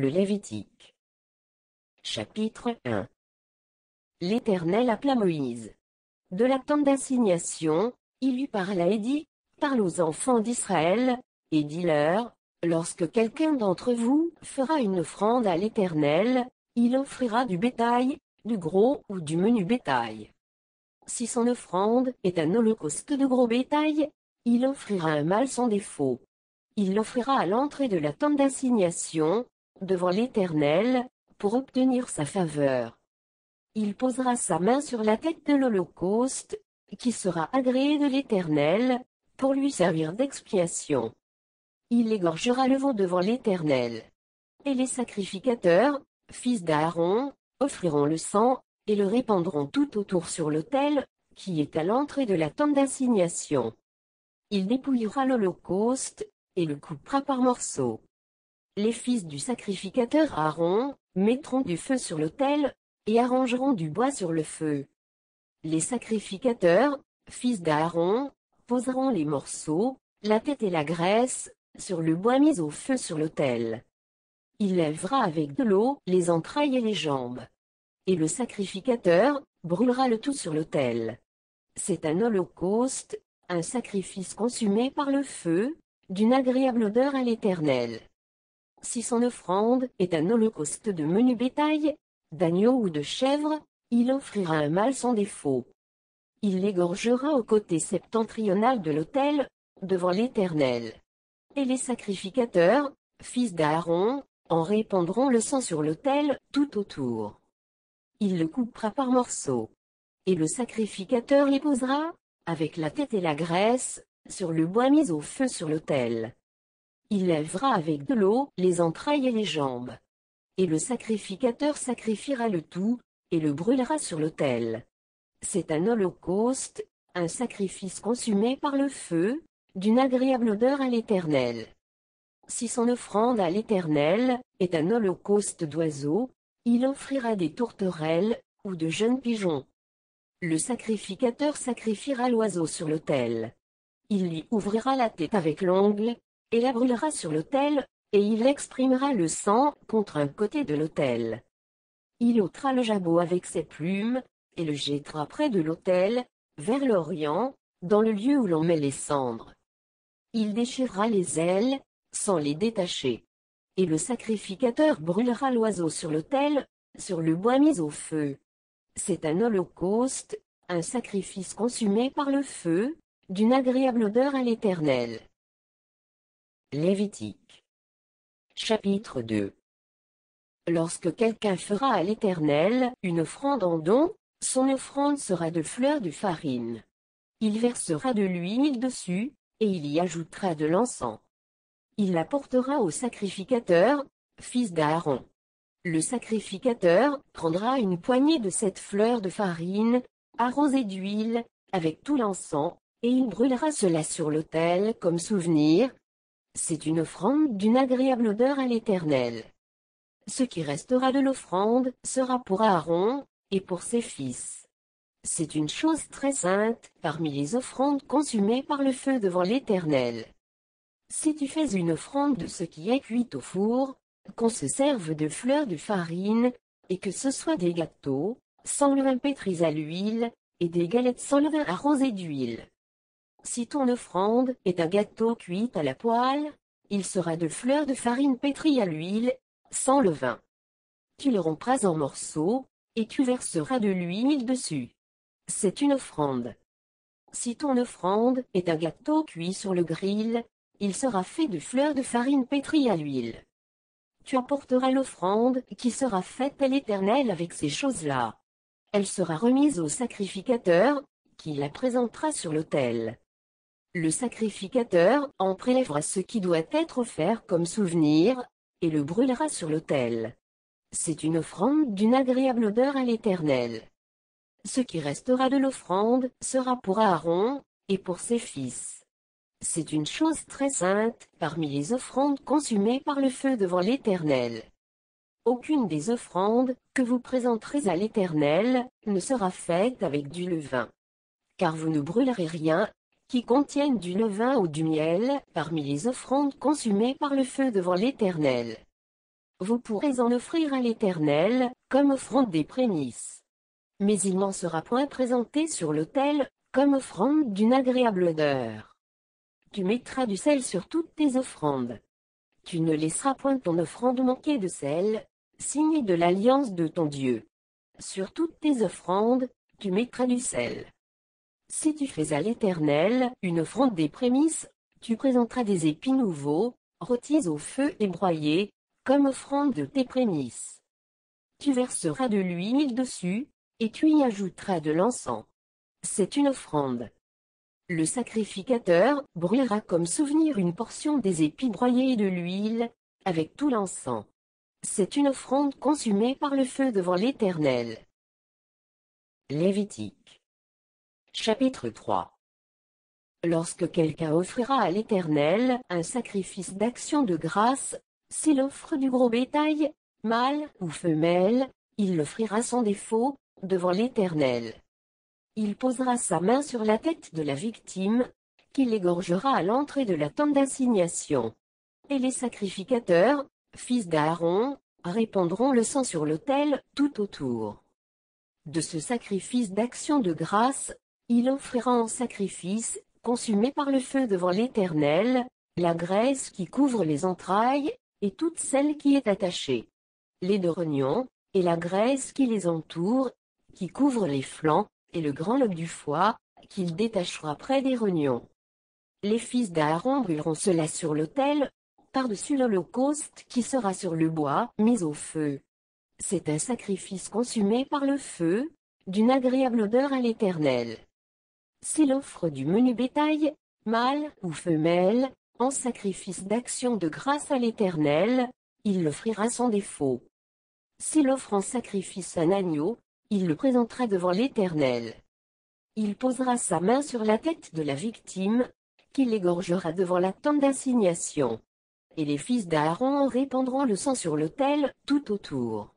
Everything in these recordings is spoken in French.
Le Lévitique. Chapitre 1 L'Éternel appela Moïse. De la tente d'assignation, il lui parla et dit, Parle aux enfants d'Israël, et dis-leur, Lorsque quelqu'un d'entre vous fera une offrande à l'Éternel, il offrira du bétail, du gros ou du menu bétail. Si son offrande est un holocauste de gros bétail, il offrira un mâle sans défaut. Il l'offrira à l'entrée de la tente d'assignation, devant l'Éternel, pour obtenir sa faveur. Il posera sa main sur la tête de l'Holocauste, qui sera agréé de l'Éternel, pour lui servir d'expiation. Il égorgera le veau devant l'Éternel. Et les sacrificateurs, fils d'Aaron, offriront le sang, et le répandront tout autour sur l'autel, qui est à l'entrée de la tente d'assignation. Il dépouillera l'Holocauste, et le coupera par morceaux. Les fils du sacrificateur Aaron, mettront du feu sur l'autel, et arrangeront du bois sur le feu. Les sacrificateurs, fils d'Aaron, poseront les morceaux, la tête et la graisse, sur le bois mis au feu sur l'autel. Il lèvera avec de l'eau les entrailles et les jambes. Et le sacrificateur, brûlera le tout sur l'autel. C'est un holocauste, un sacrifice consumé par le feu, d'une agréable odeur à l'Éternel. Si son offrande est un holocauste de menu bétail, d'agneau ou de chèvre, il offrira un mâle sans défaut. Il l'égorgera au côté septentrional de l'autel, devant l'Éternel. Et les sacrificateurs, fils d'Aaron, en répandront le sang sur l'autel, tout autour. Il le coupera par morceaux. Et le sacrificateur les posera, avec la tête et la graisse, sur le bois mis au feu sur l'autel. Il lèvera avec de l'eau les entrailles et les jambes. Et le sacrificateur sacrifiera le tout, et le brûlera sur l'autel. C'est un holocauste, un sacrifice consumé par le feu, d'une agréable odeur à l'Éternel. Si son offrande à l'Éternel est un holocauste d'oiseaux, il offrira des tourterelles, ou de jeunes pigeons. Le sacrificateur sacrifiera l'oiseau sur l'autel. Il lui ouvrira la tête avec l'ongle, et la brûlera sur l'autel, et il exprimera le sang contre un côté de l'autel. Il ôtera le jabot avec ses plumes, et le jettera près de l'autel, vers l'Orient, dans le lieu où l'on met les cendres. Il déchirera les ailes, sans les détacher. Et le sacrificateur brûlera l'oiseau sur l'autel, sur le bois mis au feu. C'est un holocauste, un sacrifice consumé par le feu, d'une agréable odeur à l'Éternel. Lévitique. Chapitre 2 Lorsque quelqu'un fera à l'Éternel une offrande en don, son offrande sera de fleurs de farine. Il versera de l'huile dessus, et il y ajoutera de l'encens. Il l'apportera au sacrificateur, fils d'Aaron. Le sacrificateur prendra une poignée de cette fleur de farine, arrosée d'huile, avec tout l'encens, et il brûlera cela sur l'autel comme souvenir, c'est une offrande d'une agréable odeur à l'Éternel. Ce qui restera de l'offrande sera pour Aaron, et pour ses fils. C'est une chose très sainte, parmi les offrandes consumées par le feu devant l'Éternel. Si tu fais une offrande de ce qui est cuit au four, qu'on se serve de fleurs de farine, et que ce soit des gâteaux, sans levain pétris à l'huile, et des galettes sans levain arrosées d'huile. Si ton offrande est un gâteau cuit à la poêle, il sera de fleurs de farine pétrie à l'huile, sans levain. Tu le rompras en morceaux, et tu verseras de l'huile dessus. C'est une offrande. Si ton offrande est un gâteau cuit sur le grill, il sera fait de fleurs de farine pétrie à l'huile. Tu apporteras l'offrande qui sera faite à l'Éternel avec ces choses-là. Elle sera remise au sacrificateur, qui la présentera sur l'autel. Le sacrificateur en prélèvera ce qui doit être offert comme souvenir, et le brûlera sur l'autel. C'est une offrande d'une agréable odeur à l'Éternel. Ce qui restera de l'offrande sera pour Aaron, et pour ses fils. C'est une chose très sainte, parmi les offrandes consumées par le feu devant l'Éternel. Aucune des offrandes que vous présenterez à l'Éternel ne sera faite avec du levain. Car vous ne brûlerez rien qui contiennent du levain ou du miel, parmi les offrandes consumées par le feu devant l'Éternel. vous pourrez en offrir à l'Éternel, comme offrande des prémices. Mais il n'en sera point présenté sur l'autel, comme offrande d'une agréable odeur. Tu mettras du sel sur toutes tes offrandes. Tu ne laisseras point ton offrande manquer de sel, signe de l'alliance de ton Dieu. Sur toutes tes offrandes, tu mettras du sel. Si tu fais à l'Éternel une offrande des prémices, tu présenteras des épis nouveaux, rôtis au feu et broyés, comme offrande de tes prémices. Tu verseras de l'huile dessus, et tu y ajouteras de l'encens. C'est une offrande. Le sacrificateur brûlera comme souvenir une portion des épis broyés et de l'huile, avec tout l'encens. C'est une offrande consumée par le feu devant l'Éternel. Lévitique. Chapitre 3 Lorsque quelqu'un offrira à l'Éternel un sacrifice d'action de grâce, s'il offre du gros bétail, mâle ou femelle, il l'offrira sans défaut, devant l'Éternel. Il posera sa main sur la tête de la victime, qu'il égorgera à l'entrée de la tente d'assignation. Et les sacrificateurs, fils d'Aaron, répandront le sang sur l'autel, tout autour. De ce sacrifice d'action de grâce, il offrira en sacrifice, consumé par le feu devant l'Éternel, la graisse qui couvre les entrailles, et toute celle qui est attachée. Les deux rognons, et la graisse qui les entoure, qui couvre les flancs, et le grand lobe du foie, qu'il détachera près des rognons. Les fils d'Aaron brûleront cela sur l'autel, par-dessus l'holocauste qui sera sur le bois, mis au feu. C'est un sacrifice consumé par le feu, d'une agréable odeur à l'Éternel. S'il offre du menu bétail, mâle ou femelle, en sacrifice d'action de grâce à l'Éternel, il l'offrira sans défaut. S'il offre en sacrifice un agneau, il le présentera devant l'Éternel. Il posera sa main sur la tête de la victime, qu'il égorgera devant la tente d'assignation. Et les fils d'Aaron répandront le sang sur l'autel, tout autour.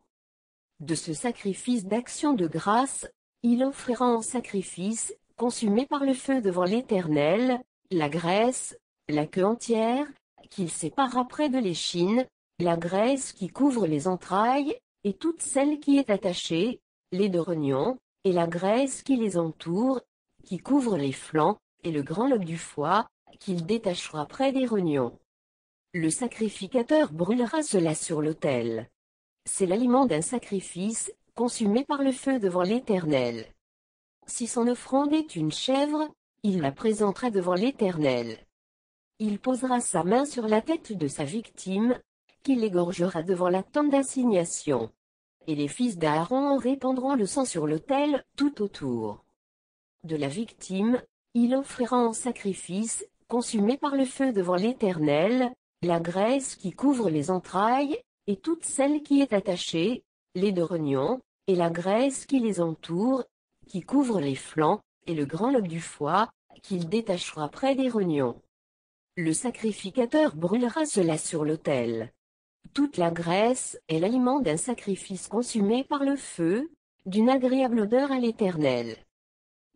De ce sacrifice d'action de grâce, il offrira en sacrifice, consumé par le feu devant l'Éternel, la graisse, la queue entière, qu'il sépare près de l'échine, la graisse qui couvre les entrailles, et toute celle qui est attachée, les deux rognons, et la graisse qui les entoure, qui couvre les flancs, et le grand lobe du foie, qu'il détachera près des rognons. Le sacrificateur brûlera cela sur l'autel. C'est l'aliment d'un sacrifice, consumé par le feu devant l'Éternel. Si son offrande est une chèvre, il la présentera devant l'Éternel. Il posera sa main sur la tête de sa victime, qu'il égorgera devant la tente d'assignation. Et les fils d'Aaron répandront le sang sur l'autel, tout autour. De la victime, il offrira en sacrifice, consumé par le feu devant l'Éternel, la graisse qui couvre les entrailles, et toute celle qui est attachée, les deux rognons, et la graisse qui les entoure, qui couvre les flancs, et le grand lobe du foie, qu'il détachera près des rognons. Le sacrificateur brûlera cela sur l'autel. Toute la graisse est l'aliment d'un sacrifice consumé par le feu, d'une agréable odeur à l'Éternel.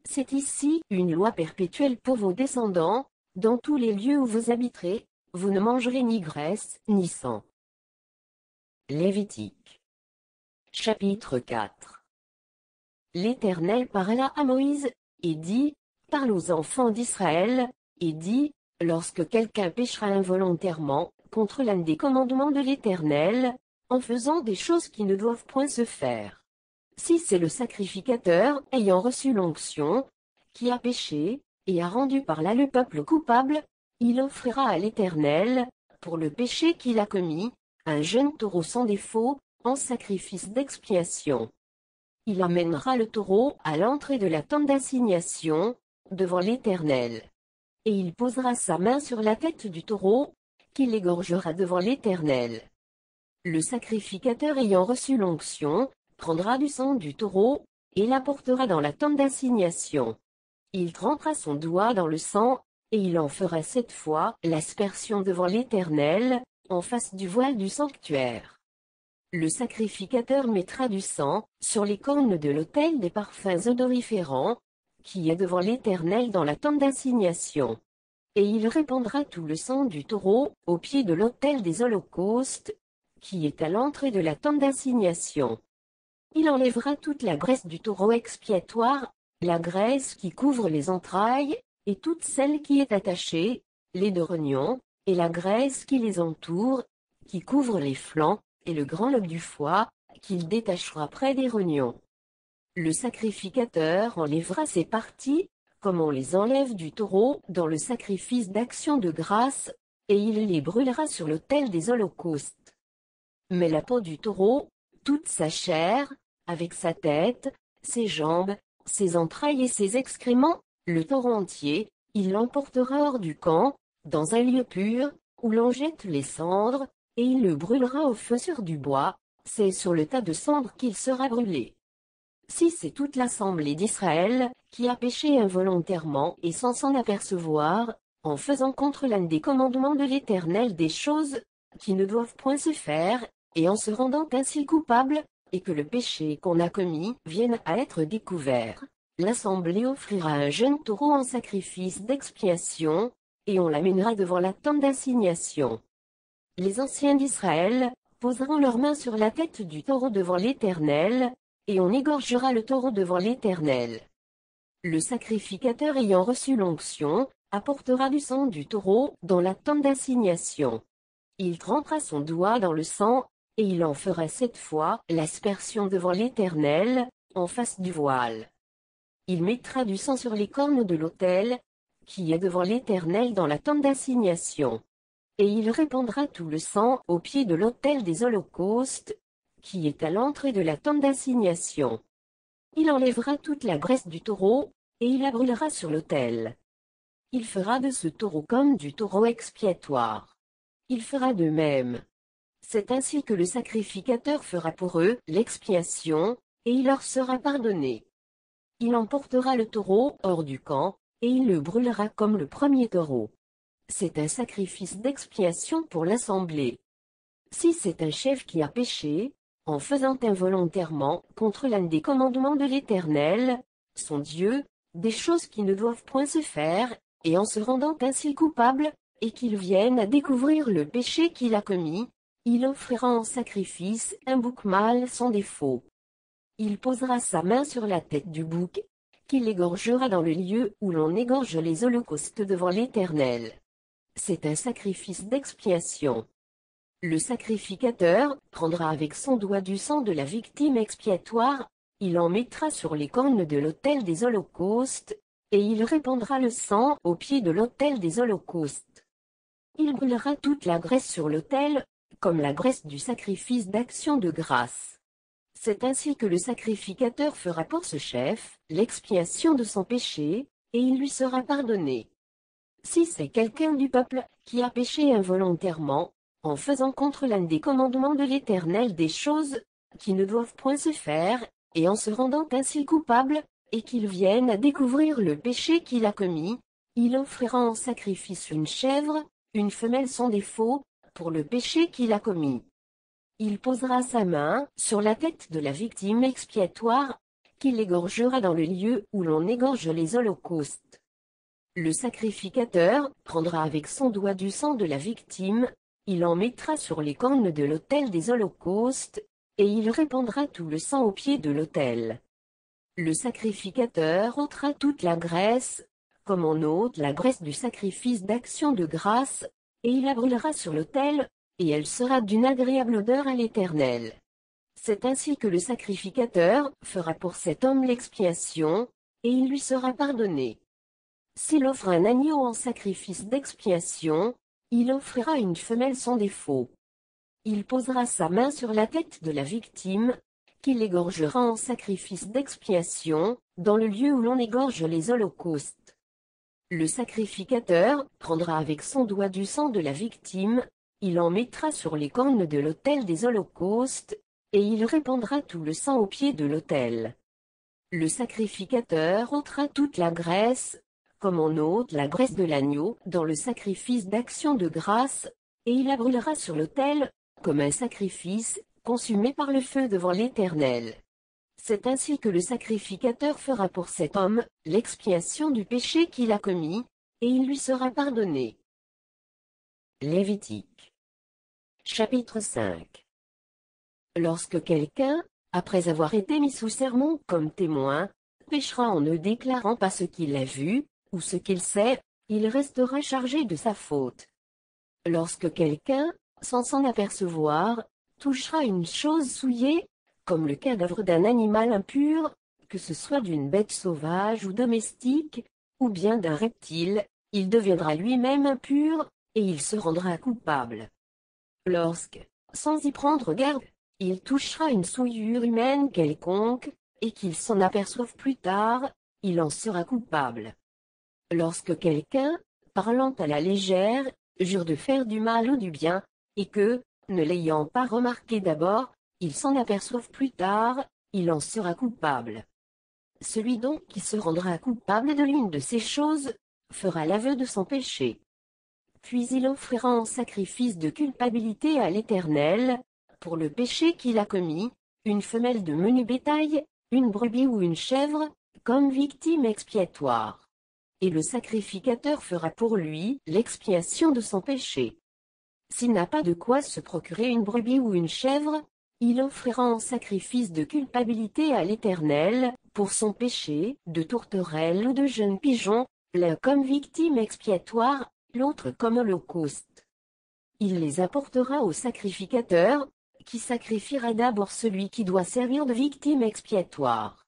C'est ici une loi perpétuelle pour vos descendants, dans tous les lieux où vous habiterez, vous ne mangerez ni graisse, ni sang. Lévitique. Chapitre 4 L'Éternel parla à Moïse, et dit, Parle aux enfants d'Israël, et dit, Lorsque quelqu'un péchera involontairement, contre l'un des commandements de l'Éternel, en faisant des choses qui ne doivent point se faire. Si c'est le sacrificateur, ayant reçu l'onction, qui a péché, et a rendu par là le peuple coupable, il offrira à l'Éternel, pour le péché qu'il a commis, un jeune taureau sans défaut, en sacrifice d'expiation. Il amènera le taureau à l'entrée de la tente d'assignation, devant l'Éternel. Et il posera sa main sur la tête du taureau, qu'il égorgera devant l'Éternel. Le sacrificateur ayant reçu l'onction, prendra du sang du taureau, et l'apportera dans la tente d'assignation. Il trempera son doigt dans le sang, et il en fera cette fois l'aspersion devant l'Éternel, en face du voile du sanctuaire. Le sacrificateur mettra du sang, sur les cornes de l'autel des parfums odoriférants, qui est devant l'Éternel dans la tente d'assignation. Et il répandra tout le sang du taureau, au pied de l'autel des holocaustes, qui est à l'entrée de la tente d'assignation. Il enlèvera toute la graisse du taureau expiatoire, la graisse qui couvre les entrailles, et toute celle qui est attachée, les deux rognons, et la graisse qui les entoure, qui couvre les flancs, et le grand lobe du foie, qu'il détachera près des rognons. Le sacrificateur enlèvera ces parties, comme on les enlève du taureau dans le sacrifice d'action de grâce, et il les brûlera sur l'autel des holocaustes. Mais la peau du taureau, toute sa chair, avec sa tête, ses jambes, ses entrailles et ses excréments, le taureau entier, il l'emportera hors du camp, dans un lieu pur, où l'on jette les cendres, et il le brûlera au feu sur du bois, c'est sur le tas de cendres qu'il sera brûlé. Si c'est toute l'assemblée d'Israël, qui a péché involontairement et sans s'en apercevoir, en faisant contre l'un des commandements de l'Éternel des choses, qui ne doivent point se faire, et en se rendant ainsi coupable, et que le péché qu'on a commis vienne à être découvert, l'assemblée offrira un jeune taureau en sacrifice d'expiation, et on l'amènera devant la tente d'assignation. Les anciens d'Israël poseront leurs mains sur la tête du taureau devant l'Éternel, et on égorgera le taureau devant l'Éternel. Le sacrificateur ayant reçu l'onction, apportera du sang du taureau dans la tente d'assignation. Il trempera son doigt dans le sang, et il en fera sept fois l'aspersion devant l'Éternel, en face du voile. Il mettra du sang sur les cornes de l'autel, qui est devant l'Éternel dans la tente d'assignation. Et il répandra tout le sang au pied de l'autel des holocaustes, qui est à l'entrée de la tente d'assignation. Il enlèvera toute la graisse du taureau, et il la brûlera sur l'autel. Il fera de ce taureau comme du taureau expiatoire. Il fera de même. C'est ainsi que le sacrificateur fera pour eux l'expiation, et il leur sera pardonné. Il emportera le taureau hors du camp, et il le brûlera comme le premier taureau. C'est un sacrifice d'expiation pour l'assemblée. Si c'est un chef qui a péché, en faisant involontairement contre l'un des commandements de l'Éternel, son Dieu, des choses qui ne doivent point se faire, et en se rendant ainsi coupable, et qu'il vienne à découvrir le péché qu'il a commis, il offrira en sacrifice un bouc mâle sans défaut. Il posera sa main sur la tête du bouc, qu'il égorgera dans le lieu où l'on égorge les holocaustes devant l'Éternel. C'est un sacrifice d'expiation. Le sacrificateur prendra avec son doigt du sang de la victime expiatoire, il en mettra sur les cornes de l'autel des holocaustes, et il répandra le sang au pied de l'autel des holocaustes. Il brûlera toute la graisse sur l'autel, comme la graisse du sacrifice d'action de grâce. C'est ainsi que le sacrificateur fera pour ce chef l'expiation de son péché, et il lui sera pardonné. Si c'est quelqu'un du peuple qui a péché involontairement, en faisant contre l'un des commandements de l'Éternel des choses qui ne doivent point se faire, et en se rendant ainsi coupable, et qu'il vienne à découvrir le péché qu'il a commis, il offrira en sacrifice une chèvre, une femelle sans défaut, pour le péché qu'il a commis. Il posera sa main sur la tête de la victime expiatoire, qu'il égorgera dans le lieu où l'on égorge les holocaustes. Le sacrificateur prendra avec son doigt du sang de la victime, il en mettra sur les cornes de l'autel des holocaustes, et il répandra tout le sang au pied de l'autel. Le sacrificateur ôtera toute la graisse, comme on ôte la graisse du sacrifice d'action de grâce, et il la brûlera sur l'autel, et elle sera d'une agréable odeur à l'Éternel. C'est ainsi que le sacrificateur fera pour cet homme l'expiation, et il lui sera pardonné. S'il offre un agneau en sacrifice d'expiation, il offrira une femelle sans défaut. Il posera sa main sur la tête de la victime, qu'il égorgera en sacrifice d'expiation, dans le lieu où l'on égorge les holocaustes. Le sacrificateur prendra avec son doigt du sang de la victime, il en mettra sur les cornes de l'autel des holocaustes, et il répandra tout le sang au pied de l'autel. Le sacrificateur ôtera toute la graisse, comme on ôte la graisse de l'agneau, dans le sacrifice d'action de grâce, et il la brûlera sur l'autel, comme un sacrifice, consumé par le feu devant l'Éternel. C'est ainsi que le sacrificateur fera pour cet homme, l'expiation du péché qu'il a commis, et il lui sera pardonné. Lévitique. Chapitre 5 Lorsque quelqu'un, après avoir été mis sous sermon comme témoin, péchera en ne déclarant pas ce qu'il a vu, ou ce qu'il sait, il restera chargé de sa faute. Lorsque quelqu'un, sans s'en apercevoir, touchera une chose souillée, comme le cadavre d'un animal impur, que ce soit d'une bête sauvage ou domestique, ou bien d'un reptile, il deviendra lui-même impur, et il se rendra coupable. Lorsque, sans y prendre garde, il touchera une souillure humaine quelconque, et qu'il s'en aperçoive plus tard, il en sera coupable. Lorsque quelqu'un, parlant à la légère, jure de faire du mal ou du bien, et que, ne l'ayant pas remarqué d'abord, il s'en aperçoive plus tard, il en sera coupable. Celui donc qui se rendra coupable de l'une de ces choses, fera l'aveu de son péché. Puis il offrira en sacrifice de culpabilité à l'Éternel, pour le péché qu'il a commis, une femelle de menu bétail, une brebis ou une chèvre, comme victime expiatoire. Et le sacrificateur fera pour lui l'expiation de son péché. S'il n'a pas de quoi se procurer une brebis ou une chèvre, il offrira en sacrifice de culpabilité à l'Éternel, pour son péché, de tourterelle ou de jeunes pigeons, l'un comme victime expiatoire, l'autre comme holocauste. Il les apportera au sacrificateur, qui sacrifiera d'abord celui qui doit servir de victime expiatoire.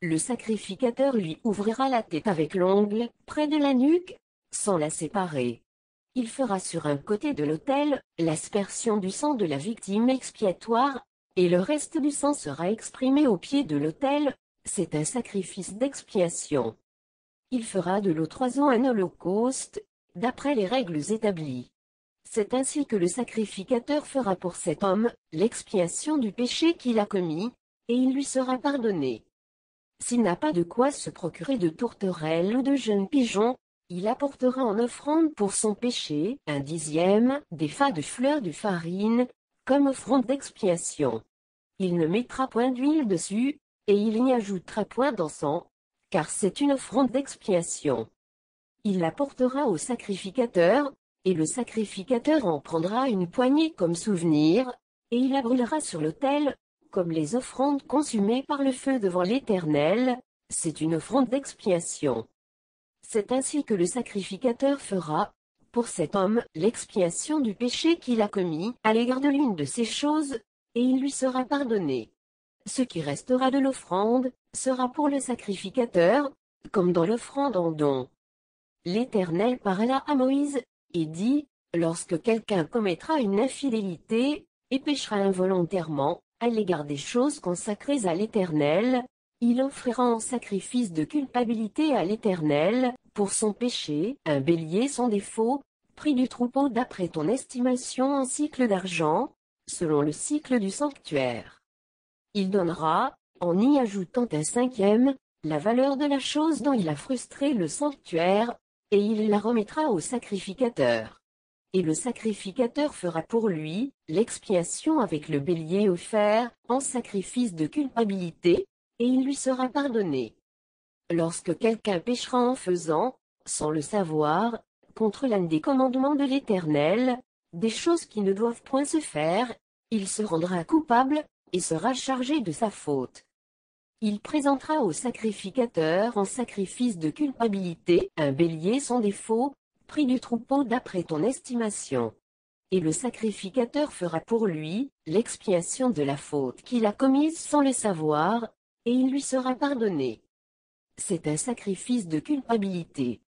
Le sacrificateur lui ouvrira la tête avec l'ongle, près de la nuque, sans la séparer. Il fera sur un côté de l'autel, l'aspersion du sang de la victime expiatoire, et le reste du sang sera exprimé au pied de l'autel, c'est un sacrifice d'expiation. Il fera de l'eau ans un holocauste, d'après les règles établies. C'est ainsi que le sacrificateur fera pour cet homme, l'expiation du péché qu'il a commis, et il lui sera pardonné. S'il n'a pas de quoi se procurer de tourterelles ou de jeunes pigeons, il apportera en offrande pour son péché un dixième des fas de fleurs de farine, comme offrande d'expiation. Il ne mettra point d'huile dessus, et il n'y ajoutera point d'encens, car c'est une offrande d'expiation. Il l'apportera au sacrificateur, et le sacrificateur en prendra une poignée comme souvenir, et il la brûlera sur l'autel, comme les offrandes consumées par le feu devant l'Éternel, c'est une offrande d'expiation. C'est ainsi que le sacrificateur fera, pour cet homme, l'expiation du péché qu'il a commis, à l'égard de l'une de ces choses, et il lui sera pardonné. Ce qui restera de l'offrande, sera pour le sacrificateur, comme dans l'offrande en don. L'Éternel parla à Moïse, et dit, Lorsque quelqu'un commettra une infidélité, et péchera involontairement, à l'égard des choses consacrées à l'Éternel, il offrira en sacrifice de culpabilité à l'Éternel, pour son péché, un bélier sans défaut, prix du troupeau d'après ton estimation en cycle d'argent, selon le cycle du sanctuaire. Il donnera, en y ajoutant un cinquième, la valeur de la chose dont il a frustré le sanctuaire, et il la remettra au sacrificateur. Et le sacrificateur fera pour lui, l'expiation avec le bélier offert, en sacrifice de culpabilité, et il lui sera pardonné. Lorsque quelqu'un péchera en faisant, sans le savoir, contre l'un des commandements de l'Éternel, des choses qui ne doivent point se faire, il se rendra coupable, et sera chargé de sa faute. Il présentera au sacrificateur en sacrifice de culpabilité un bélier sans défaut, pris du troupeau d'après ton estimation. Et le sacrificateur fera pour lui l'expiation de la faute qu'il a commise sans le savoir, et il lui sera pardonné. C'est un sacrifice de culpabilité.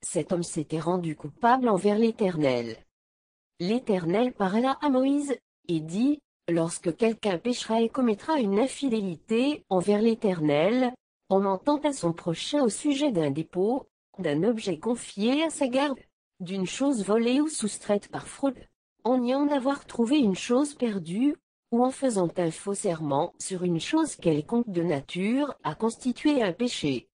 Cet homme s'était rendu coupable envers l'Éternel. L'Éternel parla à Moïse, et dit, Lorsque quelqu'un péchera et commettra une infidélité envers l'Éternel, en mentant à son prochain au sujet d'un dépôt, d'un objet confié à sa garde, d'une chose volée ou soustraite par fraude, en y en avoir trouvé une chose perdue, ou en faisant un faux serment sur une chose quelconque de nature à constituer un péché.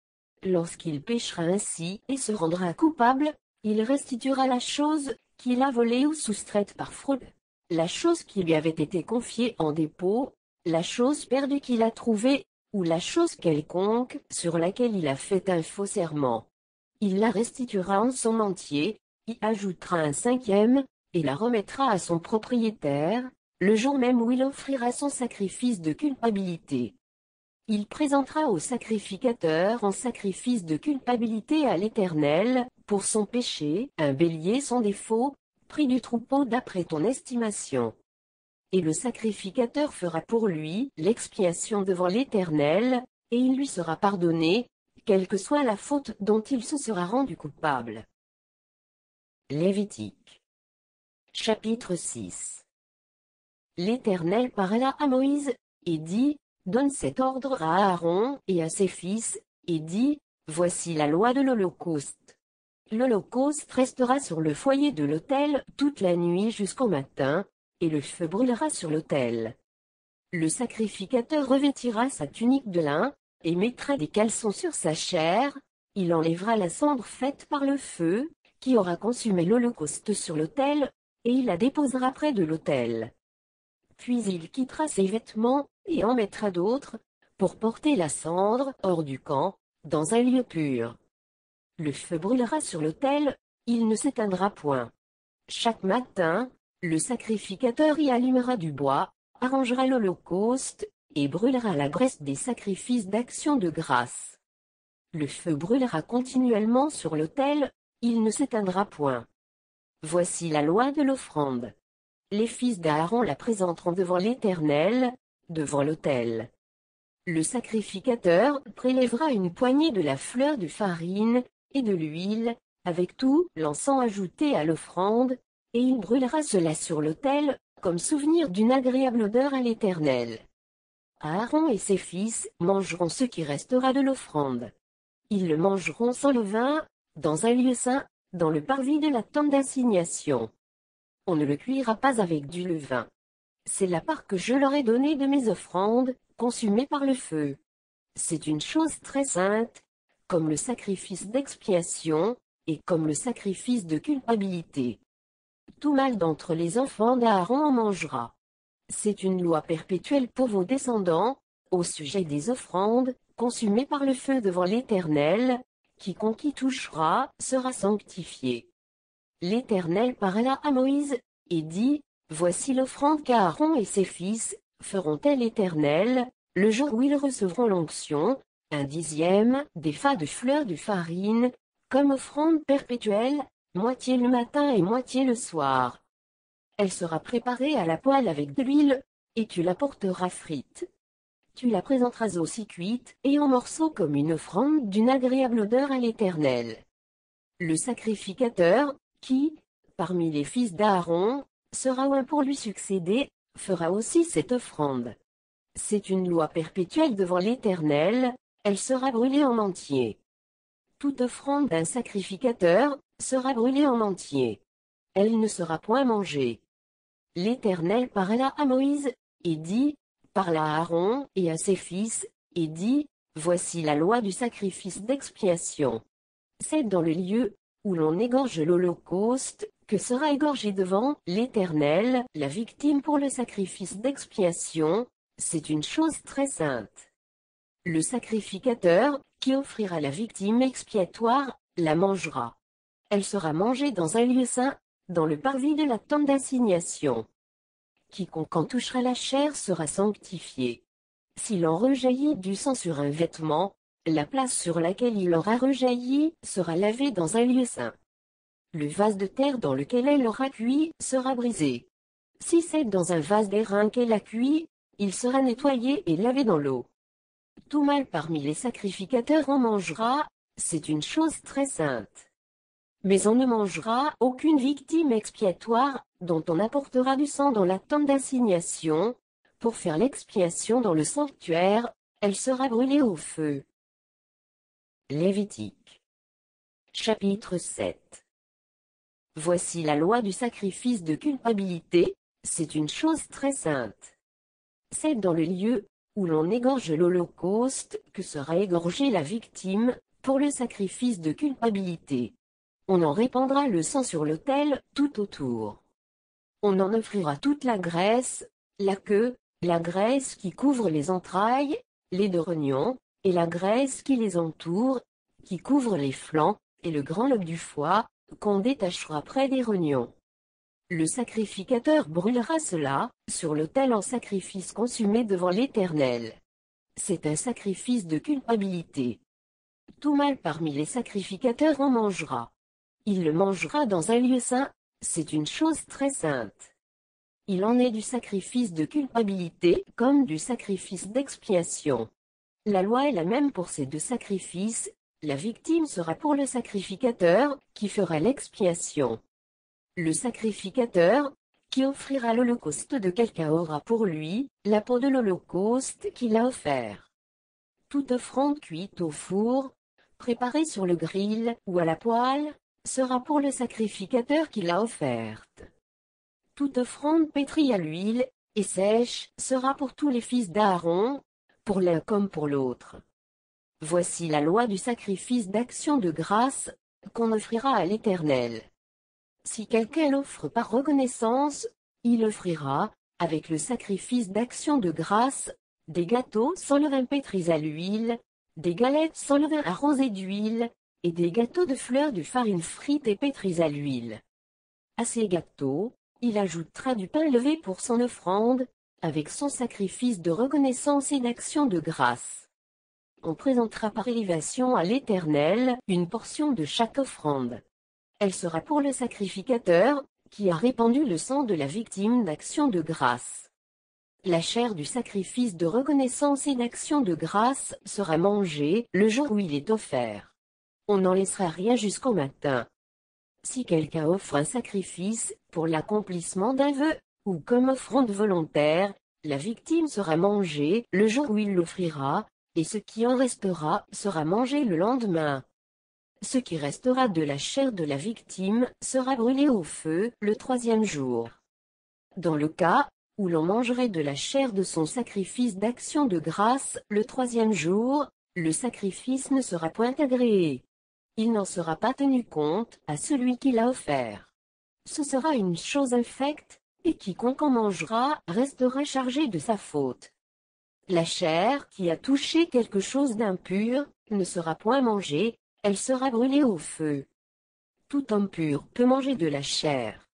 Lorsqu'il péchera ainsi et se rendra coupable, il restituera la chose qu'il a volée ou soustraite par fraude la chose qui lui avait été confiée en dépôt, la chose perdue qu'il a trouvée, ou la chose quelconque sur laquelle il a fait un faux serment. Il la restituera en son entier, y ajoutera un cinquième, et la remettra à son propriétaire, le jour même où il offrira son sacrifice de culpabilité. Il présentera au sacrificateur en sacrifice de culpabilité à l'Éternel, pour son péché, un bélier sans défaut, pris du troupeau d'après ton estimation. Et le sacrificateur fera pour lui l'expiation devant l'Éternel, et il lui sera pardonné, quelle que soit la faute dont il se sera rendu coupable. Lévitique Chapitre 6 L'Éternel parla à Moïse, et dit, Donne cet ordre à Aaron et à ses fils, et dit, Voici la loi de l'Holocauste. L'Holocauste restera sur le foyer de l'autel toute la nuit jusqu'au matin, et le feu brûlera sur l'autel. Le sacrificateur revêtira sa tunique de lin, et mettra des caleçons sur sa chair, il enlèvera la cendre faite par le feu, qui aura consumé l'Holocauste sur l'autel, et il la déposera près de l'autel. Puis il quittera ses vêtements, et en mettra d'autres, pour porter la cendre hors du camp, dans un lieu pur. Le feu brûlera sur l'autel, il ne s'éteindra point. Chaque matin, le sacrificateur y allumera du bois, arrangera l'holocauste, et brûlera la graisse des sacrifices d'action de grâce. Le feu brûlera continuellement sur l'autel, il ne s'éteindra point. Voici la loi de l'offrande. Les fils d'Aaron la présenteront devant l'Éternel, devant l'autel. Le sacrificateur prélèvera une poignée de la fleur de farine, et de l'huile, avec tout l'encens ajouté à l'offrande, et il brûlera cela sur l'autel, comme souvenir d'une agréable odeur à l'Éternel. Aaron et ses fils mangeront ce qui restera de l'offrande. Ils le mangeront sans levain, dans un lieu saint, dans le parvis de la tente d'assignation. On ne le cuira pas avec du levain. C'est la part que je leur ai donnée de mes offrandes, consumées par le feu. C'est une chose très sainte, comme le sacrifice d'expiation, et comme le sacrifice de culpabilité. Tout mal d'entre les enfants d'Aaron en mangera. C'est une loi perpétuelle pour vos descendants, au sujet des offrandes, consumées par le feu devant l'Éternel, quiconque y touchera, sera sanctifié. L'Éternel parla à Moïse, et dit, Voici l'offrande qu'Aaron et ses fils, feront-elles l'Éternel, le jour où ils recevront l'onction, un dixième des fas de fleurs de farine, comme offrande perpétuelle, moitié le matin et moitié le soir. Elle sera préparée à la poêle avec de l'huile, et tu la porteras frite. Tu la présenteras aussi cuite et en morceaux comme une offrande d'une agréable odeur à l'Éternel. Le sacrificateur, qui, parmi les fils d'Aaron, sera un pour lui succéder, fera aussi cette offrande. C'est une loi perpétuelle devant l'Éternel, elle sera brûlée en entier. Toute offrande d'un sacrificateur, sera brûlée en entier. Elle ne sera point mangée. L'Éternel parla à Moïse, et dit, parla à Aaron et à ses fils, et dit, Voici la loi du sacrifice d'expiation. C'est dans le lieu, où l'on égorge l'Holocauste, que sera égorgé devant l'Éternel, la victime pour le sacrifice d'expiation, c'est une chose très sainte. Le sacrificateur, qui offrira la victime expiatoire, la mangera. Elle sera mangée dans un lieu saint, dans le parvis de la tente d'assignation. Quiconque en touchera la chair sera sanctifié. S'il en rejaillit du sang sur un vêtement, la place sur laquelle il aura rejailli sera lavée dans un lieu saint. Le vase de terre dans lequel elle aura cuit sera brisé. Si c'est dans un vase d'airain qu'elle a cuit, il sera nettoyé et lavé dans l'eau. Tout mal parmi les sacrificateurs en mangera, c'est une chose très sainte. Mais on ne mangera aucune victime expiatoire, dont on apportera du sang dans la tente d'assignation, pour faire l'expiation dans le sanctuaire, elle sera brûlée au feu. Lévitique Chapitre 7 Voici la loi du sacrifice de culpabilité, c'est une chose très sainte. C'est dans le lieu, où l'on égorge l'Holocauste, que sera égorgée la victime, pour le sacrifice de culpabilité. On en répandra le sang sur l'autel, tout autour. On en offrira toute la graisse, la queue, la graisse qui couvre les entrailles, les deux rognons, et la graisse qui les entoure, qui couvre les flancs, et le grand lobe du foie, qu'on détachera près des rognons. Le sacrificateur brûlera cela, sur l'autel en sacrifice consumé devant l'Éternel. C'est un sacrifice de culpabilité. Tout mal parmi les sacrificateurs en mangera. Il le mangera dans un lieu saint, c'est une chose très sainte. Il en est du sacrifice de culpabilité comme du sacrifice d'expiation. La loi est la même pour ces deux sacrifices, la victime sera pour le sacrificateur, qui fera l'expiation. Le sacrificateur, qui offrira l'holocauste de quelqu'un aura pour lui, la peau de l'holocauste qu'il a offert. Toute offrande cuite au four, préparée sur le grill ou à la poêle, sera pour le sacrificateur qui l'a offerte. Toute offrande pétrie à l'huile, et sèche, sera pour tous les fils d'Aaron, pour l'un comme pour l'autre. Voici la loi du sacrifice d'action de grâce, qu'on offrira à l'Éternel. Si quelqu'un l'offre par reconnaissance, il offrira, avec le sacrifice d'action de grâce, des gâteaux sans levain pétris à l'huile, des galettes sans levain arrosées d'huile, et des gâteaux de fleurs de farine frite et pétris à l'huile. À ces gâteaux, il ajoutera du pain levé pour son offrande, avec son sacrifice de reconnaissance et d'action de grâce. On présentera par élévation à l'Éternel une portion de chaque offrande. Elle sera pour le sacrificateur, qui a répandu le sang de la victime d'action de grâce. La chair du sacrifice de reconnaissance et d'action de grâce sera mangée le jour où il est offert. On n'en laissera rien jusqu'au matin. Si quelqu'un offre un sacrifice, pour l'accomplissement d'un vœu, ou comme offrande volontaire, la victime sera mangée le jour où il l'offrira, et ce qui en restera sera mangé le lendemain. Ce qui restera de la chair de la victime sera brûlé au feu le troisième jour. Dans le cas où l'on mangerait de la chair de son sacrifice d'action de grâce le troisième jour, le sacrifice ne sera point agréé il n'en sera pas tenu compte à celui qui l'a offert. Ce sera une chose infecte, et quiconque en mangera restera chargé de sa faute. La chair qui a touché quelque chose d'impur, ne sera point mangée, elle sera brûlée au feu. Tout homme pur peut manger de la chair.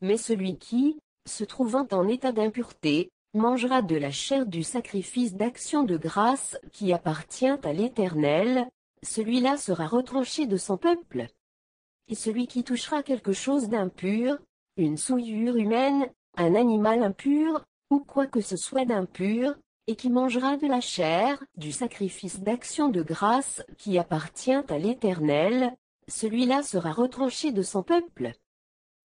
Mais celui qui, se trouvant en état d'impureté, mangera de la chair du sacrifice d'action de grâce qui appartient à l'Éternel, celui-là sera retranché de son peuple. Et celui qui touchera quelque chose d'impur, une souillure humaine, un animal impur, ou quoi que ce soit d'impur, et qui mangera de la chair, du sacrifice d'action de grâce qui appartient à l'Éternel, celui-là sera retranché de son peuple.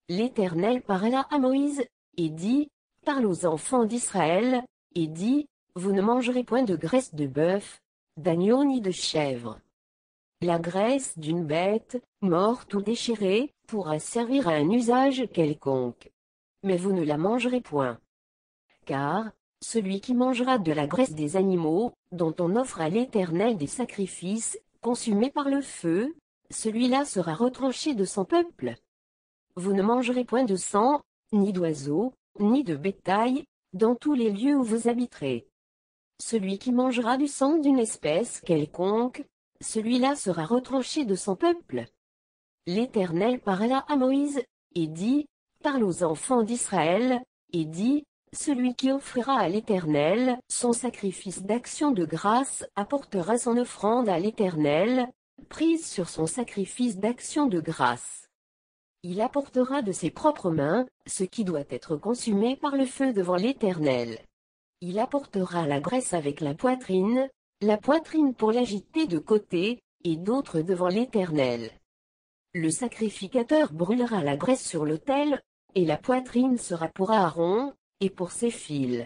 L'Éternel parla à Moïse, et dit, Parle aux enfants d'Israël, et dit, Vous ne mangerez point de graisse de bœuf, d'agneau ni de chèvre. La graisse d'une bête, morte ou déchirée, pourra servir à un usage quelconque. Mais vous ne la mangerez point. Car, celui qui mangera de la graisse des animaux, dont on offre à l'Éternel des sacrifices, consumés par le feu, celui-là sera retranché de son peuple. Vous ne mangerez point de sang, ni d'oiseaux, ni de bétail, dans tous les lieux où vous habiterez. Celui qui mangera du sang d'une espèce quelconque, celui-là sera retranché de son peuple. L'Éternel parla à Moïse, et dit, Parle aux enfants d'Israël, et dit, Celui qui offrira à l'Éternel son sacrifice d'action de grâce apportera son offrande à l'Éternel, prise sur son sacrifice d'action de grâce. Il apportera de ses propres mains, ce qui doit être consumé par le feu devant l'Éternel. Il apportera la graisse avec la poitrine, la poitrine pour l'agiter de côté, et d'autres devant l'Éternel. Le sacrificateur brûlera la graisse sur l'autel, et la poitrine sera pour Aaron, et pour ses fils.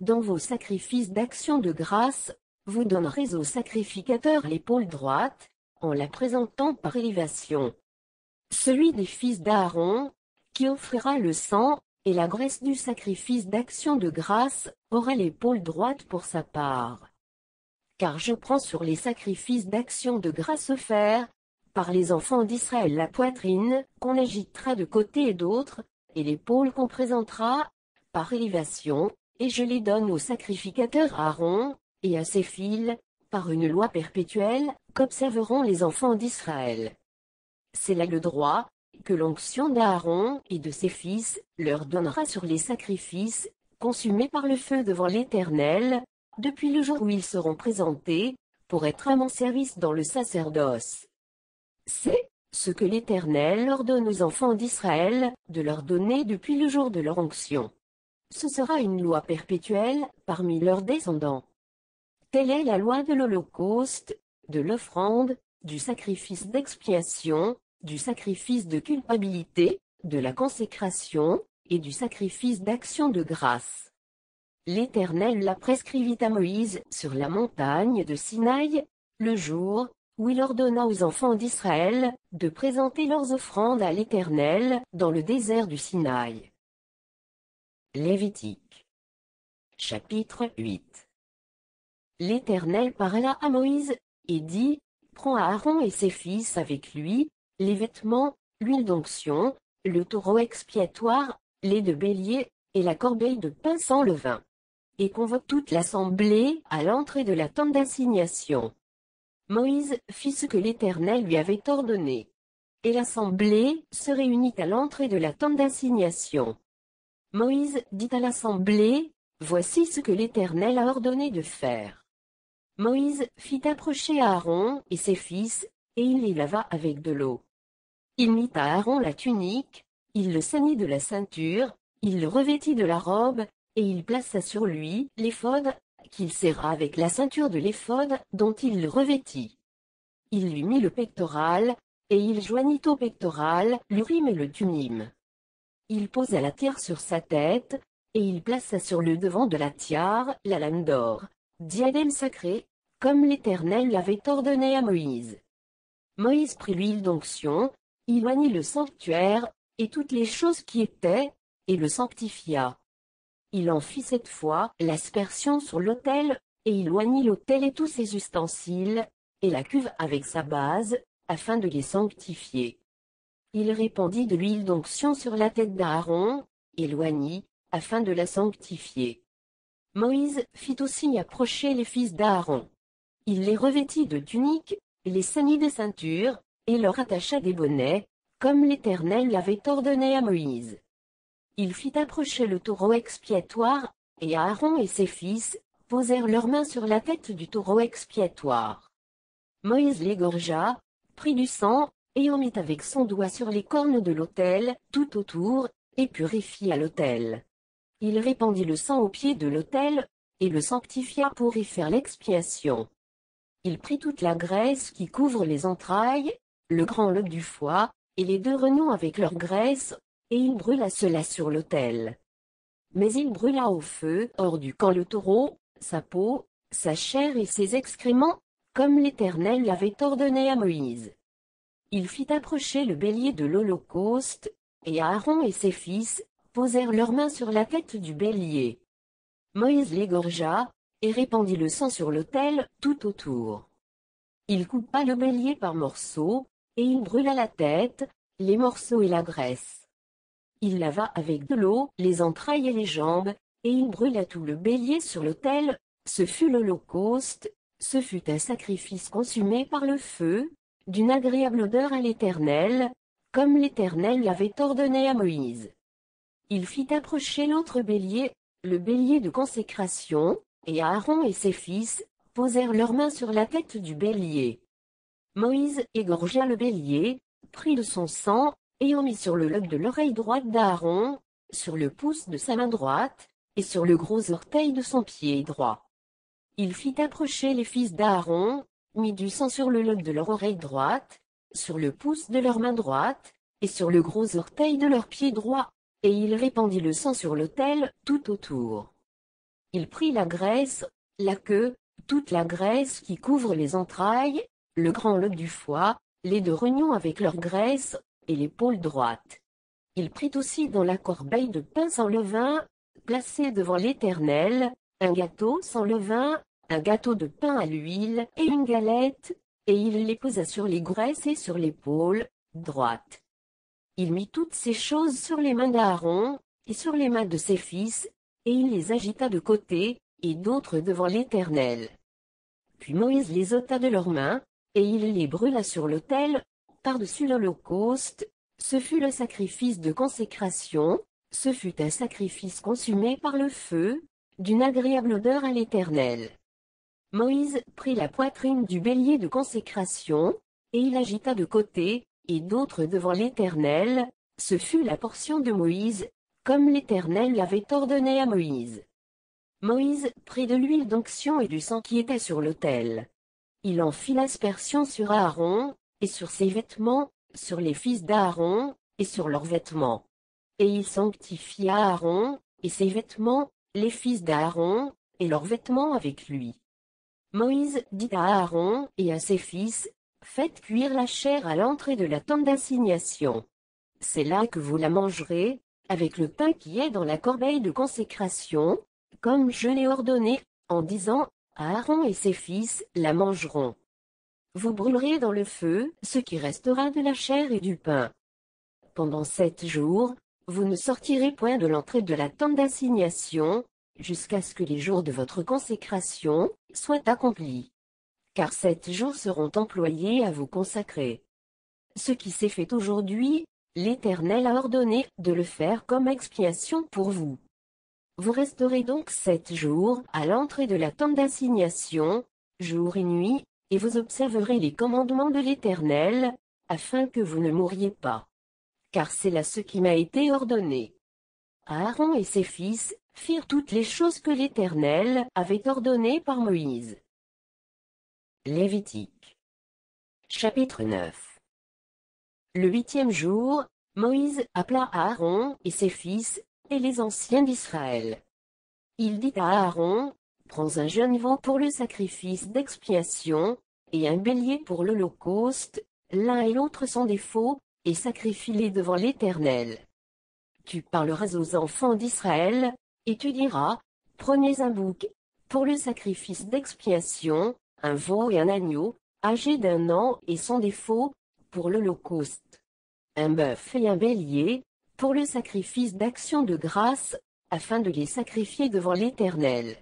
Dans vos sacrifices d'action de grâce, vous donnerez au sacrificateur l'épaule droite, en la présentant par élévation. Celui des fils d'Aaron, qui offrira le sang, et la graisse du sacrifice d'action de grâce, aura l'épaule droite pour sa part car je prends sur les sacrifices d'action de grâce offerts, par les enfants d'Israël la poitrine, qu'on agitera de côté et d'autre, et l'épaule qu'on présentera, par élévation, et je les donne au sacrificateur Aaron, et à ses fils, par une loi perpétuelle, qu'observeront les enfants d'Israël. C'est là le droit, que l'onction d'Aaron et de ses fils leur donnera sur les sacrifices, consumés par le feu devant l'Éternel, depuis le jour où ils seront présentés, pour être à mon service dans le sacerdoce. C'est ce que l'Éternel ordonne aux enfants d'Israël, de leur donner depuis le jour de leur onction. Ce sera une loi perpétuelle, parmi leurs descendants. Telle est la loi de l'Holocauste, de l'offrande, du sacrifice d'expiation, du sacrifice de culpabilité, de la consécration, et du sacrifice d'action de grâce. L'Éternel la prescrivit à Moïse sur la montagne de Sinaï, le jour où il ordonna aux enfants d'Israël de présenter leurs offrandes à l'Éternel dans le désert du Sinaï. Lévitique Chapitre 8 L'Éternel parla à Moïse, et dit, Prends Aaron et ses fils avec lui, les vêtements, l'huile d'onction, le taureau expiatoire, les de bélier, et la corbeille de pain sans levain. Et convoque toute l'assemblée à l'entrée de la tente d'assignation. Moïse fit ce que l'Éternel lui avait ordonné. Et l'assemblée se réunit à l'entrée de la tente d'assignation. Moïse dit à l'assemblée, Voici ce que l'Éternel a ordonné de faire. Moïse fit approcher Aaron et ses fils, et il les lava avec de l'eau. Il mit à Aaron la tunique, il le ceignit de la ceinture, il le revêtit de la robe, et il plaça sur lui l'éphod, qu'il serra avec la ceinture de l'éphod, dont il le revêtit. Il lui mit le pectoral, et il joignit au pectoral l'urim et le tumim. Il posa la terre sur sa tête, et il plaça sur le devant de la tiare la lame d'or, diadème sacré, comme l'Éternel l'avait ordonné à Moïse. Moïse prit l'huile d'onction, il oignit le sanctuaire, et toutes les choses qui étaient, et le sanctifia. Il en fit cette fois l'aspersion sur l'autel, et il oignit l'autel et tous ses ustensiles, et la cuve avec sa base, afin de les sanctifier. Il répandit de l'huile d'onction sur la tête d'Aaron, et l'oignit, afin de la sanctifier. Moïse fit aussi approcher les fils d'Aaron. Il les revêtit de tuniques, les ceignit de ceintures, et leur attacha des bonnets, comme l'Éternel l'avait ordonné à Moïse. Il fit approcher le taureau expiatoire, et Aaron et ses fils posèrent leurs mains sur la tête du taureau expiatoire. Moïse l'égorgea, prit du sang, et en mit avec son doigt sur les cornes de l'autel, tout autour, et purifia l'autel. Il répandit le sang au pied de l'autel, et le sanctifia pour y faire l'expiation. Il prit toute la graisse qui couvre les entrailles, le grand lobe du foie, et les deux renons avec leur graisse, et il brûla cela sur l'autel. Mais il brûla au feu, hors du camp le taureau, sa peau, sa chair et ses excréments, comme l'Éternel l'avait ordonné à Moïse. Il fit approcher le bélier de l'Holocauste, et Aaron et ses fils posèrent leurs mains sur la tête du bélier. Moïse l'égorgea, et répandit le sang sur l'autel, tout autour. Il coupa le bélier par morceaux, et il brûla la tête, les morceaux et la graisse. Il lava avec de l'eau les entrailles et les jambes, et il brûla tout le bélier sur l'autel, ce fut l'Holocauste, ce fut un sacrifice consumé par le feu, d'une agréable odeur à l'Éternel, comme l'Éternel l'avait ordonné à Moïse. Il fit approcher l'autre bélier, le bélier de consécration, et Aaron et ses fils posèrent leurs mains sur la tête du bélier. Moïse égorgea le bélier, prit de son sang, en mit sur le lobe de l'oreille droite d'Aaron, sur le pouce de sa main droite, et sur le gros orteil de son pied droit. Il fit approcher les fils d'Aaron, mit du sang sur le lobe de leur oreille droite, sur le pouce de leur main droite, et sur le gros orteil de leur pied droit, et il répandit le sang sur l'autel, tout autour. Il prit la graisse, la queue, toute la graisse qui couvre les entrailles, le grand lobe du foie, les deux rognons avec leur graisse, et l'épaule droite. Il prit aussi dans la corbeille de pain sans levain, placé devant l'Éternel, un gâteau sans levain, un gâteau de pain à l'huile et une galette, et il les posa sur les graisses et sur l'épaule droite. Il mit toutes ces choses sur les mains d'Aaron, et sur les mains de ses fils, et il les agita de côté, et d'autres devant l'Éternel. Puis Moïse les ôta de leurs mains, et il les brûla sur l'autel, par-dessus l'Holocauste, Ce fut le sacrifice de consécration, ce fut un sacrifice consumé par le feu, d'une agréable odeur à l'Éternel. Moïse prit la poitrine du bélier de consécration, et il agita de côté, et d'autre devant l'Éternel, ce fut la portion de Moïse, comme l'Éternel l'avait ordonné à Moïse. Moïse prit de l'huile d'onction et du sang qui était sur l'autel. Il en fit l'aspersion sur Aaron, et sur ses vêtements, sur les fils d'Aaron, et sur leurs vêtements. Et il sanctifia Aaron, et ses vêtements, les fils d'Aaron, et leurs vêtements avec lui. Moïse dit à Aaron et à ses fils, Faites cuire la chair à l'entrée de la tente d'assignation. C'est là que vous la mangerez, avec le pain qui est dans la corbeille de consécration, comme je l'ai ordonné, en disant, Aaron et ses fils la mangeront. Vous brûlerez dans le feu ce qui restera de la chair et du pain. Pendant sept jours, vous ne sortirez point de l'entrée de la tente d'assignation, jusqu'à ce que les jours de votre consécration soient accomplis. Car sept jours seront employés à vous consacrer. Ce qui s'est fait aujourd'hui, l'Éternel a ordonné de le faire comme expiation pour vous. Vous resterez donc sept jours à l'entrée de la tente d'assignation, jour et nuit, et vous observerez les commandements de l'Éternel, afin que vous ne mouriez pas. Car c'est là ce qui m'a été ordonné. Aaron et ses fils firent toutes les choses que l'Éternel avait ordonnées par Moïse. Lévitique Chapitre 9 Le huitième jour, Moïse appela Aaron et ses fils, et les anciens d'Israël. Il dit à Aaron, Prends un jeune veau pour le sacrifice d'expiation, et un bélier pour l'holocauste, l'un et l'autre sans défaut, et sacrifie-les devant l'Éternel. Tu parleras aux enfants d'Israël, et tu diras, prenez un bouc, pour le sacrifice d'expiation, un veau et un agneau, âgés d'un an et sans défaut, pour l'Holocauste. Un bœuf et un bélier, pour le sacrifice d'action de grâce, afin de les sacrifier devant l'Éternel.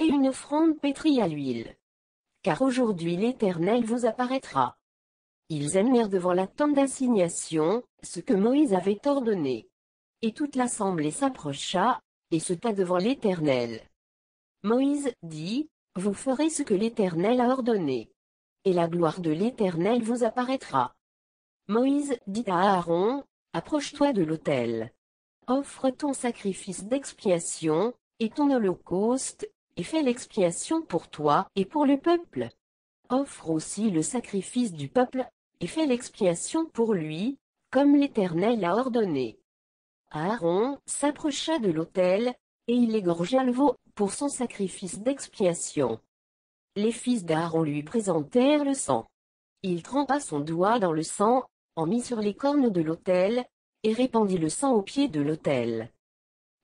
Et une offrande pétrie à l'huile. Car aujourd'hui l'Éternel vous apparaîtra. Ils amenèrent devant la tente d'assignation, ce que Moïse avait ordonné. Et toute l'assemblée s'approcha, et se tint devant l'Éternel. Moïse dit, Vous ferez ce que l'Éternel a ordonné. Et la gloire de l'Éternel vous apparaîtra. Moïse dit à Aaron, Approche-toi de l'autel. Offre ton sacrifice d'expiation, et ton holocauste, et fais l'expiation pour toi et pour le peuple. Offre aussi le sacrifice du peuple, et fais l'expiation pour lui, comme l'Éternel a ordonné. Aaron s'approcha de l'autel, et il égorgea le veau, pour son sacrifice d'expiation. Les fils d'Aaron lui présentèrent le sang. Il trempa son doigt dans le sang, en mit sur les cornes de l'autel, et répandit le sang au pied de l'autel.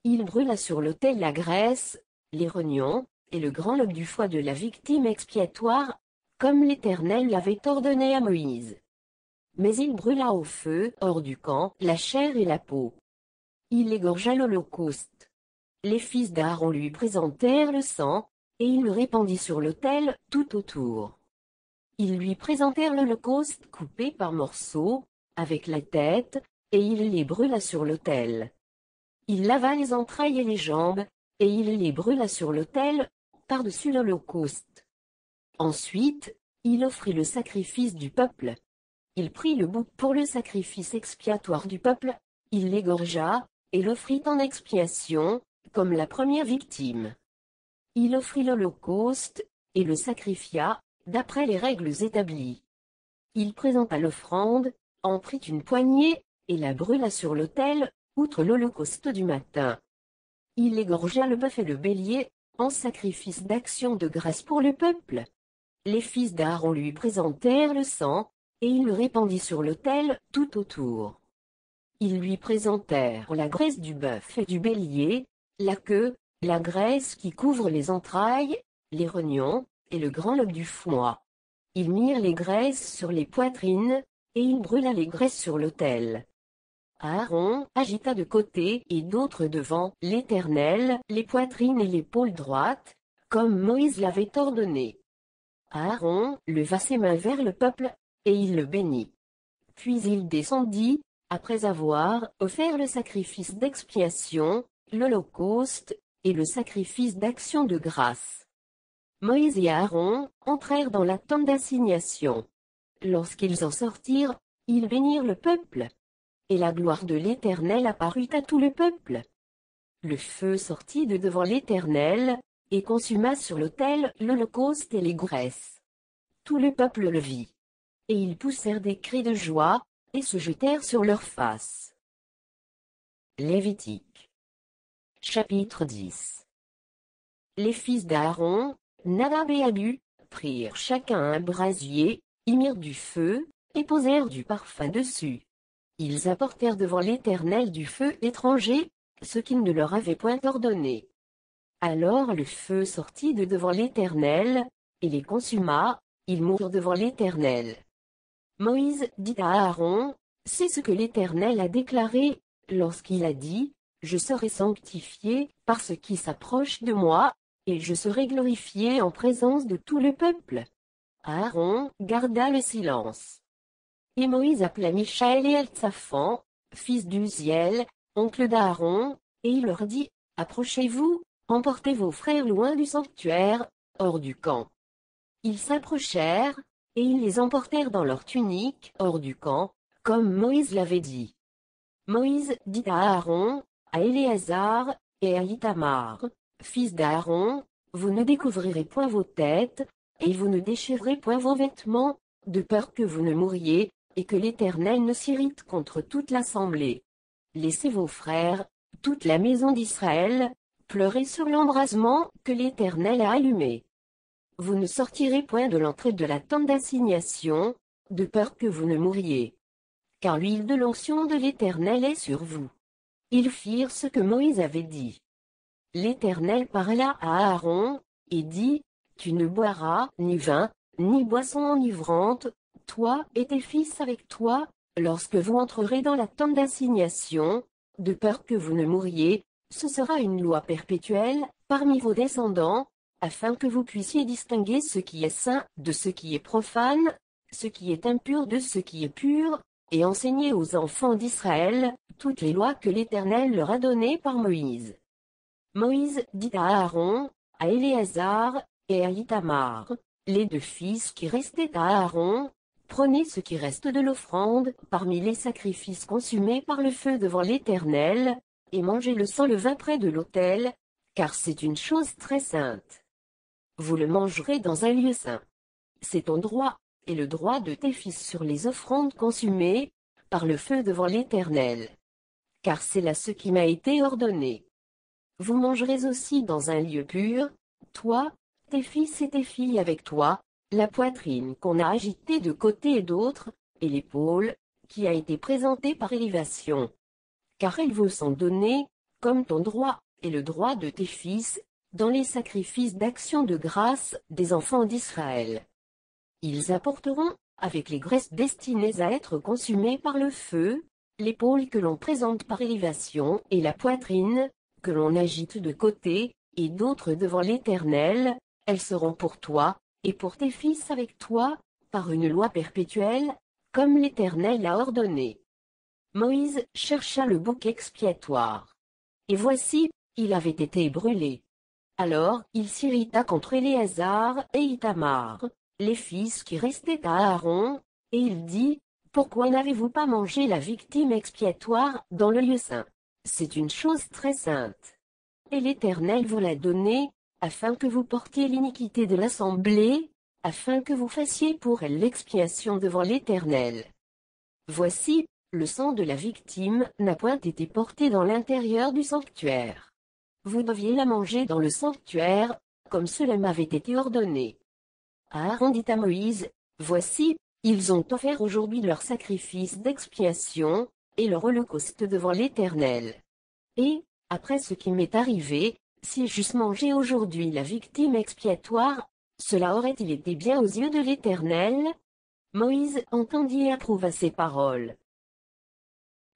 Il brûla sur l'autel la graisse, les rognons, et le grand lobe du foie de la victime expiatoire, comme l'Éternel l'avait ordonné à Moïse. Mais il brûla au feu, hors du camp, la chair et la peau. Il égorgea l'Holocauste. Les fils d'Aaron lui présentèrent le sang, et il le répandit sur l'autel, tout autour. Ils lui présentèrent l'Holocauste coupé par morceaux, avec la tête, et il les brûla sur l'autel. Il lava les entrailles et les jambes, et il les brûla sur l'autel, par-dessus l'Holocauste. Ensuite, il offrit le sacrifice du peuple. Il prit le bouc pour le sacrifice expiatoire du peuple, il l'égorgea, et l'offrit en expiation, comme la première victime. Il offrit l'Holocauste, et le sacrifia, d'après les règles établies. Il présenta l'offrande, en prit une poignée, et la brûla sur l'autel, outre l'Holocauste du matin. Il égorgea le bœuf et le bélier, en sacrifice d'action de grâce pour le peuple. Les fils d'Aaron lui présentèrent le sang, et il le répandit sur l'autel, tout autour. Ils lui présentèrent la graisse du bœuf et du bélier, la queue, la graisse qui couvre les entrailles, les rognons, et le grand lobe du foie. Ils mirent les graisses sur les poitrines, et il brûla les graisses sur l'autel. Aaron agita de côté et d'autre devant l'Éternel les poitrines et l'épaule droite, comme Moïse l'avait ordonné. Aaron leva ses mains vers le peuple, et il le bénit. Puis il descendit, après avoir offert le sacrifice d'expiation, l'Holocauste, et le sacrifice d'action de grâce. Moïse et Aaron entrèrent dans la tente d'assignation. Lorsqu'ils en sortirent, ils bénirent le peuple. Et la gloire de l'Éternel apparut à tout le peuple. Le feu sortit de devant l'Éternel, et consuma sur l'autel l'Holocauste et les graisses. Tout le peuple le vit. Et ils poussèrent des cris de joie, et se jetèrent sur leurs faces. Lévitique. Chapitre 10 Les fils d'Aaron, Nadab et Abu, prirent chacun un brasier, y mirent du feu, et posèrent du parfum dessus. Ils apportèrent devant l'Éternel du feu étranger, ce qu'il ne leur avait point ordonné. Alors le feu sortit de devant l'Éternel, et les consuma, ils moururent devant l'Éternel. Moïse dit à Aaron, C'est ce que l'Éternel a déclaré, lorsqu'il a dit, Je serai sanctifié, par ce qui s'approche de moi, et je serai glorifié en présence de tout le peuple. Aaron garda le silence. Et Moïse appela Michaël et Eltsaphan, fils d'Uziel, oncle d'Aaron, et il leur dit, Approchez-vous, emportez vos frères loin du sanctuaire, hors du camp. Ils s'approchèrent, et ils les emportèrent dans leurs tuniques, hors du camp, comme Moïse l'avait dit. Moïse dit à Aaron, à Éléazar, et à Itamar, fils d'Aaron, vous ne découvrirez point vos têtes, et vous ne déchirerez point vos vêtements, de peur que vous ne mouriez, et que l'Éternel ne s'irrite contre toute l'assemblée. Laissez vos frères, toute la maison d'Israël, pleurer sur l'embrasement que l'Éternel a allumé. Vous ne sortirez point de l'entrée de la tente d'assignation, de peur que vous ne mouriez. Car l'huile de l'onction de l'Éternel est sur vous. Ils firent ce que Moïse avait dit. L'Éternel parla à Aaron, et dit, Tu ne boiras ni vin, ni boisson enivrante, toi et tes fils avec toi, lorsque vous entrerez dans la tente d'assignation, de peur que vous ne mouriez, ce sera une loi perpétuelle, parmi vos descendants, afin que vous puissiez distinguer ce qui est saint de ce qui est profane, ce qui est impur de ce qui est pur, et enseigner aux enfants d'Israël toutes les lois que l'Éternel leur a données par Moïse. Moïse dit à Aaron, à Éléazar, et à Itamar, les deux fils qui restaient à Aaron, prenez ce qui reste de l'offrande, parmi les sacrifices consumés par le feu devant l'Éternel, et mangez le sang le vin près de l'autel, car c'est une chose très sainte vous le mangerez dans un lieu saint. C'est ton droit, et le droit de tes fils sur les offrandes consumées, par le feu devant l'Éternel. Car c'est là ce qui m'a été ordonné. Vous mangerez aussi dans un lieu pur, toi, tes fils et tes filles avec toi, la poitrine qu'on a agitée de côté et d'autre, et l'épaule, qui a été présentée par élévation. Car elles vous sont données, comme ton droit, et le droit de tes fils, dans les sacrifices d'action de grâce des enfants d'Israël. Ils apporteront, avec les graisses destinées à être consumées par le feu, l'épaule que l'on présente par élévation et la poitrine, que l'on agite de côté, et d'autres devant l'Éternel, elles seront pour toi, et pour tes fils avec toi, par une loi perpétuelle, comme l'Éternel a ordonné. Moïse chercha le bouc expiatoire. Et voici, il avait été brûlé. Alors il s'irrita contre Éléazar et Itamar, les fils qui restaient à Aaron, et il dit, Pourquoi n'avez-vous pas mangé la victime expiatoire dans le lieu saint? C'est une chose très sainte. Et l'Éternel vous l'a donnée, afin que vous portiez l'iniquité de l'assemblée, afin que vous fassiez pour elle l'expiation devant l'Éternel. Voici, le sang de la victime n'a point été porté dans l'intérieur du sanctuaire. Vous deviez la manger dans le sanctuaire, comme cela m'avait été ordonné. Aaron dit à Moïse, Voici, ils ont offert aujourd'hui leur sacrifice d'expiation, et leur holocauste devant l'Éternel. Et, après ce qui m'est arrivé, si j'eusse mangé aujourd'hui la victime expiatoire, cela aurait-il été bien aux yeux de l'Éternel? Moïse entendit et approuva ces paroles.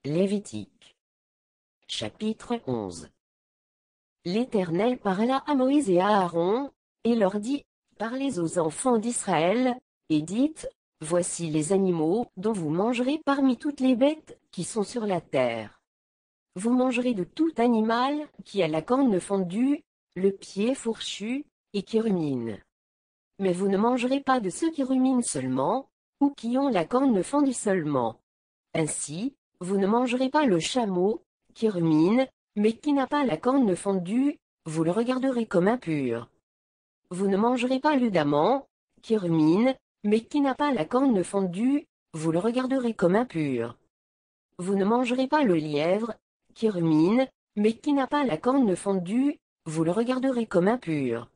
Lévitique. Chapitre 11 L'Éternel parla à Moïse et à Aaron, et leur dit, Parlez aux enfants d'Israël, et dites, Voici les animaux dont vous mangerez parmi toutes les bêtes qui sont sur la terre. Vous mangerez de tout animal qui a la corne fondue, le pied fourchu, et qui rumine. Mais vous ne mangerez pas de ceux qui ruminent seulement, ou qui ont la corne fendue seulement. Ainsi, vous ne mangerez pas le chameau, qui rumine, mais qui n'a pas la corne fondue, vous le regarderez comme impur. Vous ne mangerez pas le daman, qui rumine, mais qui n'a pas la corne fondue, vous le regarderez comme impur. Vous ne mangerez pas le lièvre, qui rumine, mais qui n'a pas la corne fondue, vous le regarderez comme impur.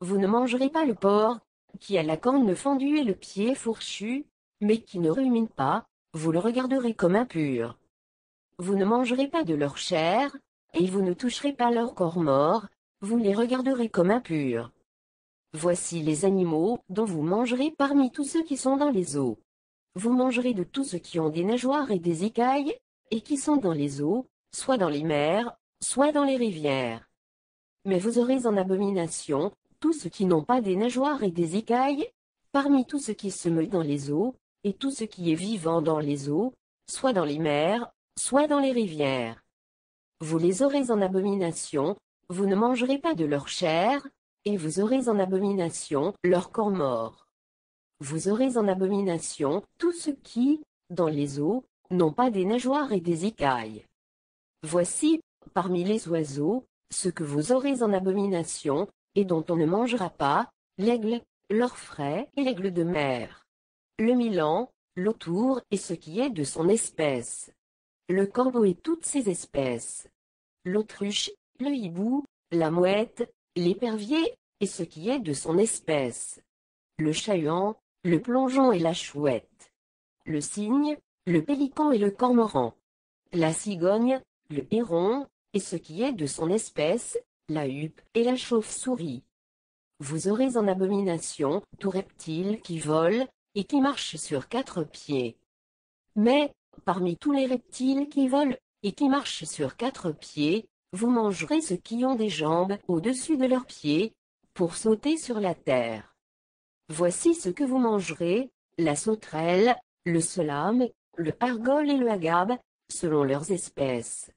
Vous ne mangerez pas le porc, qui a la corne fendue et le pied fourchu, mais qui ne rumine pas, vous le regarderez comme impur. Vous ne mangerez pas de leur chair, et vous ne toucherez pas leur corps mort, vous les regarderez comme impurs. Voici les animaux dont vous mangerez parmi tous ceux qui sont dans les eaux. Vous mangerez de tous ceux qui ont des nageoires et des écailles, et qui sont dans les eaux, soit dans les mers, soit dans les rivières. Mais vous aurez en abomination tous ceux qui n'ont pas des nageoires et des écailles, parmi tous ceux qui se meulent dans les eaux, et tout ce qui est vivant dans les eaux, soit dans les mers, soit dans les rivières. Vous les aurez en abomination, vous ne mangerez pas de leur chair, et vous aurez en abomination leur corps mort. Vous aurez en abomination tous ceux qui, dans les eaux, n'ont pas des nageoires et des écailles. Voici, parmi les oiseaux, ce que vous aurez en abomination, et dont on ne mangera pas, l'aigle, l'orfraie et l'aigle de mer. Le milan, l'autour et ce qui est de son espèce. Le corbeau et toutes ses espèces. L'autruche, le hibou, la mouette, l'épervier, et ce qui est de son espèce. Le chat-huant, le plongeon et la chouette. Le cygne, le pélican et le cormoran. La cigogne, le héron, et ce qui est de son espèce, la huppe et la chauve-souris. Vous aurez en abomination tout reptile qui vole, et qui marche sur quatre pieds. Mais, parmi tous les reptiles qui volent, et qui marchent sur quatre pieds, vous mangerez ceux qui ont des jambes au-dessus de leurs pieds, pour sauter sur la terre. Voici ce que vous mangerez, la sauterelle, le solame, le argol et le agabe, selon leurs espèces.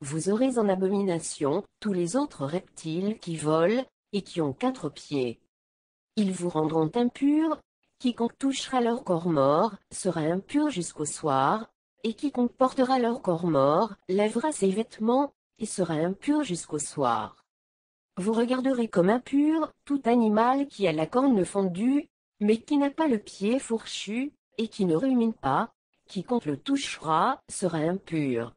Vous aurez en abomination tous les autres reptiles qui volent, et qui ont quatre pieds. Ils vous rendront impurs, quiconque touchera leur corps mort, sera impur jusqu'au soir, et quiconque portera leur corps mort, lèvera ses vêtements, et sera impur jusqu'au soir. Vous regarderez comme impur tout animal qui a la corne fondue, mais qui n'a pas le pied fourchu, et qui ne rumine pas, quiconque le touchera, sera impur.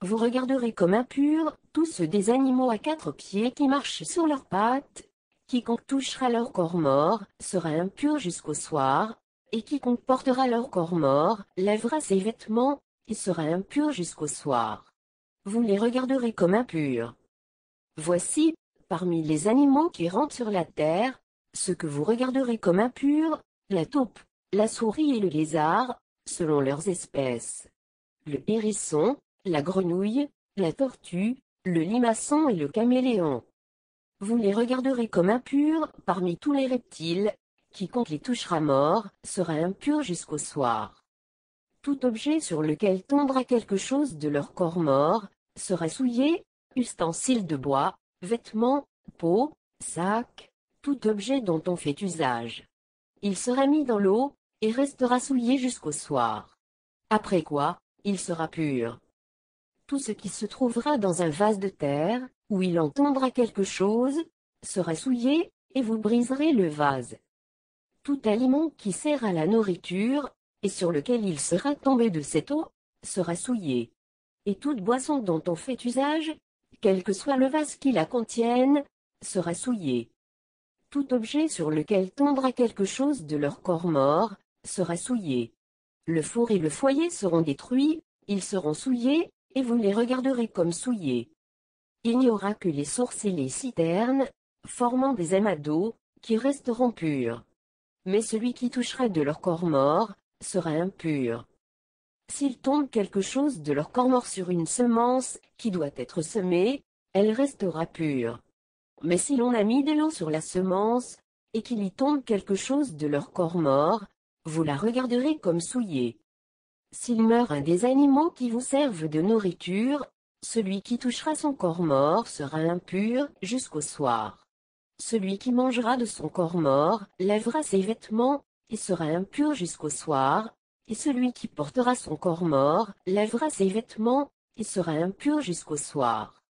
Vous regarderez comme impurs tous ceux des animaux à quatre pieds qui marchent sur leurs pattes. Quiconque touchera leur corps mort sera impur jusqu'au soir, et quiconque portera leur corps mort lèvera ses vêtements, et sera impur jusqu'au soir. Vous les regarderez comme impurs. Voici, parmi les animaux qui rentrent sur la terre, ce que vous regarderez comme impurs, la taupe, la souris et le lézard, selon leurs espèces. Le hérisson, la grenouille, la tortue, le limaçon et le caméléon. Vous les regarderez comme impurs parmi tous les reptiles, quiconque les touchera mort, sera impur jusqu'au soir. Tout objet sur lequel tombera quelque chose de leur corps mort, sera souillé, ustensiles de bois, vêtements, peau, sac, tout objet dont on fait usage. Il sera mis dans l'eau, et restera souillé jusqu'au soir. Après quoi, il sera pur tout ce qui se trouvera dans un vase de terre, où il en tombera quelque chose, sera souillé, et vous briserez le vase. Tout aliment qui sert à la nourriture, et sur lequel il sera tombé de cette eau, sera souillé. Et toute boisson dont on fait usage, quel que soit le vase qui la contienne, sera souillé. Tout objet sur lequel tombera quelque chose de leur corps mort, sera souillé. Le four et le foyer seront détruits, ils seront souillés, et vous les regarderez comme souillés. Il n'y aura que les sources et les citernes, formant des amas d'eau, qui resteront purs. Mais celui qui touchera de leur corps mort, sera impur. S'il tombe quelque chose de leur corps mort sur une semence, qui doit être semée, elle restera pure. Mais si l'on a mis de l'eau sur la semence, et qu'il y tombe quelque chose de leur corps mort, vous la regarderez comme souillée. S'il meurt un des animaux qui vous servent de nourriture, celui qui touchera son corps mort sera impur jusqu'au soir. Celui qui mangera de son corps mort lèvera ses vêtements, et sera impur jusqu'au soir, et celui qui portera son corps mort lèvera ses vêtements, et sera impur jusqu'au soir.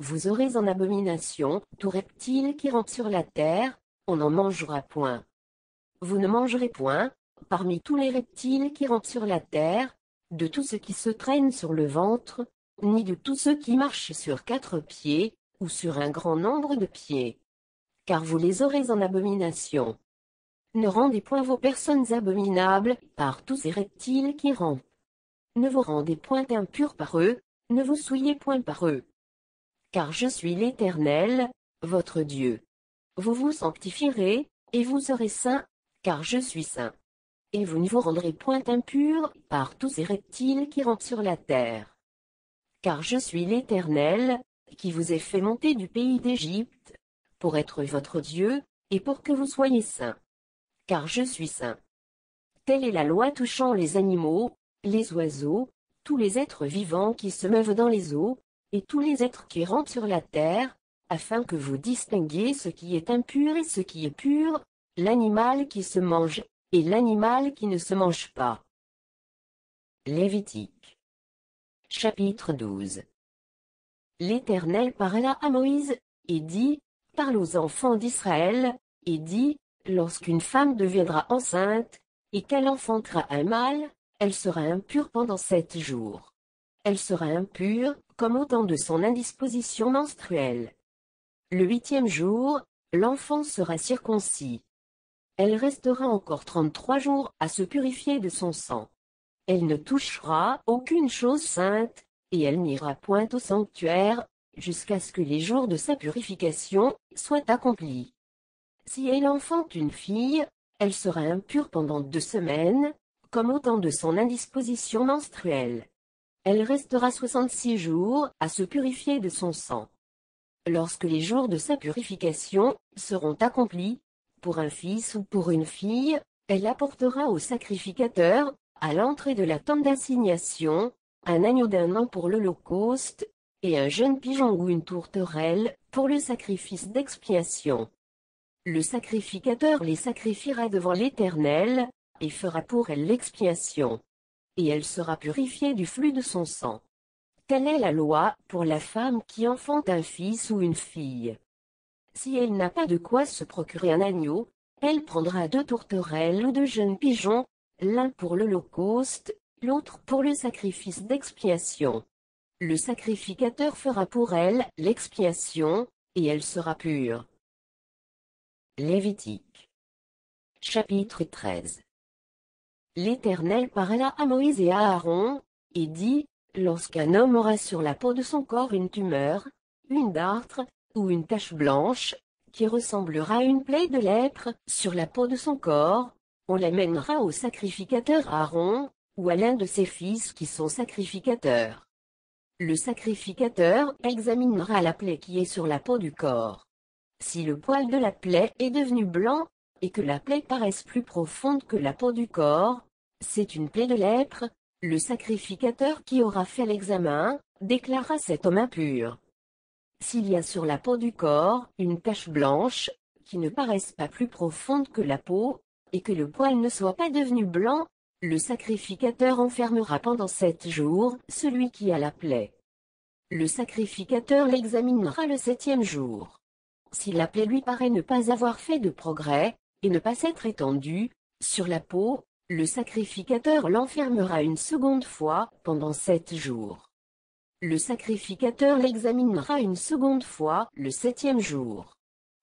Vous aurez en abomination tout reptile qui rampe sur la terre, on n'en mangera point. Vous ne mangerez point, parmi tous les reptiles qui rampent sur la terre, de tout ce qui se traîne sur le ventre, ni de tous ceux qui marchent sur quatre pieds, ou sur un grand nombre de pieds. Car vous les aurez en abomination. Ne rendez point vos personnes abominables par tous ces reptiles qui rampent. Ne vous rendez point impurs par eux, ne vous souillez point par eux. Car je suis l'Éternel, votre Dieu. Vous vous sanctifierez, et vous serez saints, car je suis saint. Et vous ne vous rendrez point impurs par tous ces reptiles qui rampent sur la terre. Car je suis l'Éternel, qui vous ai fait monter du pays d'Égypte, pour être votre Dieu, et pour que vous soyez saints car je suis saint. Telle est la loi touchant les animaux, les oiseaux, tous les êtres vivants qui se meuvent dans les eaux, et tous les êtres qui rampent sur la terre, afin que vous distinguiez ce qui est impur et ce qui est pur, l'animal qui se mange, et l'animal qui ne se mange pas. Lévitique. Chapitre 12 L'Éternel parla à Moïse, et dit, Parle aux enfants d'Israël, et dit, Lorsqu'une femme deviendra enceinte, et qu'elle enfantera un mâle, elle sera impure pendant sept jours. Elle sera impure, comme au temps de son indisposition menstruelle. Le huitième jour, l'enfant sera circoncis. Elle restera encore trente-trois jours à se purifier de son sang. Elle ne touchera aucune chose sainte, et elle n'ira point au sanctuaire, jusqu'à ce que les jours de sa purification soient accomplis. Si elle enfante une fille, elle sera impure pendant deux semaines, comme au temps de son indisposition menstruelle. Elle restera soixante-six jours à se purifier de son sang. Lorsque les jours de sa purification seront accomplis, pour un fils ou pour une fille, elle apportera au sacrificateur, à l'entrée de la tente d'assignation, un agneau d'un an pour l'Holocauste, et un jeune pigeon ou une tourterelle, pour le sacrifice d'expiation. Le sacrificateur les sacrifiera devant l'Éternel, et fera pour elle l'expiation. Et elle sera purifiée du flux de son sang. Telle est la loi pour la femme qui enfante un fils ou une fille. Si elle n'a pas de quoi se procurer un agneau, elle prendra deux tourterelles ou deux jeunes pigeons, l'un pour l'Holocauste, l'autre pour le sacrifice d'expiation. Le sacrificateur fera pour elle l'expiation, et elle sera pure. Lévitique. Chapitre 13 L'Éternel parla à Moïse et à Aaron, et dit, Lorsqu'un homme aura sur la peau de son corps une tumeur, une dartre, ou une tache blanche, qui ressemblera à une plaie de lèpre, sur la peau de son corps, on l'amènera au sacrificateur Aaron, ou à l'un de ses fils qui sont sacrificateurs. Le sacrificateur examinera la plaie qui est sur la peau du corps. Si le poil de la plaie est devenu blanc, et que la plaie paraisse plus profonde que la peau du corps, c'est une plaie de lèpre, le sacrificateur qui aura fait l'examen, déclara cet homme impur. S'il y a sur la peau du corps une tache blanche, qui ne paraisse pas plus profonde que la peau, et que le poil ne soit pas devenu blanc, le sacrificateur enfermera pendant sept jours celui qui a la plaie. Le sacrificateur l'examinera le septième jour. Si la plaie lui paraît ne pas avoir fait de progrès, et ne pas s'être étendue, sur la peau, le sacrificateur l'enfermera une seconde fois, pendant sept jours. Le sacrificateur l'examinera une seconde fois, le septième jour.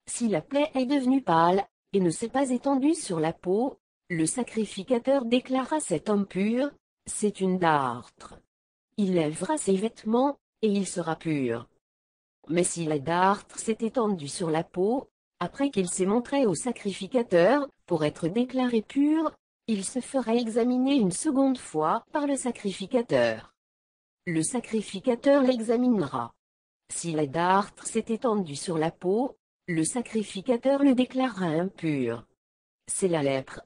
Si la plaie est devenue pâle, et ne s'est pas étendue sur la peau, le sacrificateur déclara cet homme pur, c'est une dartre. Il lèvera ses vêtements, et il sera pur. Mais si la dartre s'est étendue sur la peau, après qu'il s'est montré au sacrificateur, pour être déclaré pur, il se fera examiner une seconde fois par le sacrificateur. Le sacrificateur l'examinera. Si la dartre s'est étendue sur la peau, le sacrificateur le déclarera impur. C'est la lèpre.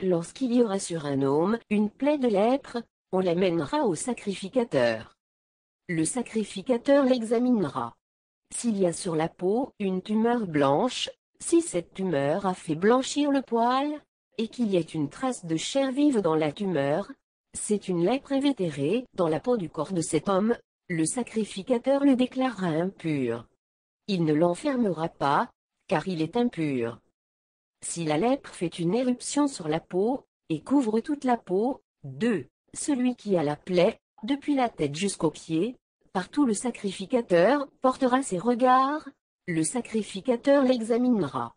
Lorsqu'il y aura sur un homme une plaie de lèpre, on l'amènera au sacrificateur. Le sacrificateur l'examinera. S'il y a sur la peau une tumeur blanche, si cette tumeur a fait blanchir le poil, et qu'il y ait une trace de chair vive dans la tumeur, c'est une lèpre invétérée dans la peau du corps de cet homme, le sacrificateur le déclarera impur. Il ne l'enfermera pas, car il est impur. Si la lèpre fait une éruption sur la peau, et couvre toute la peau, 2. Celui qui a la plaie, depuis la tête jusqu'aux pieds, partout le sacrificateur portera ses regards, le sacrificateur l'examinera.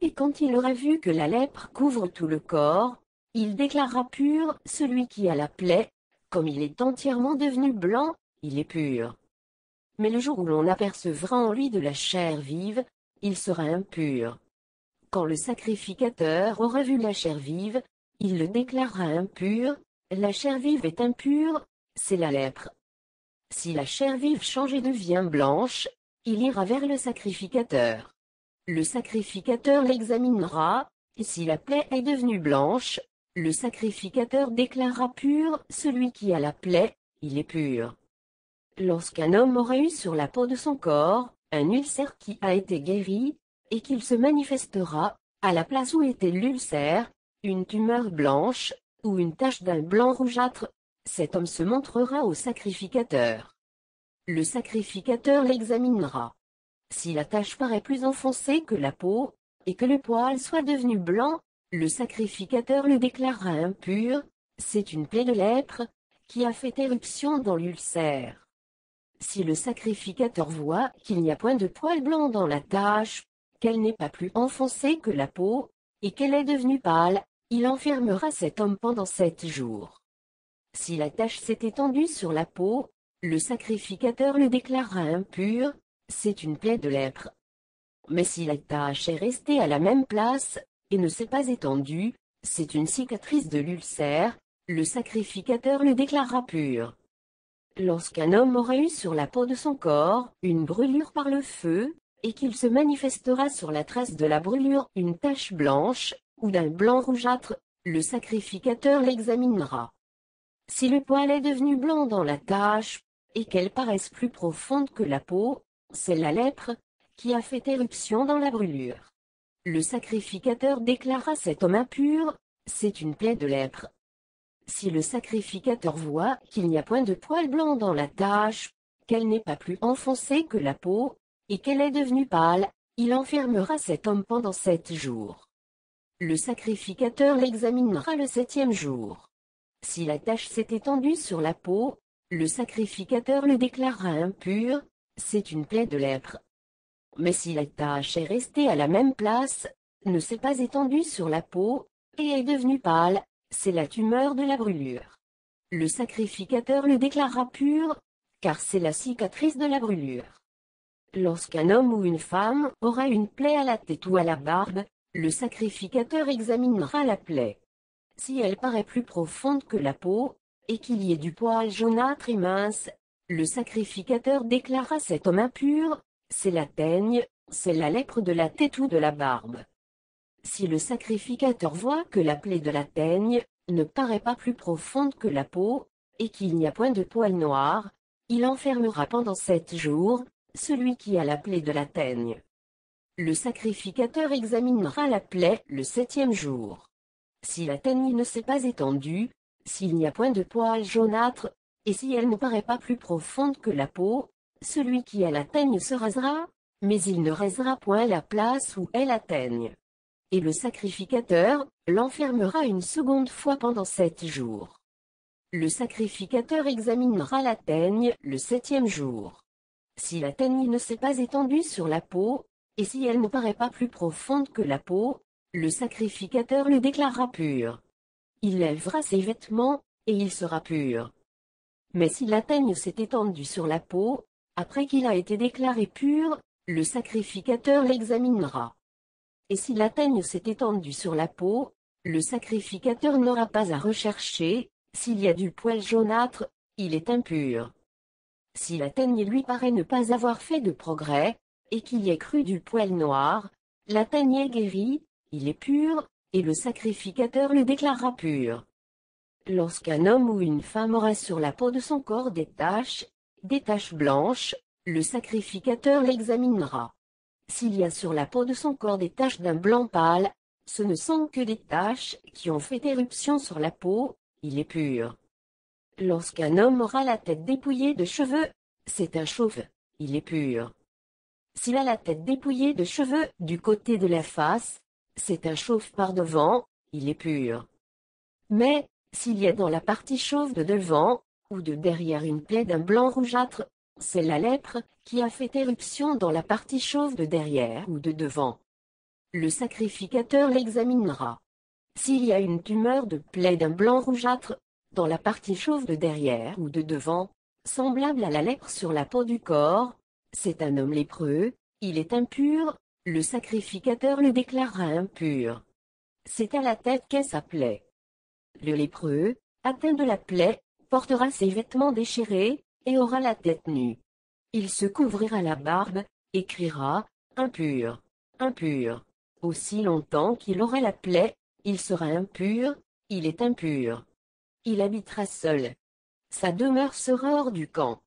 Et quand il aura vu que la lèpre couvre tout le corps, il déclarera pur celui qui a la plaie, comme il est entièrement devenu blanc, il est pur. Mais le jour où l'on apercevra en lui de la chair vive, il sera impur. Quand le sacrificateur aura vu la chair vive, il le déclarera impur, la chair vive est impure, c'est la lèpre. Si la chair vive change et devient blanche, il ira vers le sacrificateur. Le sacrificateur l'examinera, et si la plaie est devenue blanche, le sacrificateur déclarera pur celui qui a la plaie, il est pur. Lorsqu'un homme aura eu sur la peau de son corps, un ulcère qui a été guéri, et qu'il se manifestera, à la place où était l'ulcère, une tumeur blanche, ou une tache d'un blanc rougeâtre, cet homme se montrera au sacrificateur. Le sacrificateur l'examinera. Si la tache paraît plus enfoncée que la peau, et que le poil soit devenu blanc, le sacrificateur le déclarera impur, c'est une plaie de lèpre, qui a fait éruption dans l'ulcère. Si le sacrificateur voit qu'il n'y a point de poil blanc dans la tache, qu'elle n'est pas plus enfoncée que la peau, et qu'elle est devenue pâle, il enfermera cet homme pendant sept jours. Si la tache s'est étendue sur la peau, le sacrificateur le déclarera impur, c'est une plaie de lèpre. Mais si la tache est restée à la même place, et ne s'est pas étendue, c'est une cicatrice de l'ulcère, le sacrificateur le déclarera pur. Lorsqu'un homme aura eu sur la peau de son corps une brûlure par le feu, et qu'il se manifestera sur la trace de la brûlure une tache blanche, ou d'un blanc rougeâtre, le sacrificateur l'examinera. Si le poil est devenu blanc dans la tache, et qu'elle paraisse plus profonde que la peau, c'est la lèpre, qui a fait éruption dans la brûlure. Le sacrificateur déclara cet homme impur, c'est une plaie de lèpre. Si le sacrificateur voit qu'il n'y a point de poil blanc dans la tache, qu'elle n'est pas plus enfoncée que la peau, et qu'elle est devenue pâle, il enfermera cet homme pendant sept jours. Le sacrificateur l'examinera le septième jour. Si la tache s'est étendue sur la peau, le sacrificateur le déclarera impur, c'est une plaie de lèpre. Mais si la tache est restée à la même place, ne s'est pas étendue sur la peau, et est devenue pâle, c'est la tumeur de la brûlure. Le sacrificateur le déclarera pur, car c'est la cicatrice de la brûlure. Lorsqu'un homme ou une femme aura une plaie à la tête ou à la barbe, le sacrificateur examinera la plaie. Si elle paraît plus profonde que la peau, et qu'il y ait du poil jaunâtre et mince, le sacrificateur déclara cet homme impur, c'est la teigne, c'est la lèpre de la tête ou de la barbe. Si le sacrificateur voit que la plaie de la teigne ne paraît pas plus profonde que la peau, et qu'il n'y a point de poil noir, il enfermera pendant sept jours, celui qui a la plaie de la teigne. Le sacrificateur examinera la plaie le septième jour. Si la teigne ne s'est pas étendue, s'il n'y a point de poil jaunâtre, et si elle ne paraît pas plus profonde que la peau, celui qui a la teigne se rasera, mais il ne rasera point la place où est la teigne. Et le sacrificateur l'enfermera une seconde fois pendant sept jours. Le sacrificateur examinera la teigne le septième jour. Si la teigne ne s'est pas étendue sur la peau, et si elle ne paraît pas plus profonde que la peau, le sacrificateur le déclarera pur. Il lèvera ses vêtements, et il sera pur. Mais si la teigne s'est étendue sur la peau, après qu'il a été déclaré pur, le sacrificateur l'examinera. Et si la teigne s'est étendue sur la peau, le sacrificateur n'aura pas à rechercher, s'il y a du poil jaunâtre, il est impur. Si la teigne lui paraît ne pas avoir fait de progrès, et qu'il y ait cru du poil noir, la teigne est guérie, il est pur, et le sacrificateur le déclarera pur. Lorsqu'un homme ou une femme aura sur la peau de son corps des taches, des taches blanches, le sacrificateur l'examinera. S'il y a sur la peau de son corps des taches d'un blanc pâle, ce ne sont que des taches qui ont fait éruption sur la peau, il est pur. Lorsqu'un homme aura la tête dépouillée de cheveux, c'est un chauve, il est pur. S'il a la tête dépouillée de cheveux du côté de la face, c'est un chauve par devant, il est pur. Mais, s'il y a dans la partie chauve de devant, ou de derrière une plaie d'un blanc rougeâtre, c'est la lèpre qui a fait éruption dans la partie chauve de derrière ou de devant. Le sacrificateur l'examinera. S'il y a une tumeur de plaie d'un blanc rougeâtre, dans la partie chauve de derrière ou de devant, semblable à la lèpre sur la peau du corps, c'est un homme lépreux, il est impur, le sacrificateur le déclarera impur. C'est à la tête qu'est sa plaie. Le lépreux, atteint de la plaie, portera ses vêtements déchirés, et aura la tête nue. Il se couvrira la barbe, et criera, impur, impur. Aussi longtemps qu'il aura la plaie, il sera impur, il est impur. Il habitera seul. Sa demeure sera hors du camp.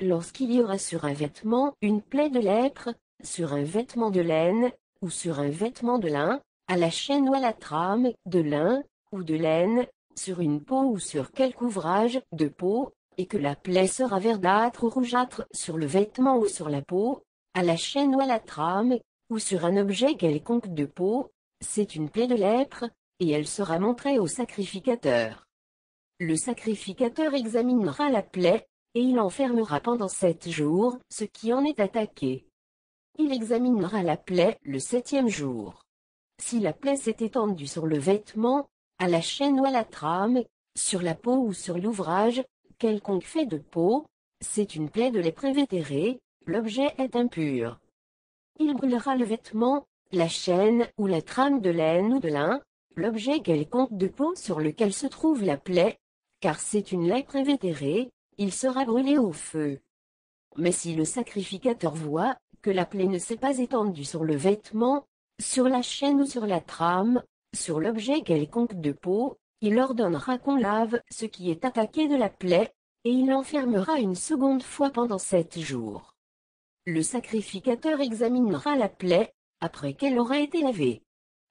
Lorsqu'il y aura sur un vêtement une plaie de lèpre, sur un vêtement de laine, ou sur un vêtement de lin, à la chaîne ou à la trame, de lin, ou de laine, sur une peau ou sur quelque ouvrage de peau, et que la plaie sera verdâtre ou rougeâtre sur le vêtement ou sur la peau, à la chaîne ou à la trame, ou sur un objet quelconque de peau, c'est une plaie de lèpre, et elle sera montrée au sacrificateur. Le sacrificateur examinera la plaie, et il enfermera pendant sept jours ce qui en est attaqué. Il examinera la plaie le septième jour. Si la plaie s'est étendue sur le vêtement, à la chaîne ou à la trame, sur la peau ou sur l'ouvrage, quelconque fait de peau, c'est une plaie de lèpre invétérée, l'objet est impur. Il brûlera le vêtement, la chaîne ou la trame de laine ou de lin, l'objet quelconque de peau sur lequel se trouve la plaie, car c'est une lèpre invétérée, il sera brûlé au feu. Mais si le sacrificateur voit que la plaie ne s'est pas étendue sur le vêtement, sur la chaîne ou sur la trame, sur l'objet quelconque de peau, il ordonnera qu'on lave ce qui est attaqué de la plaie, et il l'enfermera une seconde fois pendant sept jours. Le sacrificateur examinera la plaie, après qu'elle aura été lavée.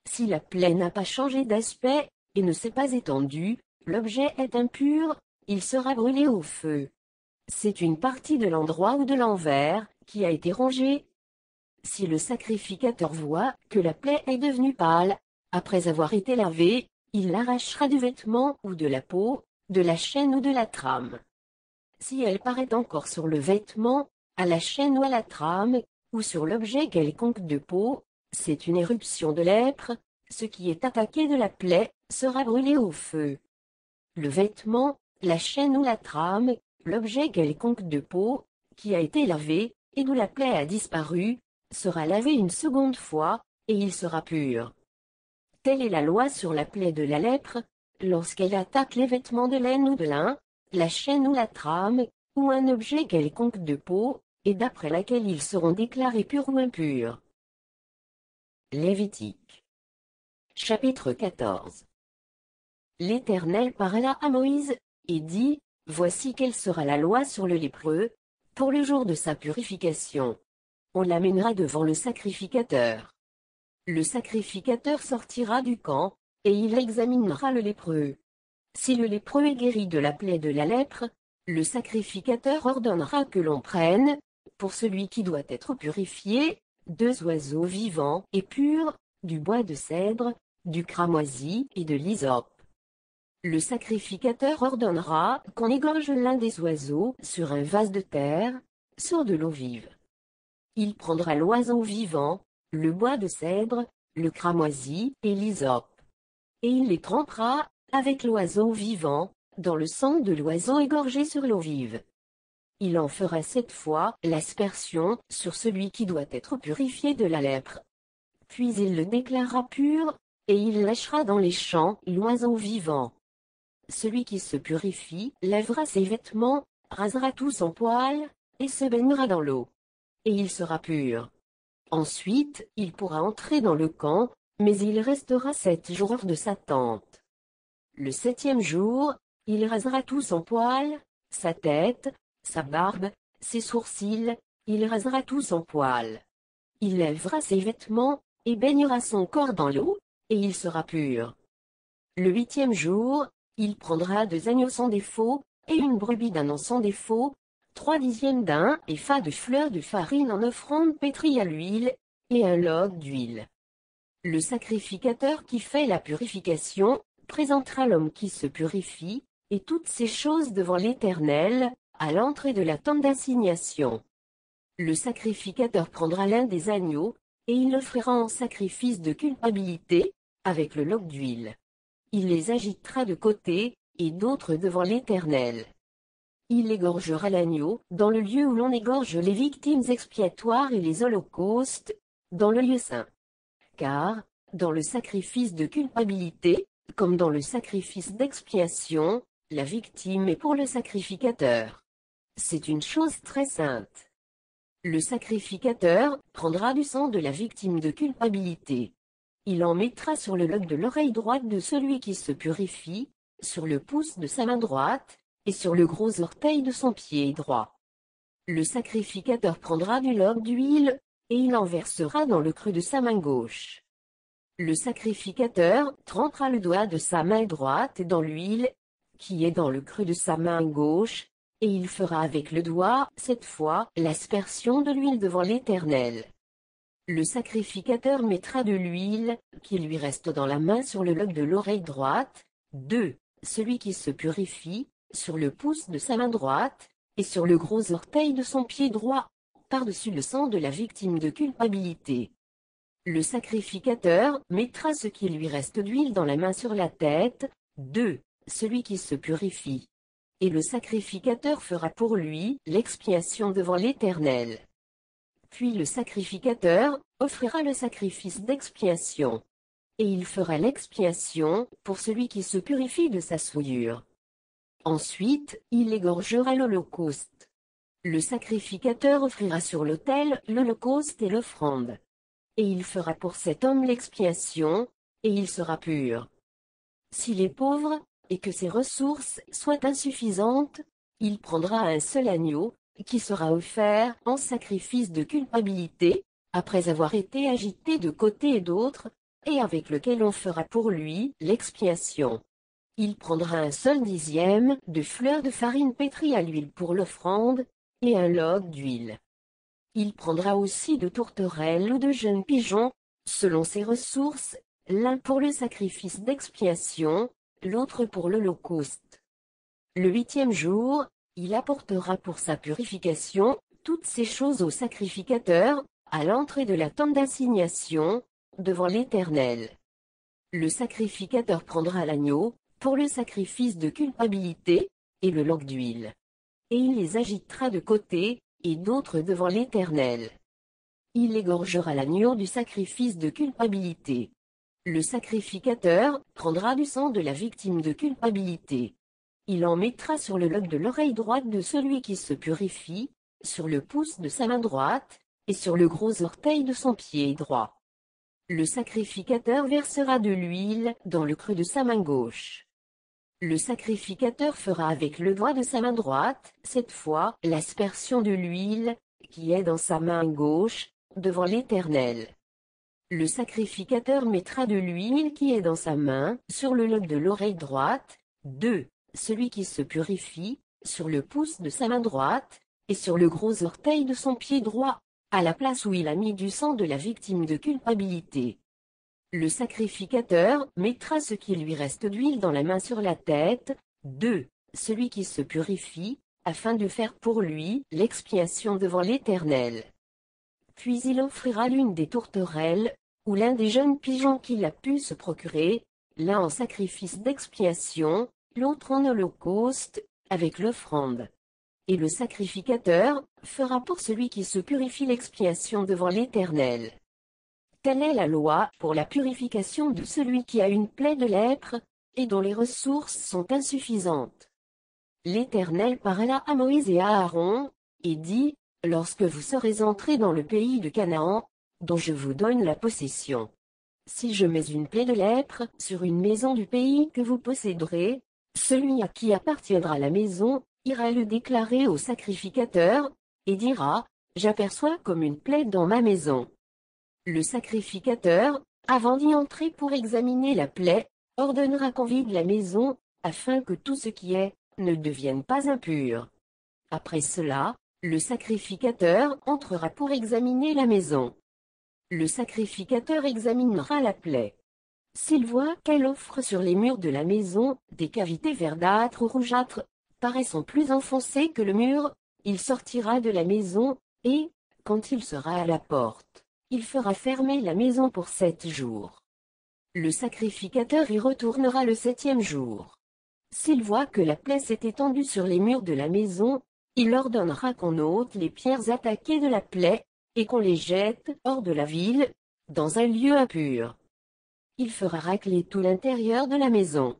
Si la plaie n'a pas changé d'aspect, et ne s'est pas étendue, l'objet est impur, il sera brûlé au feu. C'est une partie de l'endroit ou de l'envers, qui a été rongée. Si le sacrificateur voit que la plaie est devenue pâle, après avoir été lavée, il l'arrachera du vêtement ou de la peau, de la chaîne ou de la trame. Si elle paraît encore sur le vêtement, à la chaîne ou à la trame, ou sur l'objet quelconque de peau, c'est une éruption de lèpre, ce qui est attaqué de la plaie, sera brûlé au feu. Le vêtement, la chaîne ou la trame, l'objet quelconque de peau, qui a été lavé, et d'où la plaie a disparu, sera lavé une seconde fois, et il sera pur. Telle est la loi sur la plaie de la lèpre, lorsqu'elle attaque les vêtements de laine ou de lin, la chaîne ou la trame, ou un objet quelconque de peau, et d'après laquelle ils seront déclarés purs ou impurs. Lévitique. Chapitre 14 L'Éternel parla à Moïse, et dit, Voici quelle sera la loi sur le lépreux, pour le jour de sa purification. On l'amènera devant le sacrificateur. Le sacrificateur sortira du camp, et il examinera le lépreux. Si le lépreux est guéri de la plaie de la lèpre, le sacrificateur ordonnera que l'on prenne, pour celui qui doit être purifié, deux oiseaux vivants et purs, du bois de cèdre, du cramoisi et de l'hysope. Le sacrificateur ordonnera qu'on égorge l'un des oiseaux sur un vase de terre, sur de l'eau vive. Il prendra l'oiseau vivant, le bois de cèdre, le cramoisi et l'hysope. Et il les trempera, avec l'oiseau vivant, dans le sang de l'oiseau égorgé sur l'eau vive. Il en fera cette fois l'aspersion sur celui qui doit être purifié de la lèpre. Puis il le déclarera pur, et il lâchera dans les champs l'oiseau vivant. Celui qui se purifie lèvera ses vêtements, rasera tout son poil, et se baignera dans l'eau. Et il sera pur. Ensuite, il pourra entrer dans le camp, mais il restera sept jours hors de sa tente. Le septième jour, il rasera tout son poil, sa tête, sa barbe, ses sourcils, il rasera tout son poil. Il lèvera ses vêtements, et baignera son corps dans l'eau, et il sera pur. Le huitième jour, il prendra deux agneaux sans défaut, et une brebis d'un an sans défaut, trois dixièmes d'un et fa de fleurs de farine en offrande pétrie à l'huile, et un log d'huile. Le sacrificateur qui fait la purification, présentera l'homme qui se purifie, et toutes ces choses devant l'Éternel, à l'entrée de la tente d'assignation. Le sacrificateur prendra l'un des agneaux, et il l'offrira en sacrifice de culpabilité, avec le log d'huile. Il les agitera de côté, et d'autres devant l'Éternel. Il égorgera l'agneau, dans le lieu où l'on égorge les victimes expiatoires et les holocaustes, dans le lieu saint. Car, dans le sacrifice de culpabilité, comme dans le sacrifice d'expiation, la victime est pour le sacrificateur. C'est une chose très sainte. Le sacrificateur prendra du sang de la victime de culpabilité. Il en mettra sur le lobe de l'oreille droite de celui qui se purifie, sur le pouce de sa main droite, et sur le gros orteil de son pied droit. Le sacrificateur prendra du lobe d'huile, et il en versera dans le creux de sa main gauche. Le sacrificateur trempera le doigt de sa main droite dans l'huile, qui est dans le creux de sa main gauche, et il fera avec le doigt, cette fois, l'aspersion de l'huile devant l'Éternel. Le sacrificateur mettra de l'huile, qui lui reste dans la main sur le lobe de l'oreille droite, 2. Celui qui se purifie, sur le pouce de sa main droite, et sur le gros orteil de son pied droit, par-dessus le sang de la victime de culpabilité. Le sacrificateur mettra ce qui lui reste d'huile dans la main sur la tête, 2. Celui qui se purifie. Et le sacrificateur fera pour lui l'expiation devant l'Éternel. Puis le sacrificateur offrira le sacrifice d'expiation. Et il fera l'expiation pour celui qui se purifie de sa souillure. Ensuite, il égorgera l'holocauste. Le sacrificateur offrira sur l'autel l'holocauste et l'offrande et il fera pour cet homme l'expiation, et il sera pur. S'il est pauvre, et que ses ressources soient insuffisantes, il prendra un seul agneau, qui sera offert en sacrifice de culpabilité, après avoir été agité de côté et d'autre, et avec lequel on fera pour lui l'expiation. Il prendra un seul dixième de fleurs de farine pétrie à l'huile pour l'offrande, et un log d'huile. Il prendra aussi de tourterelles ou de jeunes pigeons, selon ses ressources, l'un pour le sacrifice d'expiation, l'autre pour l'holocauste. Le huitième jour, il apportera pour sa purification, toutes ces choses au sacrificateur, à l'entrée de la tente d'assignation, devant l'Éternel. Le sacrificateur prendra l'agneau, pour le sacrifice de culpabilité, et le loc d'huile. Et il les agitera de côté, et d'autres devant l'Éternel. Il égorgera l'agneau du sacrifice de culpabilité. Le sacrificateur prendra du sang de la victime de culpabilité. Il en mettra sur le lobe de l'oreille droite de celui qui se purifie, sur le pouce de sa main droite, et sur le gros orteil de son pied droit. Le sacrificateur versera de l'huile dans le creux de sa main gauche. Le sacrificateur fera avec le doigt de sa main droite, cette fois, l'aspersion de l'huile, qui est dans sa main gauche, devant l'Éternel. Le sacrificateur mettra de l'huile qui est dans sa main, sur le lobe de l'oreille droite, 2. Celui qui se purifie, sur le pouce de sa main droite, et sur le gros orteil de son pied droit, à la place où il a mis du sang de la victime de culpabilité. Le sacrificateur mettra ce qui lui reste d'huile dans la main sur la tête, 2. Celui qui se purifie, afin de faire pour lui l'expiation devant l'Éternel. Puis il offrira l'une des tourterelles, ou l'un des jeunes pigeons qu'il a pu se procurer, l'un en sacrifice d'expiation, l'autre en holocauste, avec l'offrande. Et le sacrificateur fera pour celui qui se purifie l'expiation devant l'Éternel. Telle est la loi pour la purification de celui qui a une plaie de lèpre, et dont les ressources sont insuffisantes. L'Éternel parla à Moïse et à Aaron, et dit, Lorsque vous serez entrés dans le pays de Canaan, dont je vous donne la possession, Si je mets une plaie de lèpre sur une maison du pays que vous posséderez, celui à qui appartiendra la maison, ira le déclarer au sacrificateur, et dira, J'aperçois comme une plaie dans ma maison. Le sacrificateur, avant d'y entrer pour examiner la plaie, ordonnera qu'on vide la maison, afin que tout ce qui est, ne devienne pas impur. Après cela, le sacrificateur entrera pour examiner la maison. Le sacrificateur examinera la plaie. S'il voit qu'elle offre sur les murs de la maison des cavités verdâtres ou rougeâtres, paraissant plus enfoncées que le mur, il sortira de la maison, et, quand il sera à la porte, il fera fermer la maison pour sept jours. Le sacrificateur y retournera le septième jour. S'il voit que la plaie s'est étendue sur les murs de la maison, il ordonnera qu'on ôte les pierres attaquées de la plaie, et qu'on les jette hors de la ville, dans un lieu impur. Il fera racler tout l'intérieur de la maison.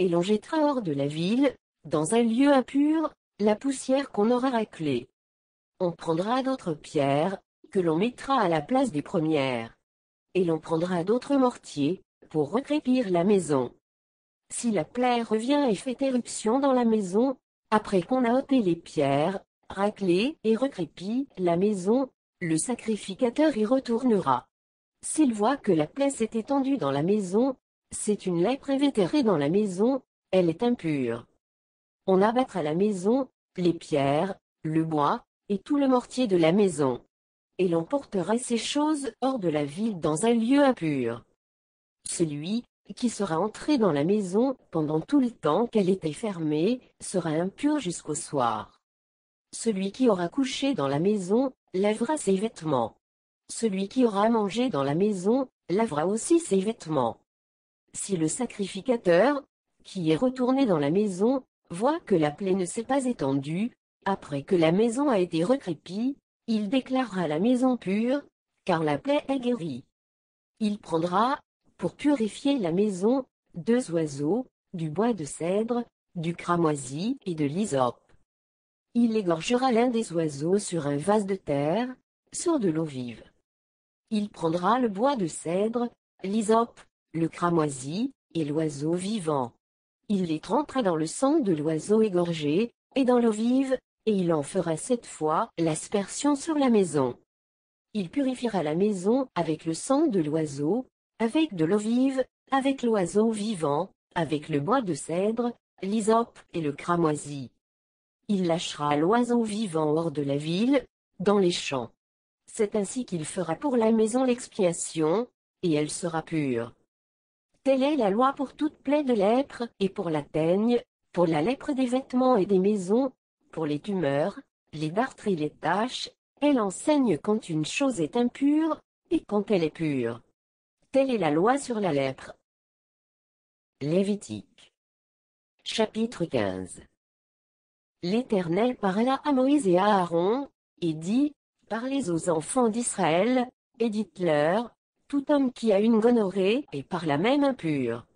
Et l'on jettera hors de la ville, dans un lieu impur, la poussière qu'on aura raclée. On prendra d'autres pierres, que l'on mettra à la place des premières. Et l'on prendra d'autres mortiers, pour recrépir la maison. Si la plaie revient et fait éruption dans la maison, après qu'on a ôté les pierres, raclé et recrépi la maison, le sacrificateur y retournera. S'il voit que la plaie s'est étendue dans la maison, c'est une lèpre invétérée dans la maison, elle est impure. On abattra la maison, les pierres, le bois, et tout le mortier de la maison. Et l'on portera ces choses hors de la ville dans un lieu impur. Celui qui sera entré dans la maison pendant tout le temps qu'elle était fermée, sera impur jusqu'au soir. Celui qui aura couché dans la maison, lavera ses vêtements. Celui qui aura mangé dans la maison, lavera aussi ses vêtements. Si le sacrificateur, qui est retourné dans la maison, voit que la plaie ne s'est pas étendue, après que la maison a été recrépie, il déclarera la maison pure, car la plaie est guérie. Il prendra, pour purifier la maison, deux oiseaux, du bois de cèdre, du cramoisi et de l'hysope. Il égorgera l'un des oiseaux sur un vase de terre, sur de l'eau vive. Il prendra le bois de cèdre, l'hysope, le cramoisi, et l'oiseau vivant. Il les trempera dans le sang de l'oiseau égorgé, et dans l'eau vive, et il en fera cette fois l'aspersion sur la maison. Il purifiera la maison avec le sang de l'oiseau, avec de l'eau vive, avec l'oiseau vivant, avec le bois de cèdre, l'hysope et le cramoisi. Il lâchera l'oiseau vivant hors de la ville, dans les champs. C'est ainsi qu'il fera pour la maison l'expiation, et elle sera pure. Telle est la loi pour toute plaie de lèpre, et pour la teigne, pour la lèpre des vêtements et des maisons, les tumeurs, les dartres et les taches, elle enseigne quand une chose est impure, et quand elle est pure. Telle est la loi sur la lèpre. Lévitique. Chapitre 15 L'Éternel parla à Moïse et à Aaron, et dit, Parlez aux enfants d'Israël, et dites-leur, Tout homme qui a une gonorrhée est par la même impur.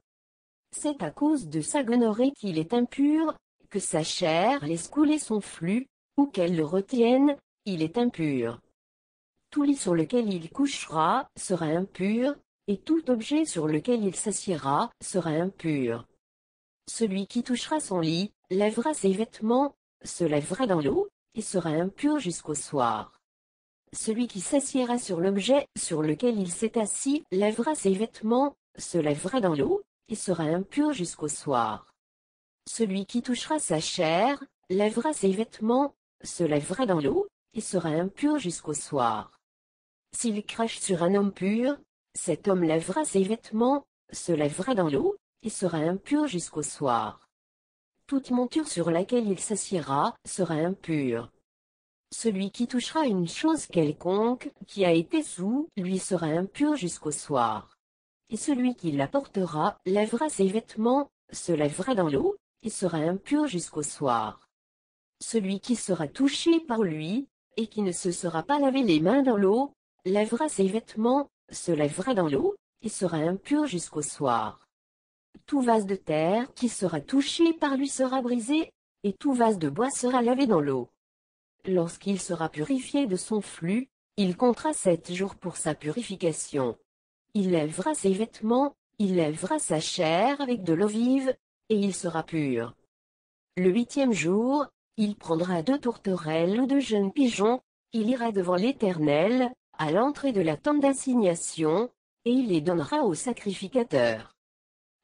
C'est à cause de sa gonorrhée qu'il est impur, que sa chair laisse couler son flux, ou qu'elle le retienne, il est impur. Tout lit sur lequel il couchera sera impur, et tout objet sur lequel il s'assiera sera impur. Celui qui touchera son lit, lèvera ses vêtements, se lèvera dans l'eau, et sera impur jusqu'au soir. Celui qui s'assiera sur l'objet sur lequel il s'est assis, lèvera ses vêtements, se lèvera dans l'eau, et sera impur jusqu'au soir. Celui qui touchera sa chair, lèvera ses vêtements, se lèvera dans l'eau, et sera impur jusqu'au soir. S'il crache sur un homme pur, cet homme lèvera ses vêtements, se lèvera dans l'eau, et sera impur jusqu'au soir. Toute monture sur laquelle il s'assiera sera impure. Celui qui touchera une chose quelconque, qui a été sous, lui sera impur jusqu'au soir. Et celui qui la portera, lèvera ses vêtements, se lèvera dans l'eau, et sera impur jusqu'au soir. Celui qui sera touché par lui, et qui ne se sera pas lavé les mains dans l'eau, lèvera ses vêtements, se lèvera dans l'eau, et sera impur jusqu'au soir. Tout vase de terre qui sera touché par lui sera brisé, et tout vase de bois sera lavé dans l'eau. Lorsqu'il sera purifié de son flux, il comptera sept jours pour sa purification. il lèvera ses vêtements, il lèvera sa chair avec de l'eau vive, et il sera pur. Le huitième jour, il prendra deux tourterelles ou deux jeunes pigeons, il ira devant l'Éternel, à l'entrée de la tente d'assignation, et il les donnera au sacrificateur.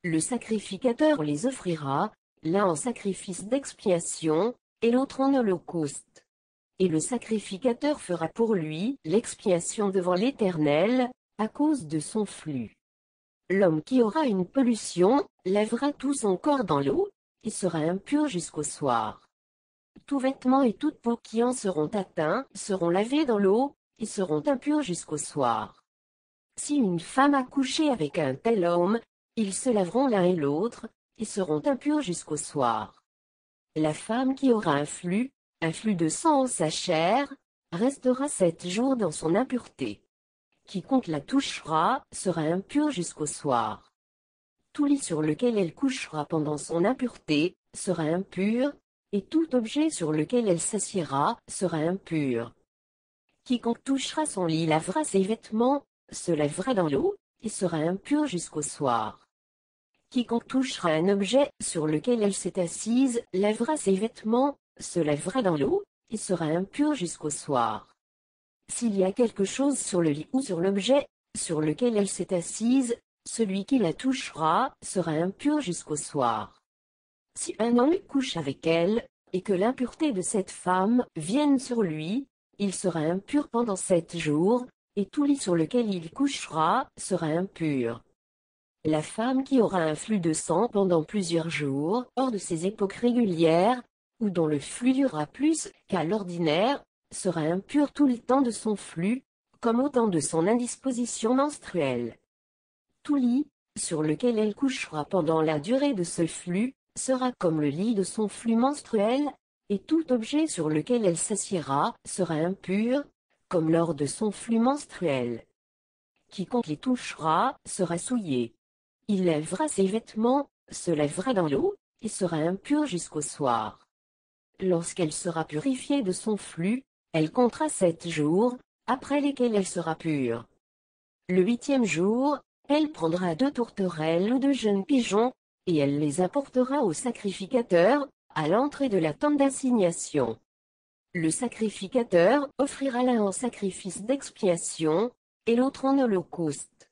Le sacrificateur les offrira, l'un en sacrifice d'expiation, et l'autre en holocauste. Et le sacrificateur fera pour lui l'expiation devant l'Éternel, à cause de son flux. L'homme qui aura une pollution, lèvera tout son corps dans l'eau, et sera impur jusqu'au soir. Tout vêtement et toute peau qui en seront atteints seront lavés dans l'eau, et seront impurs jusqu'au soir. Si une femme a couché avec un tel homme, ils se laveront l'un et l'autre, et seront impurs jusqu'au soir. La femme qui aura un flux, un flux de sang en sa chair, restera sept jours dans son impureté. Quiconque la touchera sera impur jusqu'au soir. Tout lit sur lequel elle couchera pendant son impureté sera impur, et tout objet sur lequel elle s'assiera sera impur. Quiconque touchera son lit lavera ses vêtements, se lèvera dans l'eau, et sera impur jusqu'au soir. Quiconque touchera un objet sur lequel elle s'est assise lèvera ses vêtements, se lèvera dans l'eau, et sera impur jusqu'au soir. S'il y a quelque chose sur le lit ou sur l'objet, sur lequel elle s'est assise, celui qui la touchera sera impur jusqu'au soir. Si un homme couche avec elle, et que l'impureté de cette femme vienne sur lui, il sera impur pendant sept jours, et tout lit sur lequel il couchera sera impur. La femme qui aura un flux de sang pendant plusieurs jours, hors de ses époques régulières, ou dont le flux durera plus qu'à l'ordinaire, sera impure tout le temps de son flux, comme au temps de son indisposition menstruelle. Tout lit, sur lequel elle couchera pendant la durée de ce flux, sera comme le lit de son flux menstruel, et tout objet sur lequel elle s'assiera sera impur, comme lors de son flux menstruel. Quiconque les touchera sera souillé. Il lèvera ses vêtements, se lèvera dans l'eau, et sera impur jusqu'au soir. Lorsqu'elle sera purifiée de son flux, elle comptera sept jours, après lesquels elle sera pure. Le huitième jour, elle prendra deux tourterelles ou deux jeunes pigeons, et elle les apportera au sacrificateur, à l'entrée de la tente d'assignation. Le sacrificateur offrira l'un en sacrifice d'expiation, et l'autre en holocauste.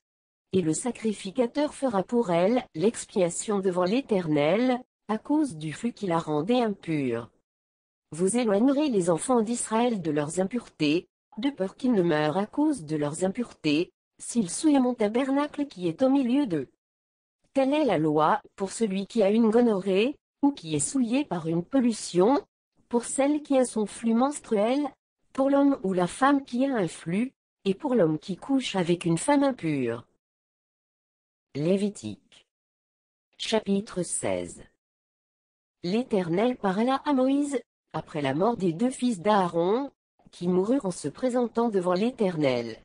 Et le sacrificateur fera pour elle l'expiation devant l'Éternel, à cause du flux qui la rendait impure. Vous éloignerez les enfants d'Israël de leurs impuretés, de peur qu'ils ne meurent à cause de leurs impuretés, s'ils souillent mon tabernacle qui est au milieu d'eux. Telle est la loi, pour celui qui a une gonorrhée, ou qui est souillé par une pollution, pour celle qui a son flux menstruel, pour l'homme ou la femme qui a un flux, et pour l'homme qui couche avec une femme impure. Lévitique. Chapitre 16 L'Éternel parla à Moïse, après la mort des deux fils d'Aaron, qui moururent en se présentant devant l'Éternel.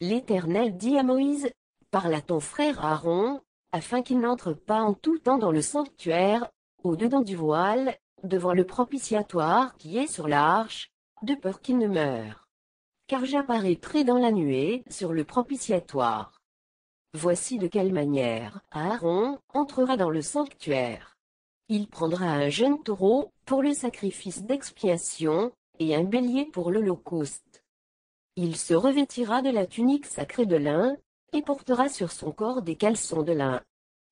L'Éternel dit à Moïse, Parle à ton frère Aaron, afin qu'il n'entre pas en tout temps dans le sanctuaire, au-dedans du voile, devant le propitiatoire qui est sur l'arche, de peur qu'il ne meure. Car j'apparaîtrai dans la nuée sur le propitiatoire. Voici de quelle manière Aaron entrera dans le sanctuaire. Il prendra un jeune taureau pour le sacrifice d'expiation, et un bélier pour l'holocauste. Il se revêtira de la tunique sacrée de lin, et portera sur son corps des caleçons de lin.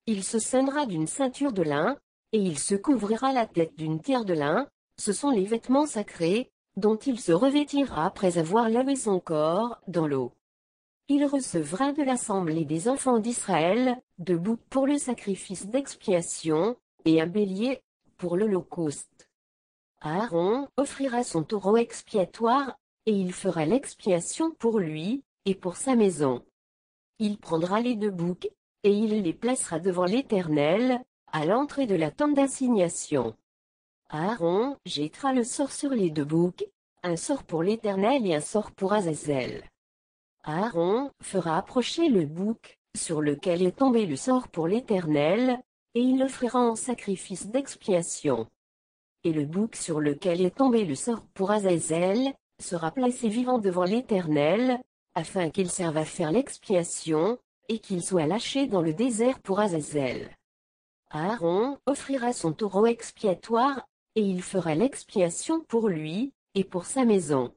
Il se ceinera d'une ceinture de lin, et il se couvrira la tête d'une terre de lin, ce sont les vêtements sacrés, dont il se revêtira après avoir lavé son corps dans l'eau. Il recevra de l'assemblée des enfants d'Israël, de boucs pour le sacrifice d'expiation, et un bélier, pour l'holocauste. Aaron offrira son taureau expiatoire, et il fera l'expiation pour lui, et pour sa maison. Il prendra les deux boucs, et il les placera devant l'Éternel, à l'entrée de la tente d'assignation. Aaron jettera le sort sur les deux boucs, un sort pour l'Éternel et un sort pour Azazel. Aaron fera approcher le bouc, sur lequel est tombé le sort pour l'Éternel, et il l'offrira en sacrifice d'expiation. Et le bouc sur lequel est tombé le sort pour Azazel, sera placé vivant devant l'Éternel, afin qu'il serve à faire l'expiation, et qu'il soit lâché dans le désert pour Azazel. Aaron offrira son taureau expiatoire, et il fera l'expiation pour lui, et pour sa maison.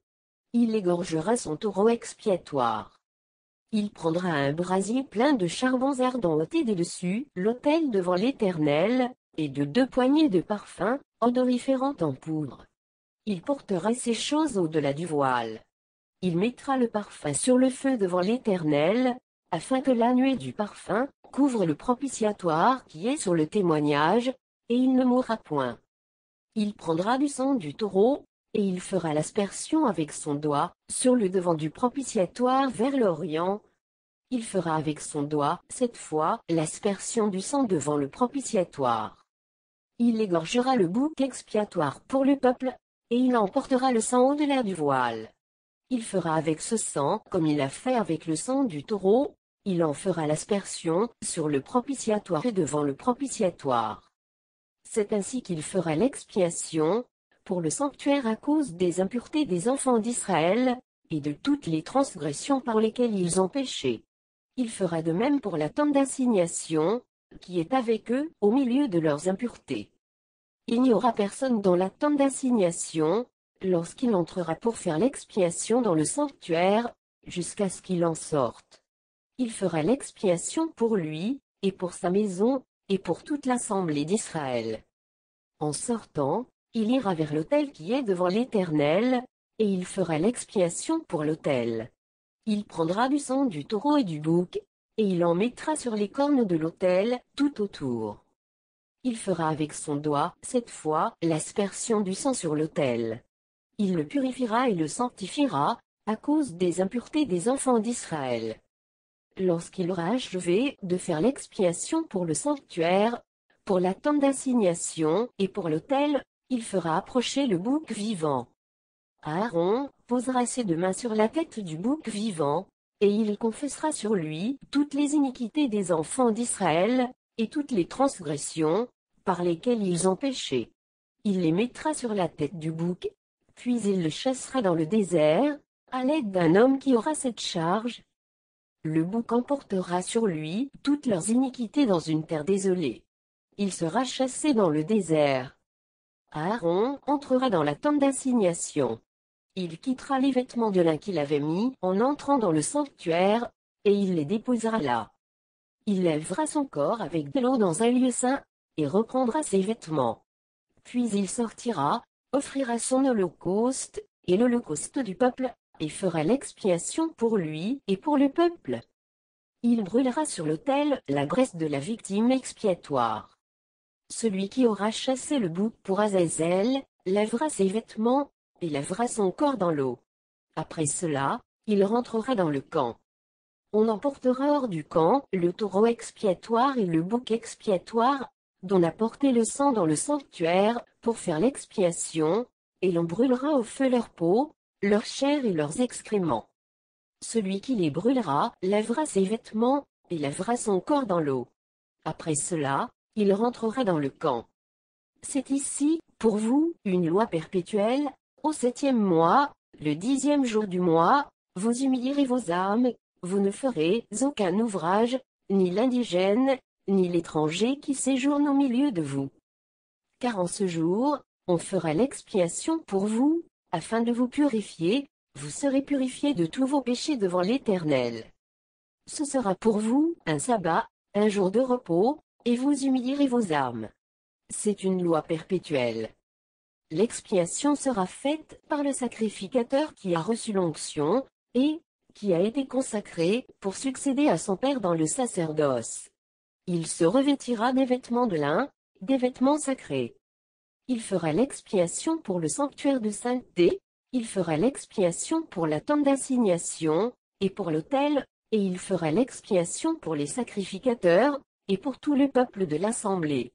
Il égorgera son taureau expiatoire. Il prendra un brasier plein de charbons ardents ôtés dessus l'autel devant l'Éternel, et de deux poignées de parfum, odoriférant en poudre. Il portera ces choses au-delà du voile. Il mettra le parfum sur le feu devant l'Éternel, afin que la nuée du parfum couvre le propitiatoire qui est sur le témoignage, et il ne mourra point. Il prendra du sang du taureau, et il fera l'aspersion avec son doigt, sur le devant du propitiatoire vers l'Orient. Il fera avec son doigt, cette fois, l'aspersion du sang devant le propitiatoire. Il égorgera le bouc expiatoire pour le peuple, et il emportera le sang au-delà du voile. Il fera avec ce sang, comme il a fait avec le sang du taureau, il en fera l'aspersion, sur le propitiatoire et devant le propitiatoire. C'est ainsi qu'il fera l'expiation, le sanctuaire à cause des impuretés des enfants d'Israël, et de toutes les transgressions par lesquelles ils ont péché. Il fera de même pour la tente d'assignation, qui est avec eux, au milieu de leurs impuretés. Il n'y aura personne dans la tente d'assignation, lorsqu'il entrera pour faire l'expiation dans le sanctuaire, jusqu'à ce qu'il en sorte il fera l'expiation pour lui, et pour sa maison, et pour toute l'assemblée d'Israël. En sortant, il ira vers l'autel qui est devant l'Éternel, et il fera l'expiation pour l'autel. Il prendra du sang du taureau et du bouc, et il en mettra sur les cornes de l'autel, tout autour. Il fera avec son doigt, cette fois, l'aspersion du sang sur l'autel. Il le purifiera et le sanctifiera, à cause des impuretés des enfants d'Israël lorsqu'il aura achevé de faire l'expiation pour le sanctuaire, pour la tente d'assignation et pour l'autel, il fera approcher le bouc vivant. Aaron posera ses deux mains sur la tête du bouc vivant, et il confessera sur lui toutes les iniquités des enfants d'Israël, et toutes les transgressions, par lesquelles ils ont péché. Il les mettra sur la tête du bouc, puis il le chassera dans le désert, à l'aide d'un homme qui aura cette charge, le bouc emportera sur lui toutes leurs iniquités dans une terre désolée. Il sera chassé dans le désert. Aaron entrera dans la tente d'assignation. Il quittera les vêtements de lin qu'il avait mis en entrant dans le sanctuaire, et il les déposera là. Il lèvera son corps avec de l'eau dans un lieu saint, et reprendra ses vêtements. Puis il sortira, offrira son holocauste, et l'holocauste du peuple, et fera l'expiation pour lui et pour le peuple. Il brûlera sur l'autel la graisse de la victime expiatoire. Celui qui aura chassé le bouc pour Azazel, lèvera ses vêtements, et lèvera son corps dans l'eau. Après cela, il rentrera dans le camp. On emportera hors du camp le taureau expiatoire et le bouc expiatoire, dont a porté le sang dans le sanctuaire, pour faire l'expiation, et l'on brûlera au feu leur peau, leur chair et leurs excréments. Celui qui les brûlera lèvera ses vêtements, et lèvera son corps dans l'eau. Après cela, il rentrera dans le camp. C'est ici, pour vous, une loi perpétuelle, au septième mois, le dixième jour du mois, vous humilierez vos âmes, vous ne ferez aucun ouvrage, ni l'indigène, ni l'étranger qui séjourne au milieu de vous. Car en ce jour, on fera l'expiation pour vous, afin de vous purifier, vous serez purifiés de tous vos péchés devant l'Éternel. Ce sera pour vous un sabbat, un jour de repos, et vous humilierez vos âmes. C'est une loi perpétuelle. L'expiation sera faite par le sacrificateur qui a reçu l'onction, et qui a été consacré pour succéder à son père dans le sacerdoce. Il se revêtira des vêtements de lin, des vêtements sacrés. Il fera l'expiation pour le sanctuaire de sainteté, il fera l'expiation pour la tente d'assignation, et pour l'autel, et il fera l'expiation pour les sacrificateurs, et pour tout le peuple de l'assemblée.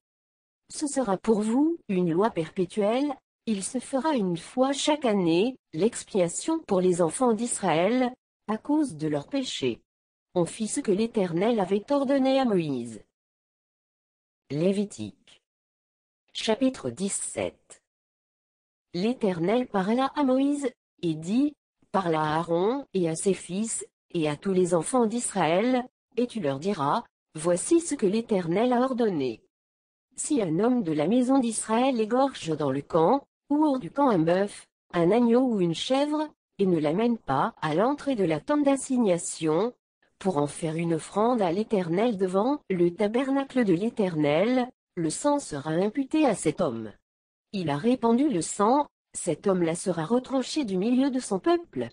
Ce sera pour vous une loi perpétuelle, il se fera une fois chaque année, l'expiation pour les enfants d'Israël, à cause de leurs péchés. On fit ce que l'Éternel avait ordonné à Moïse. Lévitique Chapitre 17 L'Éternel parla à Moïse, et dit, Parle à Aaron et à ses fils, et à tous les enfants d'Israël, et tu leur diras, Voici ce que l'Éternel a ordonné. Si un homme de la maison d'Israël égorge dans le camp, ou hors du camp un bœuf, un agneau ou une chèvre, et ne l'amène pas à l'entrée de la tente d'assignation, pour en faire une offrande à l'Éternel devant le tabernacle de l'Éternel, le sang sera imputé à cet homme. Il a répandu le sang, cet homme-là sera retranché du milieu de son peuple.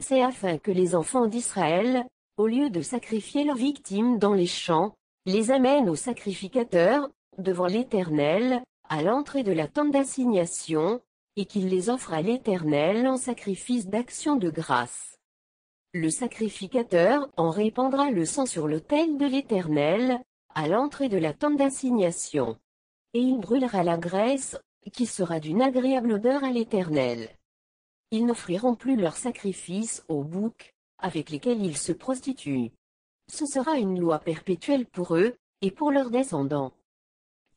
C'est afin que les enfants d'Israël, au lieu de sacrifier leurs victimes dans les champs, les amènent au sacrificateur, devant l'Éternel, à l'entrée de la tente d'assignation, et qu'il les offre à l'Éternel en sacrifice d'action de grâce. Le sacrificateur en répandra le sang sur l'autel de l'Éternel, à l'entrée de la tente d'assignation. Et il brûlera la graisse, qui sera d'une agréable odeur à l'Éternel. Ils n'offriront plus leur sacrifice aux boucs, avec lesquels ils se prostituent. Ce sera une loi perpétuelle pour eux, et pour leurs descendants.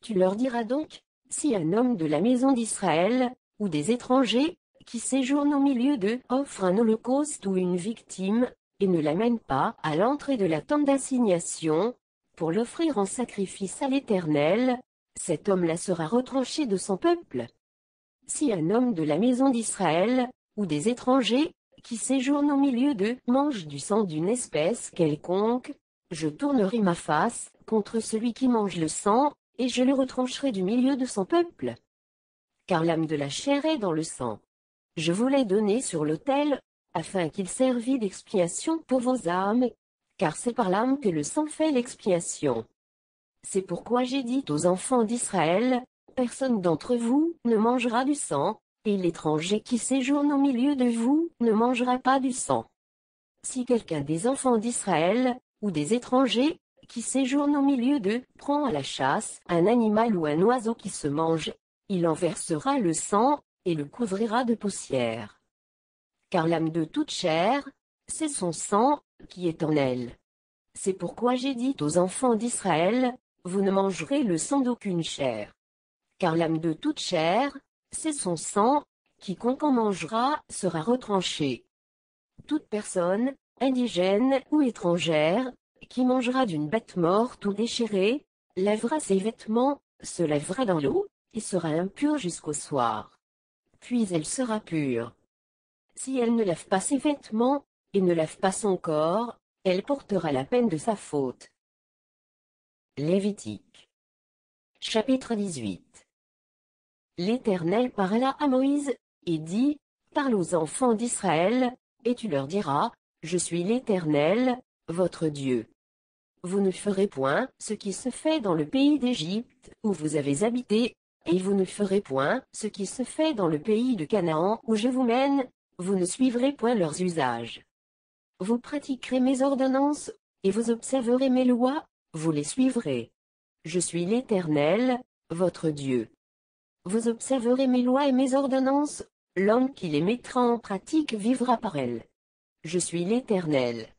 Tu leur diras donc, si un homme de la maison d'Israël, ou des étrangers, qui séjournent au milieu d'eux, offre un holocauste ou une victime, et ne l'amène pas à l'entrée de la tente d'assignation, pour l'offrir en sacrifice à l'Éternel, cet homme-là sera retranché de son peuple. Si un homme de la maison d'Israël, ou des étrangers, qui séjournent au milieu d'eux, mange du sang d'une espèce quelconque, je tournerai ma face contre celui qui mange le sang, et je le retrancherai du milieu de son peuple. Car l'âme de la chair est dans le sang. Je vous l'ai donné sur l'autel, afin qu'il servît d'expiation pour vos âmes, car c'est par l'âme que le sang fait l'expiation. C'est pourquoi j'ai dit aux enfants d'Israël, personne d'entre vous ne mangera du sang, et l'étranger qui séjourne au milieu de vous ne mangera pas du sang. Si quelqu'un des enfants d'Israël, ou des étrangers, qui séjournent au milieu d'eux, prend à la chasse un animal ou un oiseau qui se mange, il en versera le sang, et le couvrira de poussière. Car l'âme de toute chair, c'est son sang, qui est en elle. C'est pourquoi j'ai dit aux enfants d'Israël, vous ne mangerez le sang d'aucune chair. Car l'âme de toute chair, c'est son sang, quiconque en mangera sera retranché. Toute personne, indigène ou étrangère, qui mangera d'une bête morte ou déchirée, lèvera ses vêtements, se lèvera dans l'eau, et sera impure jusqu'au soir. Puis elle sera pure. Si elle ne lève pas ses vêtements, et ne lève pas son corps, elle portera la peine de sa faute. Lévitique. Chapitre 18 L'Éternel parla à Moïse, et dit, Parle aux enfants d'Israël, et tu leur diras, Je suis l'Éternel, votre Dieu. Vous ne ferez point ce qui se fait dans le pays d'Égypte, où vous avez habité, et vous ne ferez point ce qui se fait dans le pays de Canaan, où je vous mène, vous ne suivrez point leurs usages. Vous pratiquerez mes ordonnances, et vous observerez mes lois, vous les suivrez. Je suis l'Éternel, votre Dieu. Vous observerez mes lois et mes ordonnances, l'homme qui les mettra en pratique vivra par elles. Je suis l'Éternel.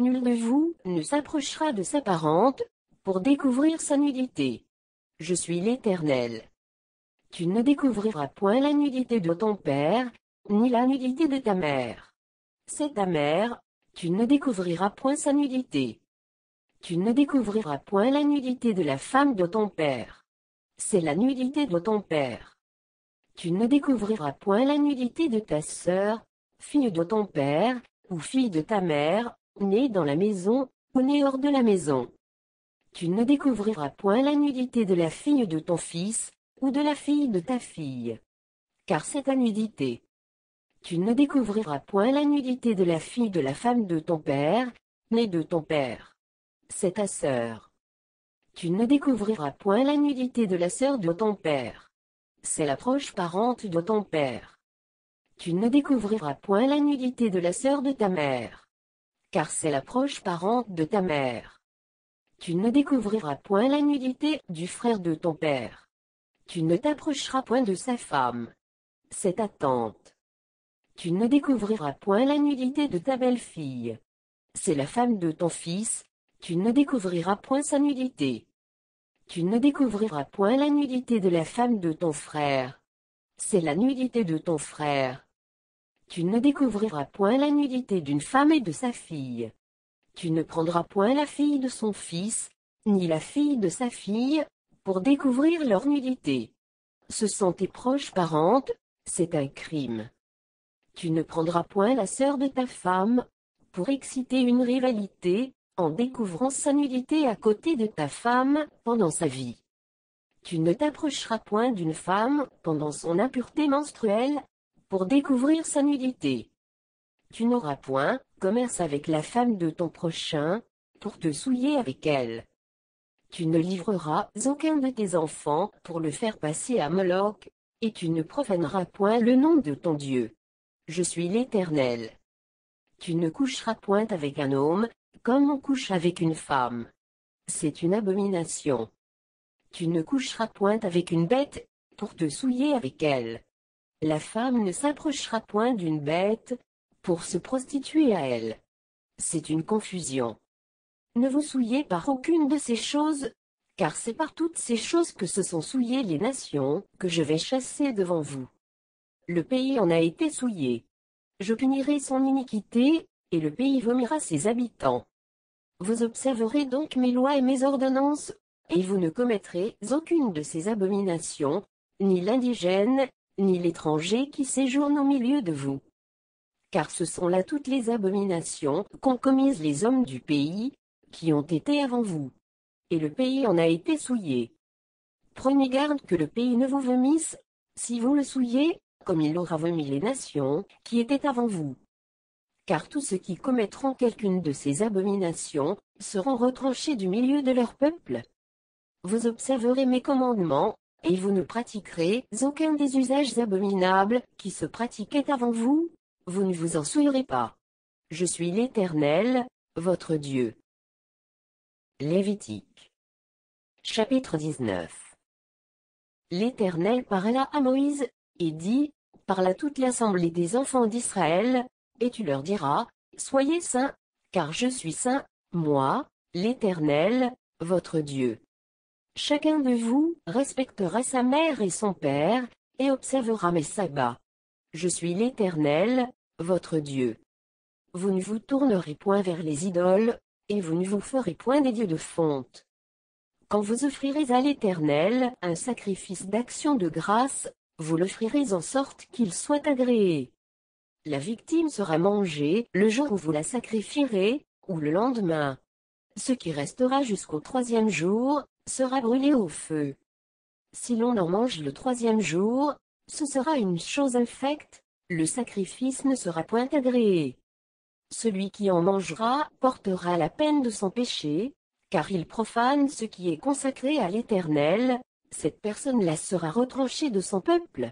Nul de vous ne s'approchera de sa parente, pour découvrir sa nudité. Je suis l'Éternel. Tu ne découvriras point la nudité de ton père, ni la nudité de ta mère. C'est ta mère, tu ne découvriras point sa nudité. Tu ne découvriras point la nudité de la femme de ton père c'est la nudité de ton père. Tu ne découvriras point la nudité de ta sœur, fille de ton père, ou fille de ta mère, née dans la maison, ou née hors de la maison. Tu ne découvriras point la nudité de la fille de ton fils, ou de la fille de ta fille. Car c'est ta nudité. Tu ne découvriras point la nudité de la fille de la femme de ton père, née de ton père. C'est ta sœur. Tu ne découvriras point la nudité de la sœur de ton père. C'est la proche parente de ton père. Tu ne découvriras point la nudité de la sœur de ta mère. Car c'est la proche parente de ta mère. Tu ne découvriras point la nudité du frère de ton père. Tu ne t'approcheras point de sa femme. C'est ta tante. Tu ne découvriras point la nudité de ta belle-fille. C'est la femme de ton fils, tu ne découvriras point sa nudité. Tu ne découvriras point la nudité de la femme de ton frère. C'est la nudité de ton frère. Tu ne découvriras point la nudité d'une femme et de sa fille. Tu ne prendras point la fille de son fils, ni la fille de sa fille, pour découvrir leur nudité. Ce sont tes proches parentes, c'est un crime. Tu ne prendras point la sœur de ta femme, pour exciter une rivalité, en découvrant sa nudité à côté de ta femme, pendant sa vie. Tu ne t'approcheras point d'une femme, pendant son impureté menstruelle, pour découvrir sa nudité. Tu n'auras point, commerce avec la femme de ton prochain, pour te souiller avec elle. Tu ne livreras aucun de tes enfants, pour le faire passer à Moloch, et tu ne profaneras point le nom de ton Dieu. Je suis l'Éternel. Tu ne coucheras point avec un homme, comme on couche avec une femme. C'est une abomination. Tu ne coucheras point avec une bête, pour te souiller avec elle. La femme ne s'approchera point d'une bête, pour se prostituer à elle. C'est une confusion. Ne vous souillez par aucune de ces choses, car c'est par toutes ces choses que se sont souillées les nations, que je vais chasser devant vous. Le pays en a été souillé. Je punirai son iniquité, et le pays vomira ses habitants. Vous observerez donc mes lois et mes ordonnances, et vous ne commettrez aucune de ces abominations, ni l'indigène, ni l'étranger qui séjourne au milieu de vous. Car ce sont là toutes les abominations qu'ont commises les hommes du pays, qui ont été avant vous. Et le pays en a été souillé. Prenez garde que le pays ne vous vomisse, si vous le souillez, comme il aura vomi les nations, qui étaient avant vous. Car tous ceux qui commettront quelqu'une de ces abominations, seront retranchés du milieu de leur peuple. Vous observerez mes commandements, et vous ne pratiquerez aucun des usages abominables qui se pratiquaient avant vous, vous ne vous en souillerez pas. Je suis l'Éternel, votre Dieu. Lévitique. Chapitre 19 L'Éternel parla à Moïse, et dit, Parle à toute l'assemblée des enfants d'Israël, et tu leur diras, Soyez saints, car je suis saint, moi, l'Éternel, votre Dieu. Chacun de vous respectera sa mère et son père, et observera mes sabbats. Je suis l'Éternel, votre Dieu. Vous ne vous tournerez point vers les idoles, et vous ne vous ferez point des dieux de fonte. Quand vous offrirez à l'Éternel un sacrifice d'action de grâce, vous l'offrirez en sorte qu'il soit agréé. La victime sera mangée le jour où vous la sacrifierez, ou le lendemain. Ce qui restera jusqu'au troisième jour, sera brûlé au feu. Si l'on en mange le troisième jour, ce sera une chose infecte, le sacrifice ne sera point agréé. Celui qui en mangera portera la peine de son péché, car il profane ce qui est consacré à l'Éternel, cette personne-là sera retranchée de son peuple.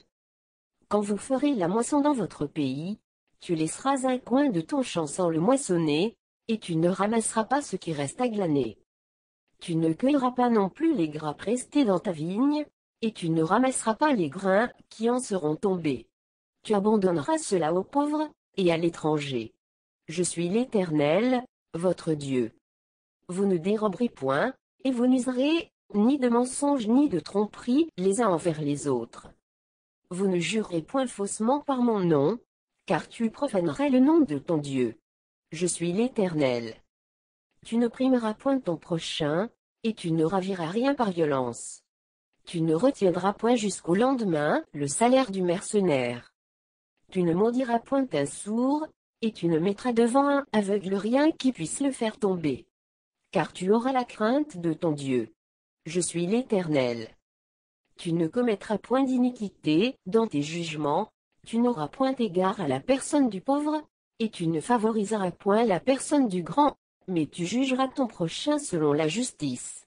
Quand vous ferez la moisson dans votre pays, tu laisseras un coin de ton champ sans le moissonner, et tu ne ramasseras pas ce qui reste à glaner. Tu ne cueilleras pas non plus les grappes restées dans ta vigne, et tu ne ramasseras pas les grains qui en seront tombés. Tu abandonneras cela aux pauvres, et à l'étranger. Je suis l'Éternel, votre Dieu. Vous ne déroberez point, et vous n'userez, ni de mensonges ni de tromperies les uns envers les autres. Vous ne jurerez point faussement par mon nom, car tu profanerais le nom de ton Dieu. Je suis l'Éternel. Tu ne primeras point ton prochain, et tu ne raviras rien par violence. Tu ne retiendras point jusqu'au lendemain le salaire du mercenaire. Tu ne maudiras point un sourd, et tu ne mettras devant un aveugle rien qui puisse le faire tomber. Car tu auras la crainte de ton Dieu. Je suis l'Éternel. Tu ne commettras point d'iniquité dans tes jugements, tu n'auras point égard à la personne du pauvre, et tu ne favoriseras point la personne du grand, mais tu jugeras ton prochain selon la justice.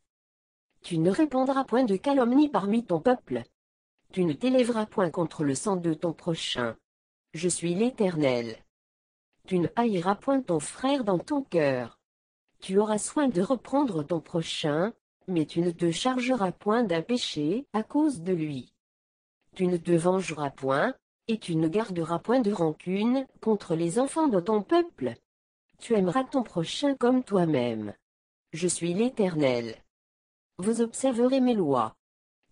Tu ne répandras point de calomnie parmi ton peuple. Tu ne t'élèveras point contre le sang de ton prochain. Je suis l'Éternel. Tu ne haïras point ton frère dans ton cœur. Tu auras soin de reprendre ton prochain, mais tu ne te chargeras point d'un péché à cause de lui. Tu ne te vengeras point, et tu ne garderas point de rancune contre les enfants de ton peuple. Tu aimeras ton prochain comme toi-même. Je suis l'Éternel. Vous observerez mes lois.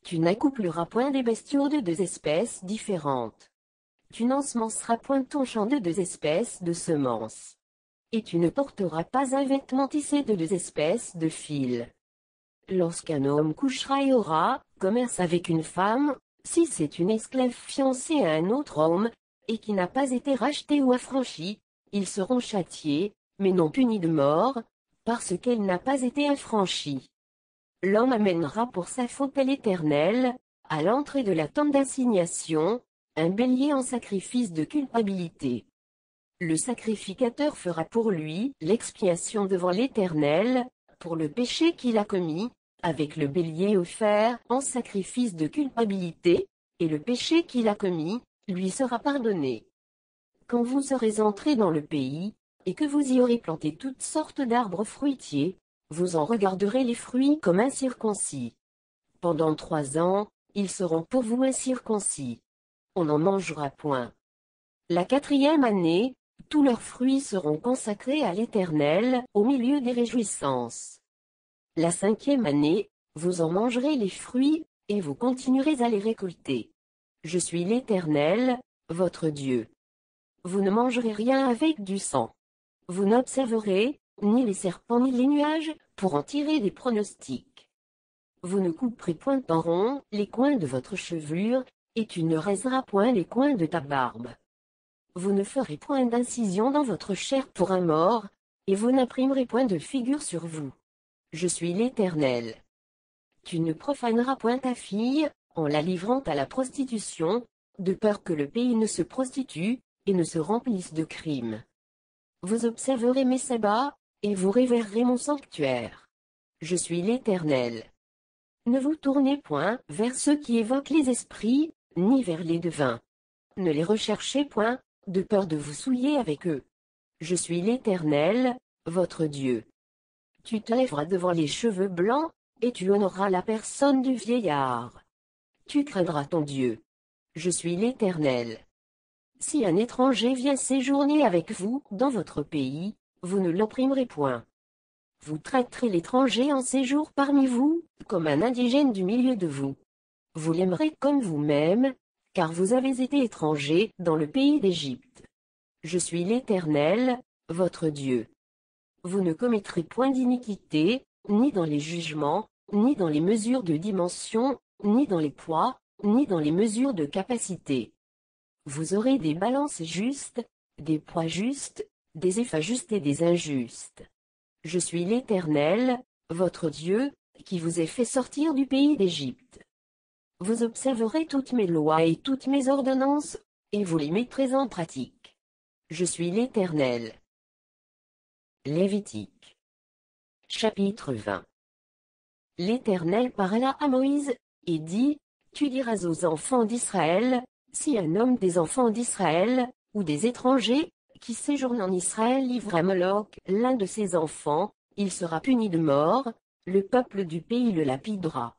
Tu n'accoupleras point des bestiaux de deux espèces différentes. Tu n'ensemenceras point ton champ de deux espèces de semences. et tu ne porteras pas un vêtement tissé de deux espèces de fils. Lorsqu'un homme couchera et aura commerce avec une femme, si c'est une esclave fiancée à un autre homme, et qui n'a pas été rachetée ou affranchie, ils seront châtiés, mais non punis de mort, parce qu'elle n'a pas été affranchie. L'homme amènera pour sa faute à l'Éternel, à l'entrée de la tente d'assignation, un bélier en sacrifice de culpabilité. Le sacrificateur fera pour lui l'expiation devant l'Éternel, pour le péché qu'il a commis, avec le bélier offert en sacrifice de culpabilité, et le péché qu'il a commis, lui sera pardonné. Quand vous serez entrés dans le pays, et que vous y aurez planté toutes sortes d'arbres fruitiers, vous en regarderez les fruits comme incirconcis. Pendant trois ans, ils seront pour vous incirconcis. On n'en mangera point. La quatrième année, tous leurs fruits seront consacrés à l'Éternel, au milieu des réjouissances. La cinquième année, vous en mangerez les fruits, et vous continuerez à les récolter. Je suis l'Éternel, votre Dieu. Vous ne mangerez rien avec du sang. Vous n'observerez, ni les serpents ni les nuages, pour en tirer des pronostics. Vous ne couperez point en rond les coins de votre chevelure, et tu ne raiseras point les coins de ta barbe. Vous ne ferez point d'incision dans votre chair pour un mort, et vous n'imprimerez point de figure sur vous. Je suis l'Éternel. Tu ne profaneras point ta fille, en la livrant à la prostitution, de peur que le pays ne se prostitue, et ne se remplisse de crimes. Vous observerez mes sabbats, et vous révérerez mon sanctuaire. Je suis l'Éternel. Ne vous tournez point vers ceux qui évoquent les esprits, ni vers les devins. Ne les recherchez point, de peur de vous souiller avec eux. Je suis l'Éternel, votre Dieu. Tu te lèveras devant les cheveux blancs, et tu honoreras la personne du vieillard. Tu craindras ton Dieu. Je suis l'Éternel. Si un étranger vient séjourner avec vous dans votre pays, vous ne l'opprimerez point. Vous traiterez l'étranger en séjour parmi vous, comme un indigène du milieu de vous. Vous l'aimerez comme vous-même, car vous avez été étranger dans le pays d'Égypte. Je suis l'Éternel, votre Dieu. Vous ne commettrez point d'iniquité, ni dans les jugements, ni dans les mesures de dimension, ni dans les poids, ni dans les mesures de capacité. Vous aurez des balances justes, des poids justes, des effets justes et des injustes. Je suis l'Éternel, votre Dieu, qui vous ai fait sortir du pays d'Égypte. Vous observerez toutes mes lois et toutes mes ordonnances, et vous les mettrez en pratique. Je suis l'Éternel. Lévitique. Chapitre 20 L'Éternel parla à Moïse, et dit, Tu diras aux enfants d'Israël, si un homme des enfants d'Israël, ou des étrangers, qui séjourne en Israël livre à Moloch l'un de ses enfants, il sera puni de mort, le peuple du pays le lapidera.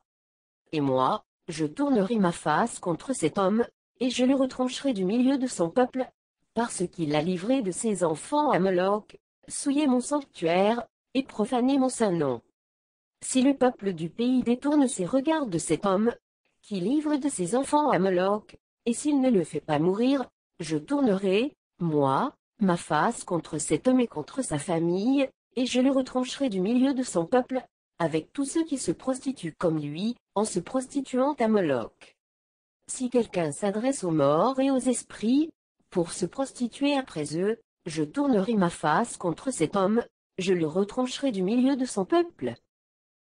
Et moi, je tournerai ma face contre cet homme, et je le retrancherai du milieu de son peuple, parce qu'il a livré de ses enfants à Moloch, souillé mon sanctuaire, et profané mon saint nom. Si le peuple du pays détourne ses regards de cet homme, qui livre de ses enfants à Moloch, et s'il ne le fait pas mourir, je tournerai, moi, ma face contre cet homme et contre sa famille, et je le retrancherai du milieu de son peuple, avec tous ceux qui se prostituent comme lui, en se prostituant à Moloch. Si quelqu'un s'adresse aux morts et aux esprits, pour se prostituer après eux, je tournerai ma face contre cet homme, je le retrancherai du milieu de son peuple.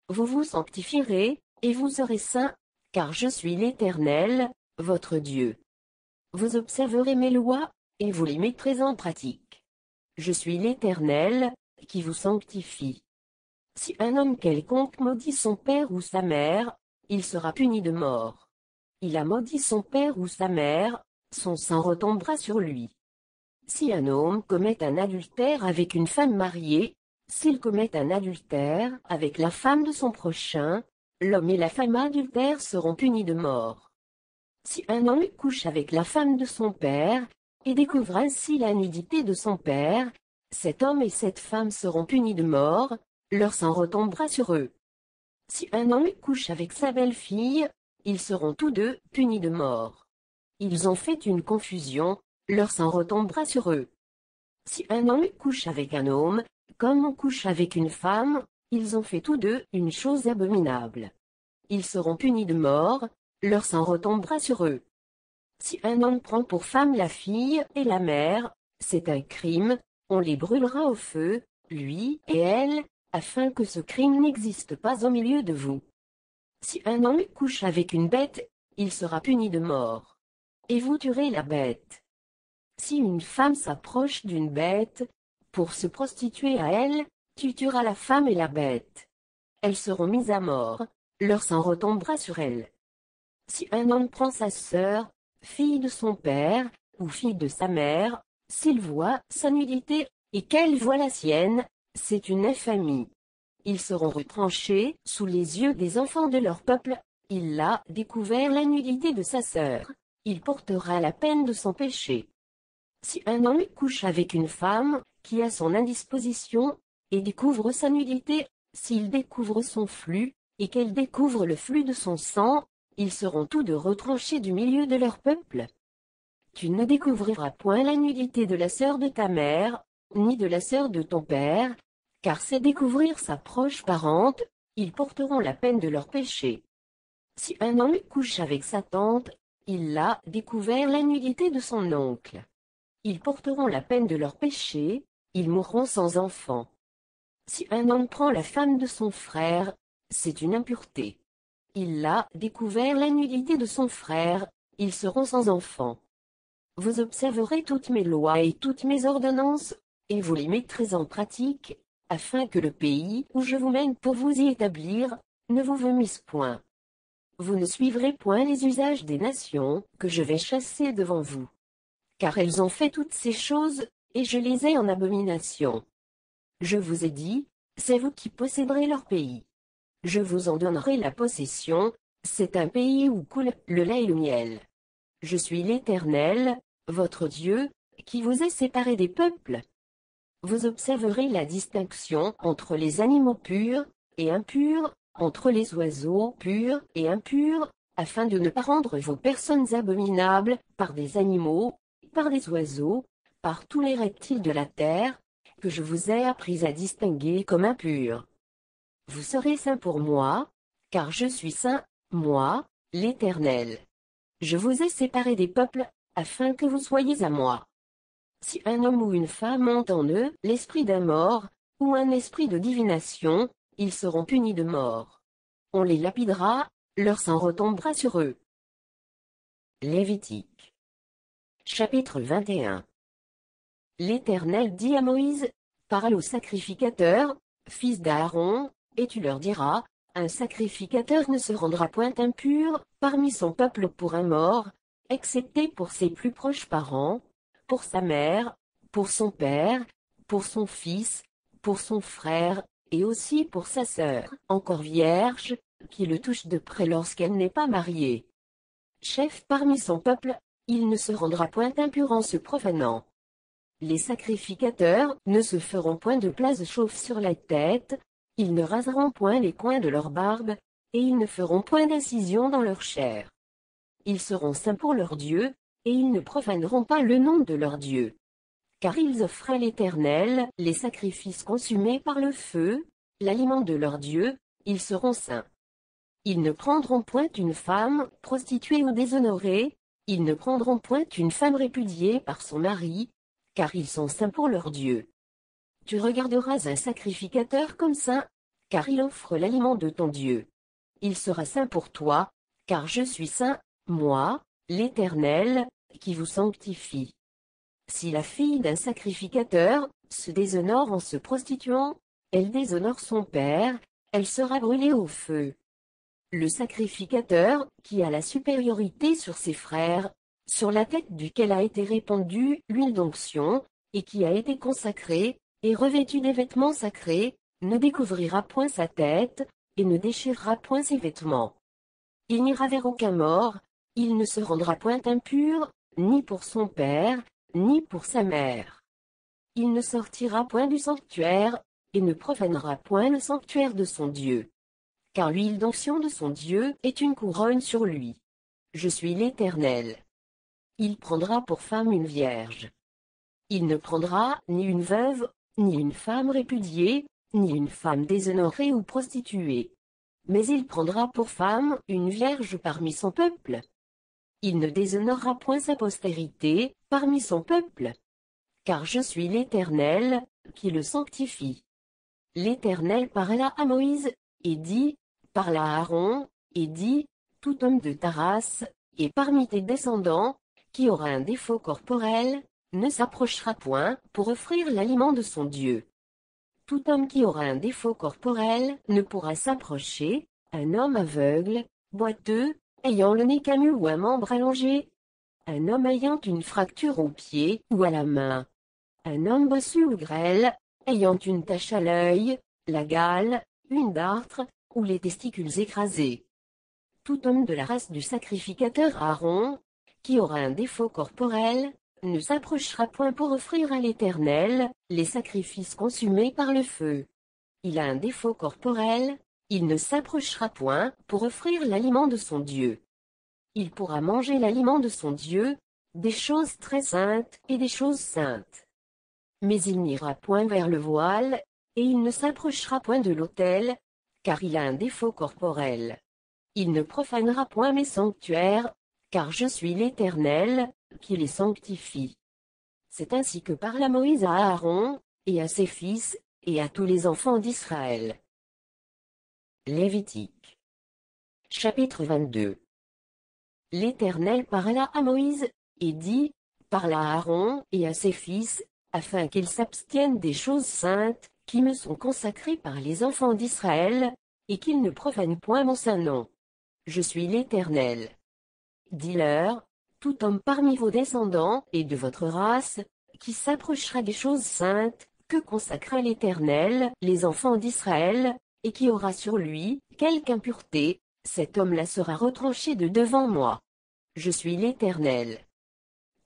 Vous vous sanctifierez, et vous serez saints, car je suis l'Éternel, votre Dieu. Vous observerez mes lois, et vous les mettrez en pratique. Je suis l'Éternel, qui vous sanctifie. Si un homme quelconque maudit son père ou sa mère, il sera puni de mort. Il a maudit son père ou sa mère, son sang retombera sur lui. Si un homme commet un adultère avec une femme mariée, s'il commet un adultère avec la femme de son prochain, l'homme et la femme adultère seront punis de mort. Si un homme couche avec la femme de son père, et découvre ainsi la nudité de son père, cet homme et cette femme seront punis de mort, leur sang retombera sur eux. Si un homme couche avec sa belle-fille, ils seront tous deux punis de mort. Ils ont fait une confusion, leur sang retombera sur eux. Si un homme couche avec un homme, comme on couche avec une femme, ils ont fait tous deux une chose abominable. Ils seront punis de mort, leur sang retombera sur eux. Si un homme prend pour femme la fille et la mère, c'est un crime, on les brûlera au feu, lui et elle, afin que ce crime n'existe pas au milieu de vous. Si un homme couche avec une bête, il sera puni de mort. Et vous tuerez la bête. Si une femme s'approche d'une bête, pour se prostituer à elle, tu tueras la femme et la bête. Elles seront mises à mort, leur sang retombera sur elles. Si un homme prend sa sœur, fille de son père, ou fille de sa mère, s'il voit sa nudité, et qu'elle voit la sienne, c'est une infamie. Ils seront retranchés, sous les yeux des enfants de leur peuple, il a découvert la nudité de sa sœur, il portera la peine de son péché. Si un homme couche avec une femme, qui a son indisposition, et découvre sa nudité, s'il découvre son flux, et qu'elle découvre le flux de son sang, ils seront tous deux retranchés du milieu de leur peuple. Tu ne découvriras point la nudité de la sœur de ta mère, ni de la sœur de ton père, car c'est découvrir sa proche parente, ils porteront la peine de leur péché. Si un homme couche avec sa tante, il a découvert la nudité de son oncle. Ils porteront la peine de leur péché, ils mourront sans enfant. Si un homme prend la femme de son frère, c'est une impureté. Il a découvert la nudité de son frère, ils seront sans enfant. Vous observerez toutes mes lois et toutes mes ordonnances, et vous les mettrez en pratique, afin que le pays où je vous mène pour vous y établir, ne vous vomisse point. Vous ne suivrez point les usages des nations, que je vais chasser devant vous. Car elles ont fait toutes ces choses, et je les ai en abomination. Je vous ai dit, c'est vous qui posséderez leur pays. Je vous en donnerai la possession, c'est un pays où coule le lait et le miel. Je suis l'Éternel, votre Dieu, qui vous ai séparé des peuples, vous observerez la distinction entre les animaux purs et impurs, entre les oiseaux purs et impurs, afin de ne pas rendre vos personnes abominables par des animaux, par des oiseaux, par tous les reptiles de la terre, que je vous ai appris à distinguer comme impurs. Vous serez saints pour moi, car je suis saint, moi, l'Éternel. Je vous ai séparés des peuples, afin que vous soyez à moi. Si un homme ou une femme ont en eux l'esprit d'un mort, ou un esprit de divination, ils seront punis de mort. On les lapidera, leur sang retombera sur eux. Lévitique. Chapitre 21 L'Éternel dit à Moïse, Parle aux sacrificateurs, fils d'Aaron, et tu leur diras, Un sacrificateur ne se rendra point impur, parmi son peuple pour un mort, excepté pour ses plus proches parents, pour sa mère, pour son père, pour son fils, pour son frère, et aussi pour sa sœur, encore vierge, qui le touche de près lorsqu'elle n'est pas mariée. Chef parmi son peuple, il ne se rendra point impur en se profanant. Les sacrificateurs ne se feront point de place chauffe sur la tête, ils ne raseront point les coins de leur barbe, et ils ne feront point d'incision dans leur chair. Ils seront saints pour leur Dieu, et ils ne profaneront pas le nom de leur Dieu. Car ils offrent à l'Éternel les sacrifices consumés par le feu, l'aliment de leur Dieu, ils seront saints. Ils ne prendront point une femme, prostituée ou déshonorée, ils ne prendront point une femme répudiée par son mari, car ils sont saints pour leur Dieu. Tu regarderas un sacrificateur comme saint, car il offre l'aliment de ton Dieu. Il sera saint pour toi, car je suis saint, moi, l'Éternel, qui vous sanctifie. Si la fille d'un sacrificateur se déshonore en se prostituant, elle déshonore son père, elle sera brûlée au feu. Le sacrificateur, qui a la supériorité sur ses frères, sur la tête duquel a été répandue l'huile d'onction, et qui a été consacré, et revêtu des vêtements sacrés, ne découvrira point sa tête, et ne déchirera point ses vêtements. Il n'ira vers aucun mort, il ne se rendra point impur, ni pour son père, ni pour sa mère. Il ne sortira point du sanctuaire, et ne profanera point le sanctuaire de son Dieu. Car l'huile d'onction de son Dieu est une couronne sur lui. Je suis l'Éternel. Il prendra pour femme une vierge. Il ne prendra ni une veuve, ni une femme répudiée, ni une femme déshonorée ou prostituée. Mais il prendra pour femme une vierge parmi son peuple. Il ne déshonorera point sa postérité, parmi son peuple. Car je suis l'Éternel, qui le sanctifie. L'Éternel parla à Moïse, et dit, parla à Aaron, et dit, tout homme de ta race, et parmi tes descendants, qui aura un défaut corporel, ne s'approchera point pour offrir l'aliment de son Dieu. Tout homme qui aura un défaut corporel ne pourra s'approcher, un homme aveugle, boiteux, ayant le nez camus ou un membre allongé, un homme ayant une fracture au pied ou à la main, un homme bossu ou grêle, ayant une tache à l'œil, la gale, une dartre, ou les testicules écrasés. Tout homme de la race du sacrificateur Aaron, qui aura un défaut corporel, ne s'approchera point pour offrir à l'Éternel, les sacrifices consumés par le feu. Il a un défaut corporel, il ne s'approchera point pour offrir l'aliment de son Dieu. Il pourra manger l'aliment de son Dieu, des choses très saintes et des choses saintes. Mais il n'ira point vers le voile, et il ne s'approchera point de l'autel, car il a un défaut corporel. Il ne profanera point mes sanctuaires, car je suis l'Éternel, qui les sanctifie. C'est ainsi que parla Moïse à Aaron, et à ses fils, et à tous les enfants d'Israël. Lévitique. Chapitre 22 L'Éternel parla à Moïse, et dit, Parla à Aaron et à ses fils, afin qu'ils s'abstiennent des choses saintes, qui me sont consacrées par les enfants d'Israël, et qu'ils ne profanent point mon saint nom. Je suis l'Éternel. Dis-leur, tout homme parmi vos descendants et de votre race, qui s'approchera des choses saintes, que consacra l'Éternel, les enfants d'Israël, et qui aura sur lui, quelque impureté, cet homme-là sera retranché de devant moi. Je suis l'Éternel.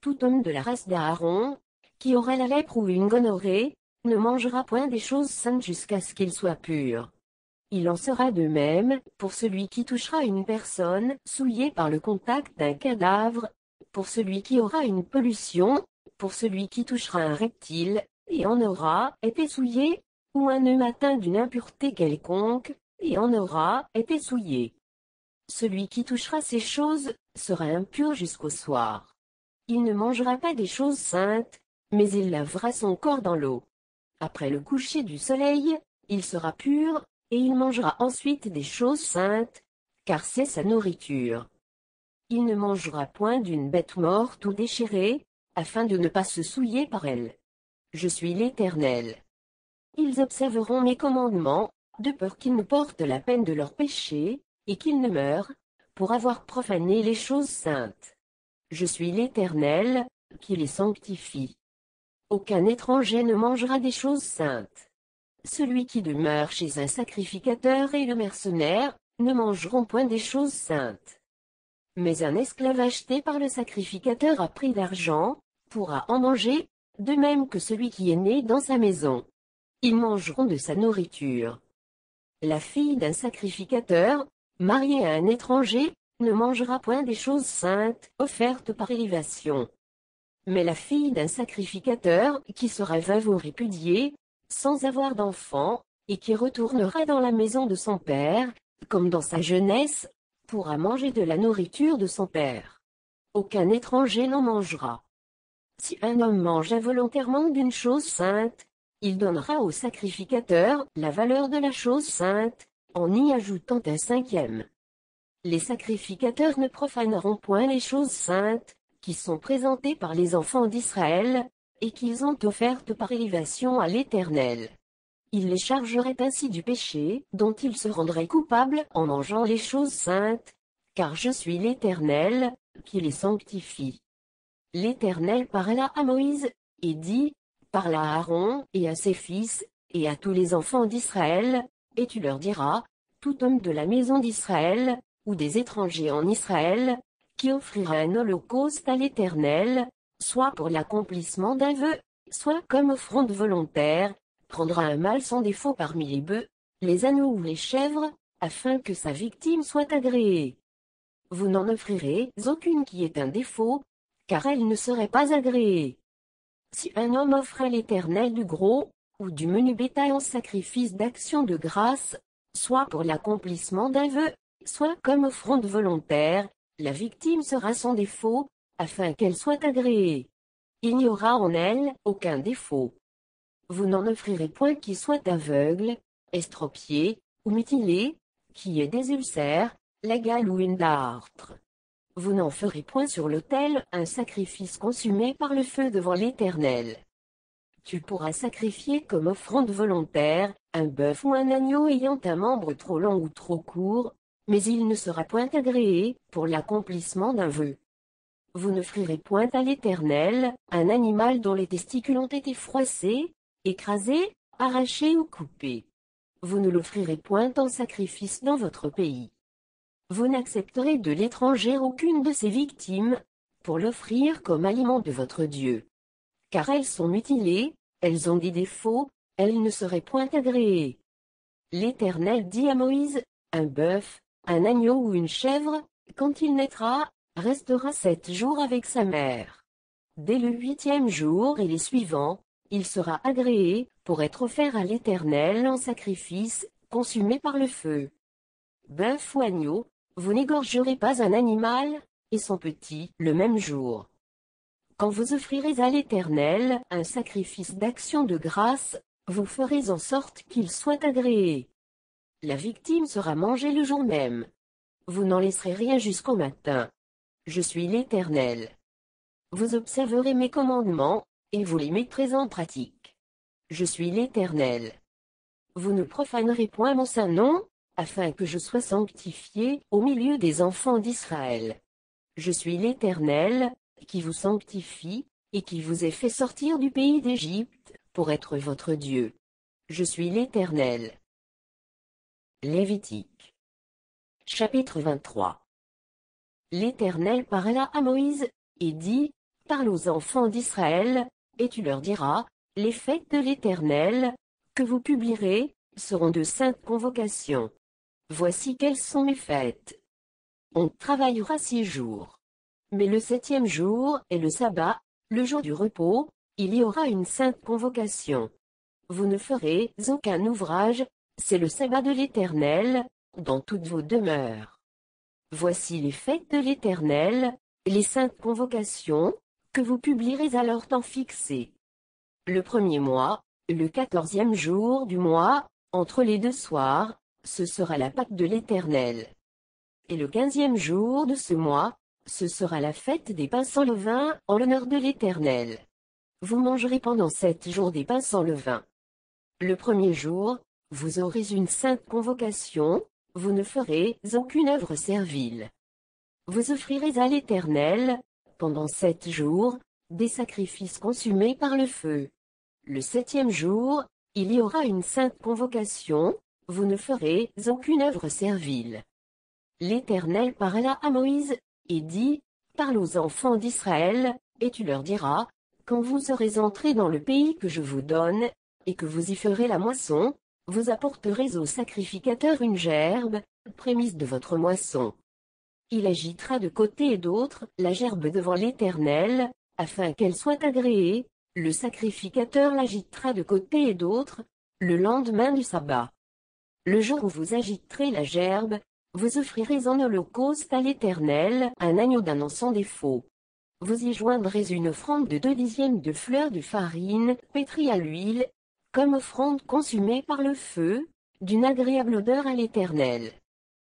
Tout homme de la race d'Aaron, qui aura la lèpre ou une gonorrhée, ne mangera point des choses saintes jusqu'à ce qu'il soit pur. Il en sera de même, pour celui qui touchera une personne, souillée par le contact d'un cadavre, pour celui qui aura une pollution, pour celui qui touchera un reptile, et en aura été souillé, ou un nœud matin d'une impureté quelconque, et en aura été souillé. Celui qui touchera ces choses, sera impur jusqu'au soir. Il ne mangera pas des choses saintes, mais il lavera son corps dans l'eau. Après le coucher du soleil, il sera pur, et il mangera ensuite des choses saintes, car c'est sa nourriture. Il ne mangera point d'une bête morte ou déchirée, afin de ne pas se souiller par elle. Je suis l'Éternel. Ils observeront mes commandements, de peur qu'ils ne portent la peine de leur péché, et qu'ils ne meurent, pour avoir profané les choses saintes. Je suis l'Éternel, qui les sanctifie. Aucun étranger ne mangera des choses saintes celui qui demeure chez un sacrificateur et le mercenaire, ne mangeront point des choses saintes. Mais un esclave acheté par le sacrificateur à prix d'argent, pourra en manger, de même que celui qui est né dans sa maison. Ils mangeront de sa nourriture. La fille d'un sacrificateur, mariée à un étranger, ne mangera point des choses saintes, offertes par élévation. Mais la fille d'un sacrificateur, qui sera veuve ou répudiée, sans avoir d'enfant, et qui retournera dans la maison de son père, comme dans sa jeunesse, pourra manger de la nourriture de son père. Aucun étranger n'en mangera. Si un homme mange involontairement d'une chose sainte, il donnera au sacrificateur la valeur de la chose sainte, en y ajoutant un cinquième. Les sacrificateurs ne profaneront point les choses saintes, qui sont présentées par les enfants d'Israël, et qu'ils ont offertes par élévation à l'Éternel. Il les chargerait ainsi du péché, dont ils se rendraient coupables en mangeant les choses saintes, car je suis l'Éternel, qui les sanctifie. L'Éternel parla à Moïse, et dit, Parle à Aaron et à ses fils, et à tous les enfants d'Israël, et tu leur diras, tout homme de la maison d'Israël, ou des étrangers en Israël, qui offrira un holocauste à l'Éternel, soit pour l'accomplissement d'un vœu, soit comme offrande volontaire, prendra un mâle sans défaut parmi les bœufs, les agneaux ou les chèvres, afin que sa victime soit agréée. Vous n'en offrirez aucune qui ait un défaut, car elle ne serait pas agréée. Si un homme offre à l'Éternel du gros, ou du menu bétail en sacrifice d'action de grâce, soit pour l'accomplissement d'un vœu, soit comme offrande volontaire, la victime sera sans défaut, afin qu'elle soit agréée. Il n'y aura en elle aucun défaut. Vous n'en offrirez point qui soit aveugle, estropié, ou mutilé, qui ait des ulcères, la ou une dartre. Vous n'en ferez point sur l'autel un sacrifice consumé par le feu devant l'Éternel. Tu pourras sacrifier comme offrande volontaire, un bœuf ou un agneau ayant un membre trop long ou trop court, mais il ne sera point agréé, pour l'accomplissement d'un vœu. Vous ne ferirez point à l'Éternel, un animal dont les testicules ont été froissés, écrasés, arrachés ou coupés. Vous ne l'offrirez point en sacrifice dans votre pays. Vous n'accepterez de l'étranger aucune de ses victimes, pour l'offrir comme aliment de votre Dieu. Car elles sont mutilées, elles ont des défauts, elles ne seraient point agréées. L'Éternel dit à Moïse, un bœuf, un agneau ou une chèvre, quand il naîtra, restera sept jours avec sa mère. Dès le huitième jour et les suivants, il sera agréé, pour être offert à l'Éternel en sacrifice, consumé par le feu. Bœuf ou agneau, vous n'égorgerez pas un animal, et son petit, le même jour. Quand vous offrirez à l'Éternel un sacrifice d'action de grâce, vous ferez en sorte qu'il soit agréé. La victime sera mangée le jour même. Vous n'en laisserez rien jusqu'au matin. Je suis l'Éternel. Vous observerez mes commandements, et vous les mettrez en pratique. Je suis l'Éternel. Vous ne profanerez point mon saint nom, afin que je sois sanctifié au milieu des enfants d'Israël. Je suis l'Éternel, qui vous sanctifie, et qui vous ai fait sortir du pays d'Égypte, pour être votre Dieu. Je suis l'Éternel. Lévitique. Chapitre 23 L'Éternel parla à Moïse, et dit, Parle aux enfants d'Israël, et tu leur diras, Les fêtes de l'Éternel, que vous publierez, seront de saintes convocations. Voici quelles sont mes fêtes. On travaillera six jours. Mais le septième jour est le sabbat, le jour du repos, il y aura une sainte convocation. Vous ne ferez aucun ouvrage, c'est le sabbat de l'Éternel, dans toutes vos demeures. Voici les fêtes de l'Éternel, les saintes convocations, que vous publierez à leur temps fixé. Le premier mois, le quatorzième jour du mois, entre les deux soirs, ce sera la Pâque de l'Éternel. Et le quinzième jour de ce mois, ce sera la fête des pains sans levain, en l'honneur de l'Éternel. Vous mangerez pendant sept jours des pains sans levain. Le premier jour, vous aurez une sainte convocation, vous ne ferez aucune œuvre servile. Vous offrirez à l'Éternel, pendant sept jours, des sacrifices consumés par le feu. Le septième jour, il y aura une sainte convocation, vous ne ferez aucune œuvre servile. L'Éternel parla à Moïse, et dit, Parle aux enfants d'Israël, et tu leur diras, Quand vous serez entrés dans le pays que je vous donne, et que vous y ferez la moisson, vous apporterez au sacrificateur une gerbe, prémisse de votre moisson. Il agitera de côté et d'autre la gerbe devant l'Éternel, afin qu'elle soit agréée, le sacrificateur l'agitera de côté et d'autre, le lendemain du sabbat. Le jour où vous agiterez la gerbe, vous offrirez en holocauste à l'Éternel un agneau d'un an sans défaut. Vous y joindrez une offrande de deux dixièmes de fleurs de farine, pétrie à l'huile, comme offrande consumée par le feu, d'une agréable odeur à l'Éternel.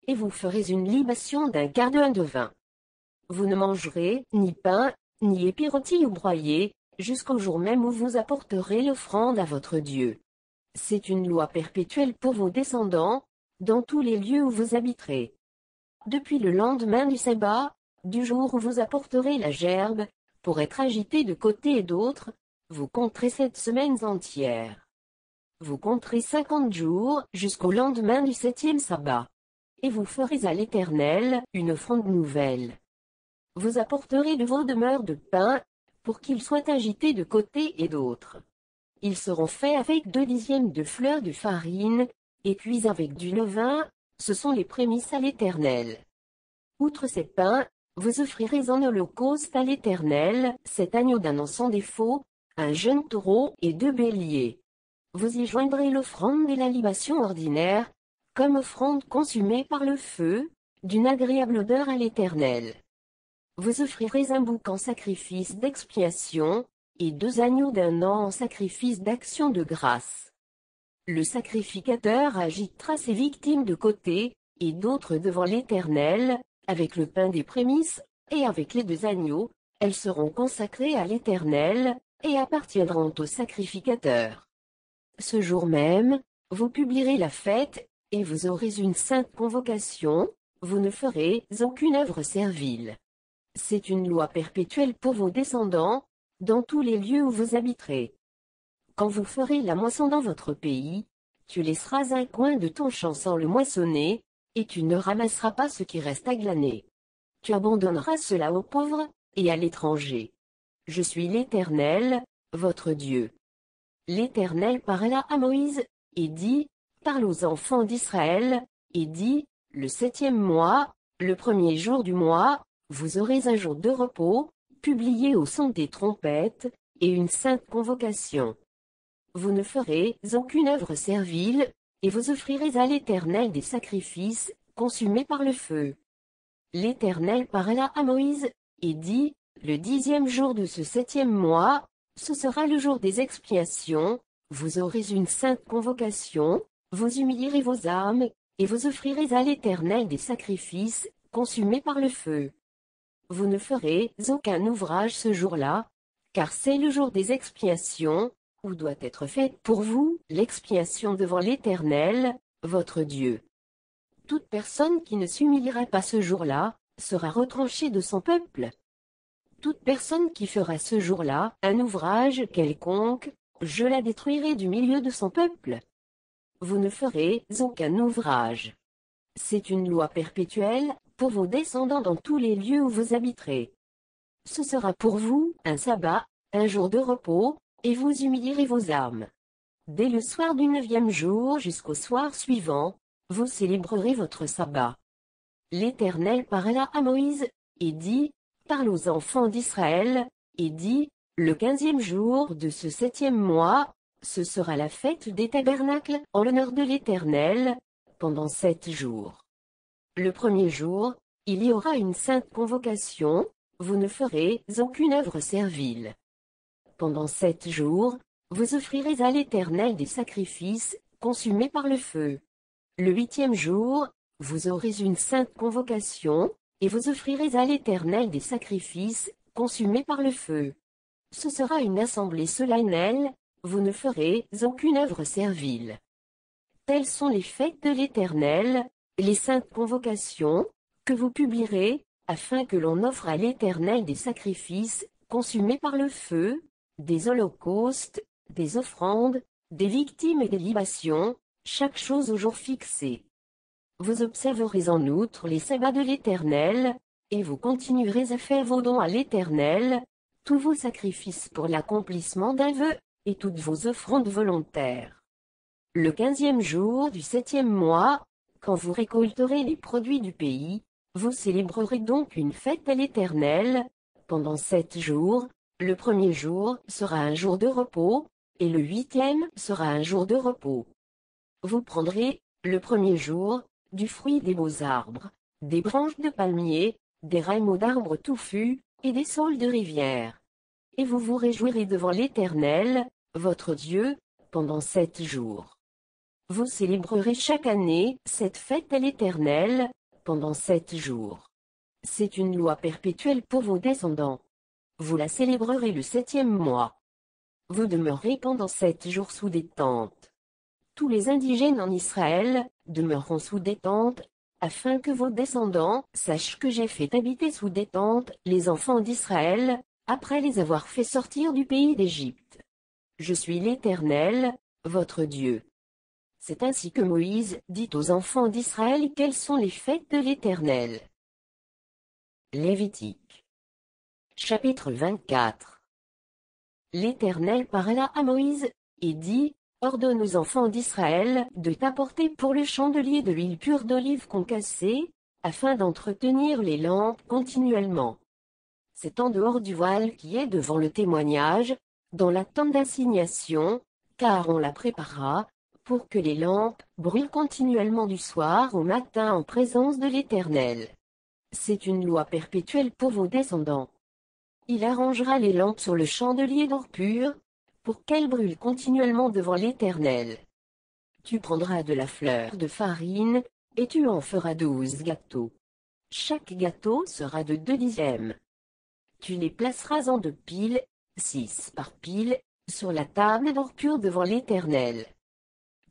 Et vous ferez une libation d'un quart de de vin. Vous ne mangerez ni pain, ni épis ou broyés, jusqu'au jour même où vous apporterez l'offrande à votre Dieu. C'est une loi perpétuelle pour vos descendants, dans tous les lieux où vous habiterez. Depuis le lendemain du sabbat, du jour où vous apporterez la gerbe, pour être agité de côté et d'autre, vous compterez sept semaines entières. Vous compterez cinquante jours, jusqu'au lendemain du septième sabbat. Et vous ferez à l'Éternel, une offrande nouvelle. Vous apporterez de vos demeures de pain, pour qu'ils soient agités de côté et d'autre. Ils seront faits avec deux dixièmes de fleurs de farine, et cuits avec du levain, ce sont les prémices à l'Éternel. Outre ces pains, vous offrirez en holocauste à l'Éternel, cet agneau d'un an sans défaut, un jeune taureau et deux béliers. Vous y joindrez l'offrande et la libation ordinaire, comme offrande consumée par le feu, d'une agréable odeur à l'Éternel. Vous offrirez un bouc en sacrifice d'expiation, et deux agneaux d'un an en sacrifice d'action de grâce. Le sacrificateur agitera ses victimes de côté, et d'autres devant l'Éternel, avec le pain des prémices, et avec les deux agneaux, elles seront consacrées à l'Éternel, et appartiendront au sacrificateur. Ce jour même, vous publierez la fête, et vous aurez une sainte convocation, vous ne ferez aucune œuvre servile. C'est une loi perpétuelle pour vos descendants, dans tous les lieux où vous habiterez. Quand vous ferez la moisson dans votre pays, tu laisseras un coin de ton champ sans le moissonner, et tu ne ramasseras pas ce qui reste à glaner. Tu abandonneras cela aux pauvres, et à l'étranger. Je suis l'Éternel, votre Dieu. L'Éternel parla à Moïse, et dit, Parle aux enfants d'Israël, et dit, Le septième mois, le premier jour du mois, vous aurez un jour de repos, publié au son des trompettes, et une sainte convocation. Vous ne ferez aucune œuvre servile, et vous offrirez à l'Éternel des sacrifices, consumés par le feu. L'Éternel parla à Moïse, et dit, Le dixième jour de ce septième mois, ce sera le jour des expiations, vous aurez une sainte convocation, vous humilierez vos âmes, et vous offrirez à l'Éternel des sacrifices, consumés par le feu. Vous ne ferez aucun ouvrage ce jour-là, car c'est le jour des expiations, où doit être faite pour vous l'expiation devant l'Éternel, votre Dieu. Toute personne qui ne s'humiliera pas ce jour-là, sera retranchée de son peuple. Toute personne qui fera ce jour-là un ouvrage quelconque, je la détruirai du milieu de son peuple. Vous ne ferez aucun ouvrage. C'est une loi perpétuelle, pour vos descendants dans tous les lieux où vous habiterez. Ce sera pour vous un sabbat, un jour de repos, et vous humilierez vos âmes. Dès le soir du neuvième jour jusqu'au soir suivant, vous célébrerez votre sabbat. L'Éternel parla à Moïse, et dit, Parle aux enfants d'Israël, et dit, Le quinzième jour de ce septième mois, ce sera la fête des tabernacles en l'honneur de l'Éternel, pendant sept jours. Le premier jour, il y aura une sainte convocation, vous ne ferez aucune œuvre servile. Pendant sept jours, vous offrirez à l'Éternel des sacrifices, consumés par le feu. Le huitième jour, vous aurez une sainte convocation, et vous offrirez à l'Éternel des sacrifices, consumés par le feu. Ce sera une assemblée solennelle, vous ne ferez aucune œuvre servile. Telles sont les fêtes de l'Éternel, les saintes convocations, que vous publierez, afin que l'on offre à l'Éternel des sacrifices, consumés par le feu, des holocaustes, des offrandes, des victimes et des libations, chaque chose au jour fixé. Vous observerez en outre les sabbats de l'Éternel, et vous continuerez à faire vos dons à l'Éternel, tous vos sacrifices pour l'accomplissement d'un vœu, et toutes vos offrandes volontaires. Le quinzième jour du septième mois, quand vous récolterez les produits du pays, vous célébrerez donc une fête à l'Éternel, pendant sept jours, le premier jour sera un jour de repos, et le huitième sera un jour de repos. Vous prendrez, le premier jour, du fruit des beaux arbres, des branches de palmiers, des rameaux d'arbres touffus, et des saules de rivière. Et vous vous réjouirez devant l'Éternel, votre Dieu, pendant sept jours. Vous célébrerez chaque année cette fête à l'Éternel, pendant sept jours. C'est une loi perpétuelle pour vos descendants. Vous la célébrerez le septième mois. Vous demeurez pendant sept jours sous des tentes. Tous les indigènes en Israël demeureront sous des tentes, afin que vos descendants sachent que j'ai fait habiter sous des tentes les enfants d'Israël, après les avoir fait sortir du pays d'Égypte. Je suis l'Éternel, votre Dieu. C'est ainsi que Moïse dit aux enfants d'Israël quelles sont les fêtes de l'Éternel. Lévitique Chapitre 24 L'Éternel parla à Moïse, et dit, Ordonne aux enfants d'Israël de t'apporter pour le chandelier de l'huile pure d'olive concassée, afin d'entretenir les lampes continuellement. C'est en dehors du voile qui est devant le témoignage, dans la tente d'assignation, car on la préparera, pour que les lampes brûlent continuellement du soir au matin en présence de l'Éternel. C'est une loi perpétuelle pour vos descendants. Il arrangera les lampes sur le chandelier d'or pur, pour qu'elles brûlent continuellement devant l'Éternel. Tu prendras de la fleur de farine, et tu en feras douze gâteaux. Chaque gâteau sera de deux dixièmes. Tu les placeras en deux piles, six par pile, sur la table d'or pur devant l'Éternel.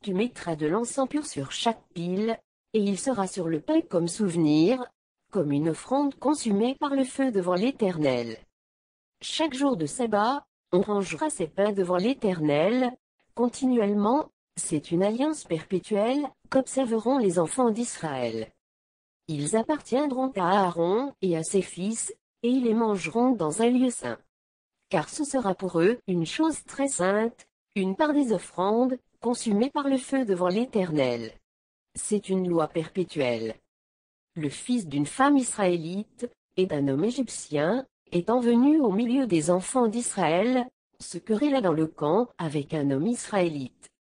Tu mettras de l'encens pur sur chaque pile, et il sera sur le pain comme souvenir, comme une offrande consumée par le feu devant l'Éternel. Chaque jour de sabbat, on rangera ses pains devant l'Éternel, continuellement, c'est une alliance perpétuelle, qu'observeront les enfants d'Israël. Ils appartiendront à Aaron et à ses fils, et ils les mangeront dans un lieu saint. Car ce sera pour eux une chose très sainte, une part des offrandes, consumées par le feu devant l'Éternel. C'est une loi perpétuelle. Le fils d'une femme israélite, et d'un homme égyptien, étant venu au milieu des enfants d'Israël, se querella dans le camp avec un homme israélite.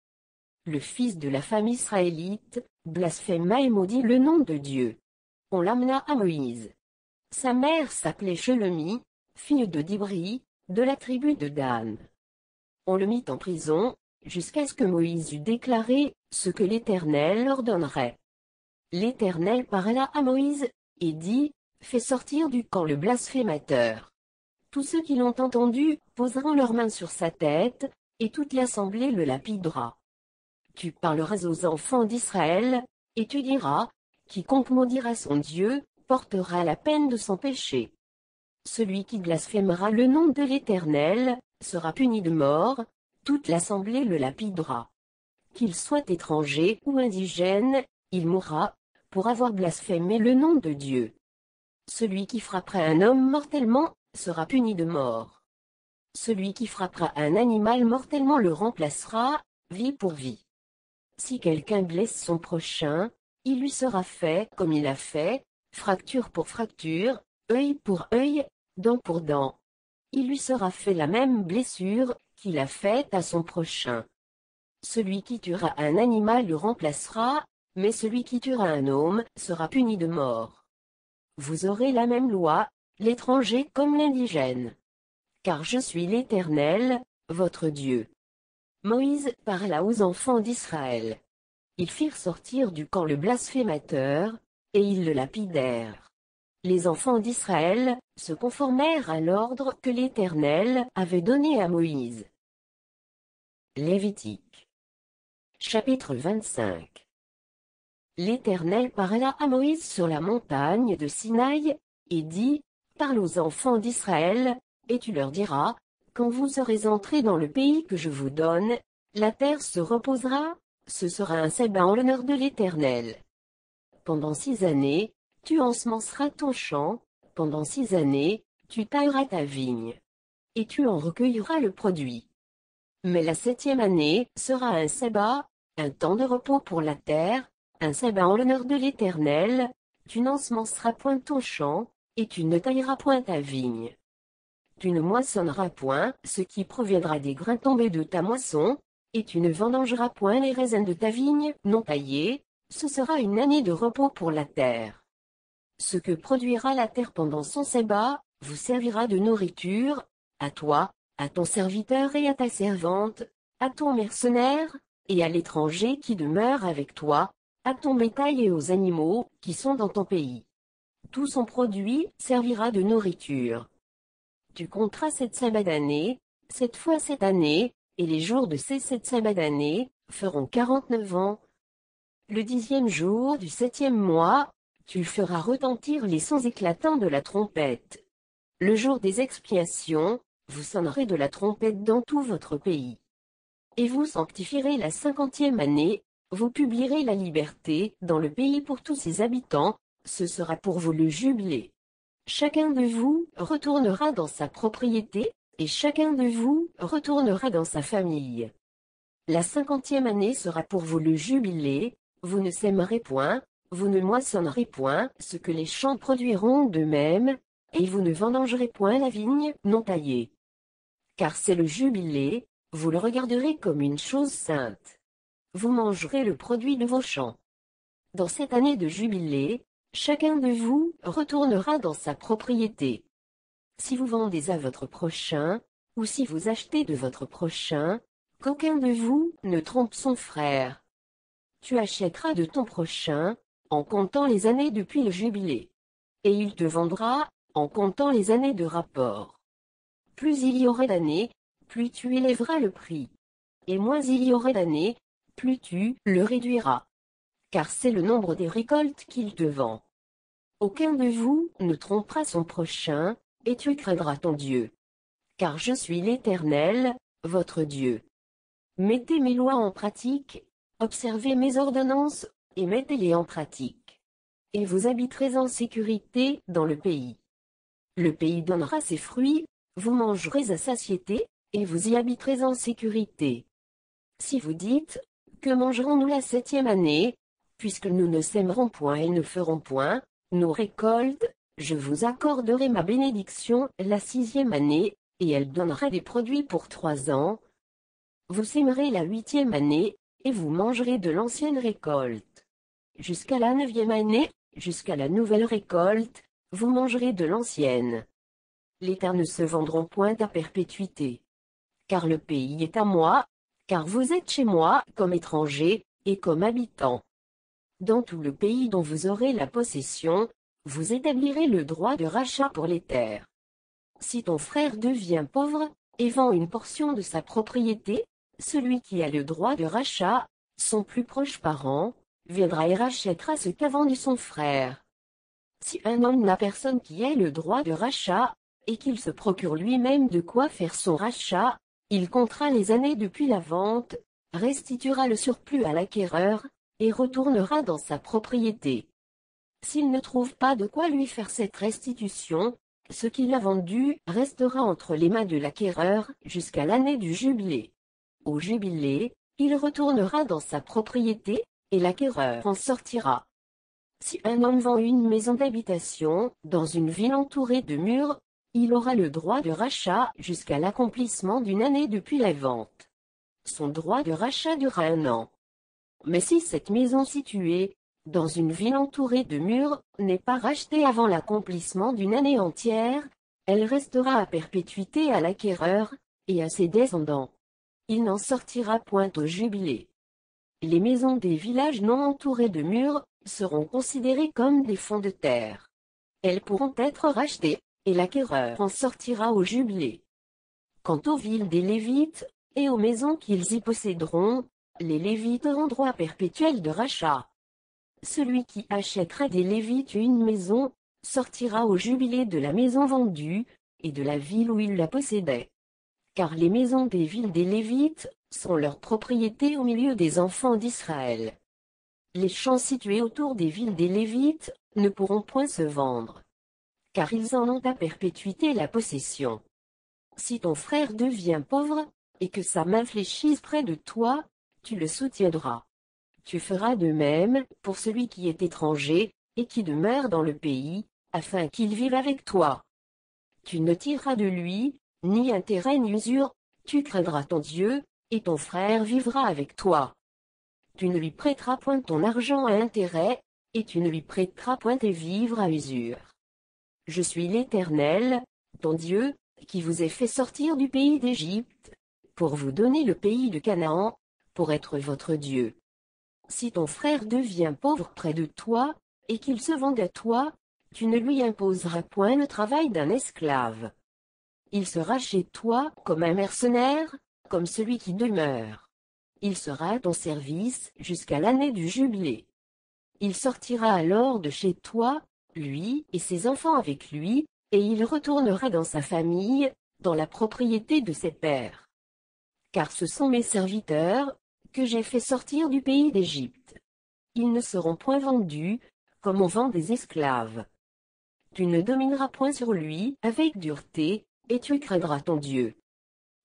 Le fils de la femme israélite, blasphéma et maudit le nom de Dieu. On l'amena à Moïse. Sa mère s'appelait Chelemi, fille de Dibri, de la tribu de Dan. On le mit en prison, jusqu'à ce que Moïse eût déclaré ce que l'Éternel ordonnerait. L'Éternel parla à Moïse, et dit, Fais sortir du camp le blasphémateur. Tous ceux qui l'ont entendu poseront leurs mains sur sa tête, et toute l'assemblée le lapidera. Tu parleras aux enfants d'Israël, et tu diras, Quiconque maudira son Dieu, portera la peine de son péché. Celui qui blasphémera le nom de l'Éternel, sera puni de mort, toute l'assemblée le lapidera. Qu'il soit étranger ou indigène, il mourra, pour avoir blasphémé le nom de Dieu. Celui qui frappera un homme mortellement, sera puni de mort. Celui qui frappera un animal mortellement le remplacera, vie pour vie. Si quelqu'un blesse son prochain, il lui sera fait comme il a fait, fracture pour fracture, œil pour œil, dent pour dent. Il lui sera fait la même blessure qu'il a faite à son prochain. Celui qui tuera un animal le remplacera, mais celui qui tuera un homme sera puni de mort. Vous aurez la même loi, l'étranger comme l'indigène. Car je suis l'Éternel, votre Dieu. Moïse parla aux enfants d'Israël. Ils firent sortir du camp le blasphémateur, et ils le lapidèrent. Les enfants d'Israël se conformèrent à l'ordre que l'Éternel avait donné à Moïse. Lévitique Chapitre 25 L'Éternel parla à Moïse sur la montagne de Sinaï, et dit, Parle aux enfants d'Israël, et tu leur diras, Quand vous serez entrés dans le pays que je vous donne, la terre se reposera, ce sera un sabbat en l'honneur de l'Éternel. Pendant six années, tu ensemenceras ton champ, pendant six années, tu tailleras ta vigne. Et tu en recueilleras le produit. Mais la septième année sera un sabbat, un temps de repos pour la terre, un sabbat en l'honneur de l'Éternel, tu n'ensemenceras point ton champ, et tu ne tailleras point ta vigne. Tu ne moissonneras point ce qui proviendra des grains tombés de ta moisson, et tu ne vendangeras point les raisins de ta vigne non taillés, ce sera une année de repos pour la terre. Ce que produira la terre pendant son sabbat, vous servira de nourriture, à toi, à ton serviteur et à ta servante, à ton mercenaire, et à l'étranger qui demeure avec toi, ton bétail et aux animaux, qui sont dans ton pays. Tout son produit servira de nourriture. Tu compteras cette sabbat d'année, cette fois cette année, et les jours de ces sept sabbats d'année, feront quarante-neuf ans. Le dixième jour du septième mois, tu feras retentir les sons éclatants de la trompette. Le jour des expiations, vous sonnerez de la trompette dans tout votre pays. Et vous sanctifierez la cinquantième année, vous publierez la liberté dans le pays pour tous ses habitants, ce sera pour vous le jubilé. Chacun de vous retournera dans sa propriété, et chacun de vous retournera dans sa famille. La cinquantième année sera pour vous le jubilé, vous ne sèmerez point, vous ne moissonnerez point ce que les champs produiront d'eux-mêmes, et vous ne vendangerez point la vigne non taillée. car c'est le jubilé, vous le regarderez comme une chose sainte. Vous mangerez le produit de vos champs. Dans cette année de jubilé, chacun de vous retournera dans sa propriété. Si vous vendez à votre prochain, ou si vous achetez de votre prochain, qu'aucun de vous ne trompe son frère. Tu achèteras de ton prochain, en comptant les années depuis le jubilé. Et il te vendra, en comptant les années de rapport. Plus il y aurait d'années, plus tu élèveras le prix. Et moins il y aurait d'années, plus tu le réduiras. Car c'est le nombre des récoltes qu'il te vend. Aucun de vous ne trompera son prochain, et tu craindras ton Dieu. Car je suis l'Éternel, votre Dieu. Mettez mes lois en pratique, observez mes ordonnances, et mettez-les en pratique. Et vous habiterez en sécurité dans le pays. Le pays donnera ses fruits, vous mangerez à satiété, et vous y habiterez en sécurité. Si vous dites, que mangerons-nous la septième année, puisque nous ne sèmerons point et ne ferons point, nos récoltes, je vous accorderai ma bénédiction la sixième année, et elle donnera des produits pour trois ans. Vous sèmerez la huitième année, et vous mangerez de l'ancienne récolte. Jusqu'à la neuvième année, jusqu'à la nouvelle récolte, vous mangerez de l'ancienne. Les terres ne se vendront point à perpétuité. Car le pays est à moi, car vous êtes chez moi comme étrangers, et comme habitants. Dans tout le pays dont vous aurez la possession, vous établirez le droit de rachat pour les terres. Si ton frère devient pauvre, et vend une portion de sa propriété, celui qui a le droit de rachat, son plus proche parent, viendra et rachètera ce qu'a vendu son frère. Si un homme n'a personne qui ait le droit de rachat, et qu'il se procure lui-même de quoi faire son rachat, il comptera les années depuis la vente, restituera le surplus à l'acquéreur, et retournera dans sa propriété. S'il ne trouve pas de quoi lui faire cette restitution, ce qu'il a vendu restera entre les mains de l'acquéreur jusqu'à l'année du jubilé. Au jubilé, il retournera dans sa propriété, et l'acquéreur en sortira. Si un homme vend une maison d'habitation, dans une ville entourée de murs, il aura le droit de rachat jusqu'à l'accomplissement d'une année depuis la vente. Son droit de rachat durera un an. Mais si cette maison située, dans une ville entourée de murs, n'est pas rachetée avant l'accomplissement d'une année entière, elle restera à perpétuité à l'acquéreur, et à ses descendants. Il n'en sortira point au jubilé. Les maisons des villages non entourés de murs, seront considérées comme des fonds de terre. Elles pourront être rachetées, et l'acquéreur en sortira au jubilé. Quant aux villes des Lévites, et aux maisons qu'ils y posséderont, les Lévites auront droit perpétuel de rachat. Celui qui achètera des Lévites une maison, sortira au jubilé de la maison vendue, et de la ville où il la possédait. Car les maisons des villes des Lévites, sont leur propriété au milieu des enfants d'Israël. Les champs situés autour des villes des Lévites, ne pourront point se vendre. Car ils en ont à perpétuité la possession. Si ton frère devient pauvre, et que sa main fléchisse près de toi, tu le soutiendras. Tu feras de même, pour celui qui est étranger, et qui demeure dans le pays, afin qu'il vive avec toi. Tu ne tireras de lui, ni intérêt ni usure, tu craindras ton Dieu, et ton frère vivra avec toi. Tu ne lui prêteras point ton argent à intérêt, et tu ne lui prêteras point tes vivres à usure. Je suis l'Éternel, ton Dieu, qui vous ai fait sortir du pays d'Égypte, pour vous donner le pays de Canaan, pour être votre Dieu. Si ton frère devient pauvre près de toi, et qu'il se vende à toi, tu ne lui imposeras point le travail d'un esclave. Il sera chez toi comme un mercenaire, comme celui qui demeure. Il sera à ton service jusqu'à l'année du jubilé. Il sortira alors de chez toi, lui et ses enfants avec lui, et il retournera dans sa famille, dans la propriété de ses pères. Car ce sont mes serviteurs, que j'ai fait sortir du pays d'Égypte. Ils ne seront point vendus, comme on vend des esclaves. Tu ne domineras point sur lui avec dureté, et tu craindras ton Dieu.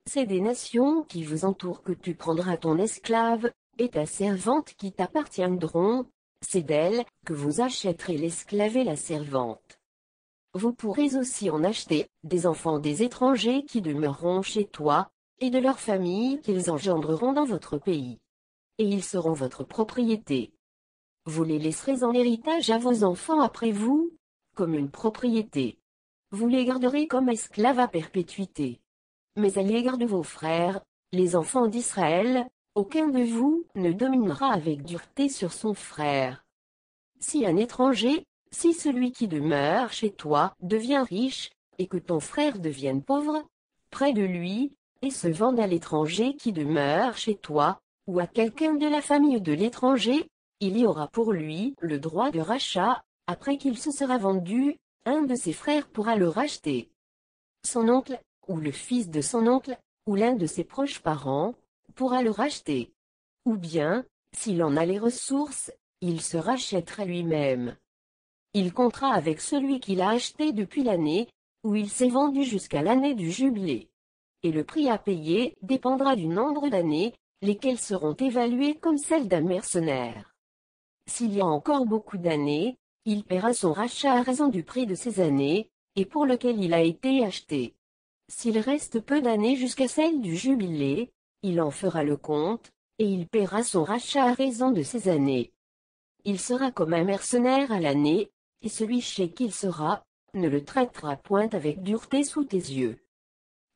C'est des nations qui vous entourent que tu prendras ton esclave, et ta servante qui t'appartiendront, c'est d'elle que vous achèterez l'esclave et la servante. vous pourrez aussi en acheter, des enfants des étrangers qui demeureront chez toi, et de leurs familles qu'ils engendreront dans votre pays. Et ils seront votre propriété. Vous les laisserez en héritage à vos enfants après vous, comme une propriété. Vous les garderez comme esclaves à perpétuité. Mais à l'égard de vos frères, les enfants d'Israël, aucun de vous ne dominera avec dureté sur son frère. Si un étranger, si celui qui demeure chez toi devient riche, et que ton frère devienne pauvre, près de lui, et se vende à l'étranger qui demeure chez toi, ou à quelqu'un de la famille de l'étranger, il y aura pour lui le droit de rachat, après qu'il se sera vendu, un de ses frères pourra le racheter. Son oncle, ou le fils de son oncle, ou l'un de ses proches parents, pourra le racheter. Ou bien, s'il en a les ressources, il se rachètera lui-même. Il comptera avec celui qu'il a acheté depuis l'année, où il s'est vendu jusqu'à l'année du jubilé. Et le prix à payer dépendra du nombre d'années, lesquelles seront évaluées comme celles d'un mercenaire. S'il y a encore beaucoup d'années, il paiera son rachat à raison du prix de ces années, et pour lequel il a été acheté. S'il reste peu d'années jusqu'à celle du jubilé, il en fera le compte, et il paiera son rachat à raison de ces années. Il sera comme un mercenaire à l'année, et celui chez qui il sera, ne le traitera point avec dureté sous tes yeux.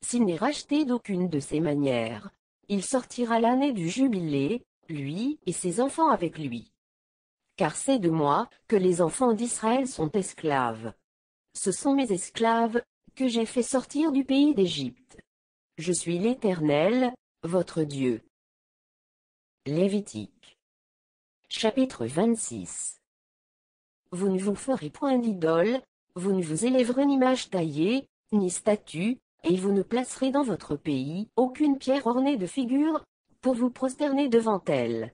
S'il n'est racheté d'aucune de ces manières, il sortira l'année du jubilé, lui et ses enfants avec lui. Car c'est de moi que les enfants d'Israël sont esclaves. Ce sont mes esclaves, que j'ai fait sortir du pays d'Égypte. Je suis l'Éternel, votre Dieu. Lévitique. Chapitre 26 vous ne vous ferez point d'idole, vous ne vous élèverez ni image taillée, ni statue, et vous ne placerez dans votre pays aucune pierre ornée de figure, pour vous prosterner devant elle.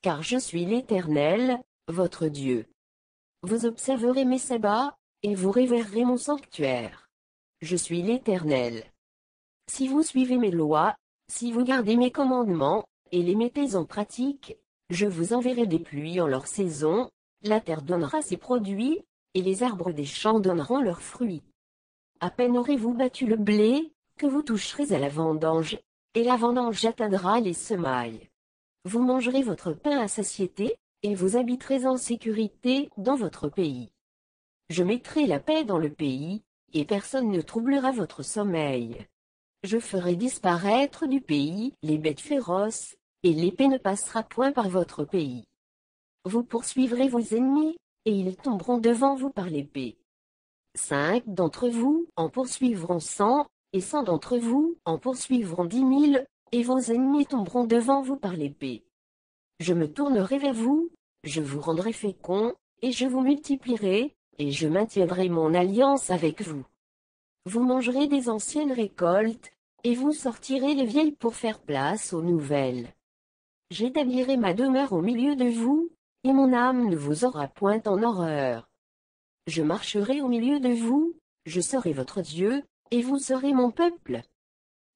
Car je suis l'Éternel, votre Dieu. Vous observerez mes sabbats, et vous révérerez mon sanctuaire. Je suis l'Éternel. Si vous suivez mes lois, si vous gardez mes commandements, et les mettez en pratique, je vous enverrai des pluies en leur saison, la terre donnera ses produits, et les arbres des champs donneront leurs fruits. À peine aurez-vous battu le blé, que vous toucherez à la vendange, et la vendange atteindra les semailles. Vous mangerez votre pain à satiété, et vous habiterez en sécurité dans votre pays. Je mettrai la paix dans le pays, et personne ne troublera votre sommeil. Je ferai disparaître du pays les bêtes féroces, et l'épée ne passera point par votre pays. Vous poursuivrez vos ennemis, et ils tomberont devant vous par l'épée. Cinq d'entre vous en poursuivront cent, et cent d'entre vous en poursuivront dix mille, et vos ennemis tomberont devant vous par l'épée. Je me tournerai vers vous, je vous rendrai fécond, et je vous multiplierai, et je maintiendrai mon alliance avec vous. Vous mangerez des anciennes récoltes, et vous sortirez les vieilles pour faire place aux nouvelles. J'établirai ma demeure au milieu de vous, et mon âme ne vous aura point en horreur. Je marcherai au milieu de vous, je serai votre Dieu, et vous serez mon peuple.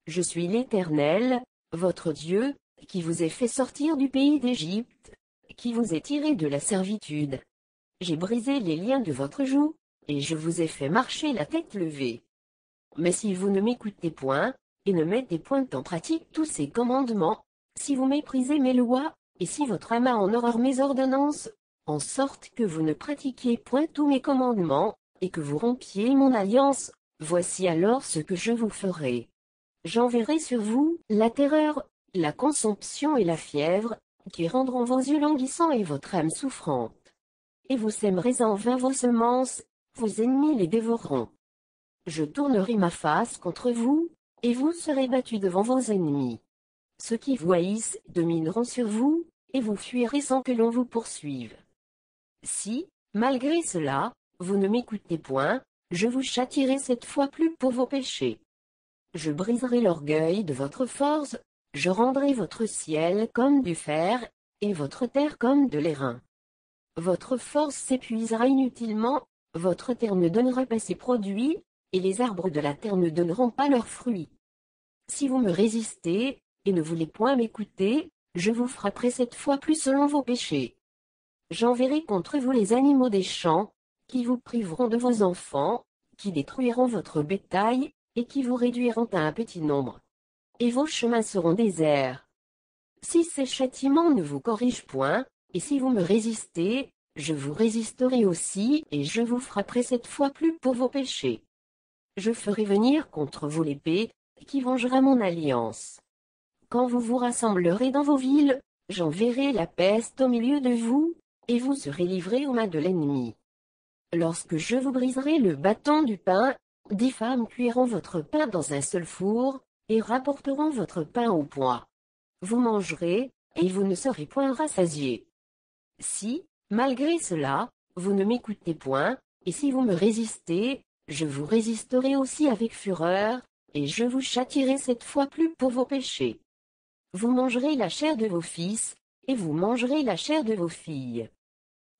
Je suis l'Éternel, votre Dieu, qui vous ai fait sortir du pays d'Égypte, qui vous ai tiré de la servitude. J'ai brisé les liens de votre joug, et je vous ai fait marcher la tête levée. Mais si vous ne m'écoutez point, et ne mettez point en pratique tous ces commandements, si vous méprisez mes lois, et si votre âme a en horreur mes ordonnances, en sorte que vous ne pratiquiez point tous mes commandements, et que vous rompiez mon alliance, voici alors ce que je vous ferai. J'enverrai sur vous la terreur, la consomption et la fièvre, qui rendront vos yeux languissants et votre âme souffrante. Et vous sèmerez en vain vos semences, vos ennemis les dévoreront. Je tournerai ma face contre vous, et vous serez battus devant vos ennemis. Ceux qui vous haïssent domineront sur vous, et vous fuirez sans que l'on vous poursuive. Si, malgré cela, vous ne m'écoutez point, je vous châtirai cette fois plus pour vos péchés. Je briserai l'orgueil de votre force, je rendrai votre ciel comme du fer, et votre terre comme de l'airain. Votre force s'épuisera inutilement, votre terre ne donnera pas ses produits, et les arbres de la terre ne donneront pas leurs fruits. Si vous me résistez, et ne voulez point m'écouter, je vous frapperai cette fois plus selon vos péchés. J'enverrai contre vous les animaux des champs, qui vous priveront de vos enfants, qui détruiront votre bétail, et qui vous réduiront à un petit nombre. Et vos chemins seront déserts. Si ces châtiments ne vous corrigent point, et si vous me résistez, je vous résisterai aussi, et je vous frapperai cette fois plus pour vos péchés. Je ferai venir contre vous l'épée, qui vengera mon alliance. Quand vous vous rassemblerez dans vos villes, j'enverrai la peste au milieu de vous, et vous serez livrés aux mains de l'ennemi. Lorsque je vous briserai le bâton du pain, dix femmes cuiront votre pain dans un seul four, et rapporteront votre pain au poids. Vous mangerez, et vous ne serez point rassasiés. Si, malgré cela, vous ne m'écoutez point, et si vous me résistez, je vous résisterai aussi avec fureur, et je vous châtirai cette fois plus pour vos péchés. Vous mangerez la chair de vos fils, et vous mangerez la chair de vos filles.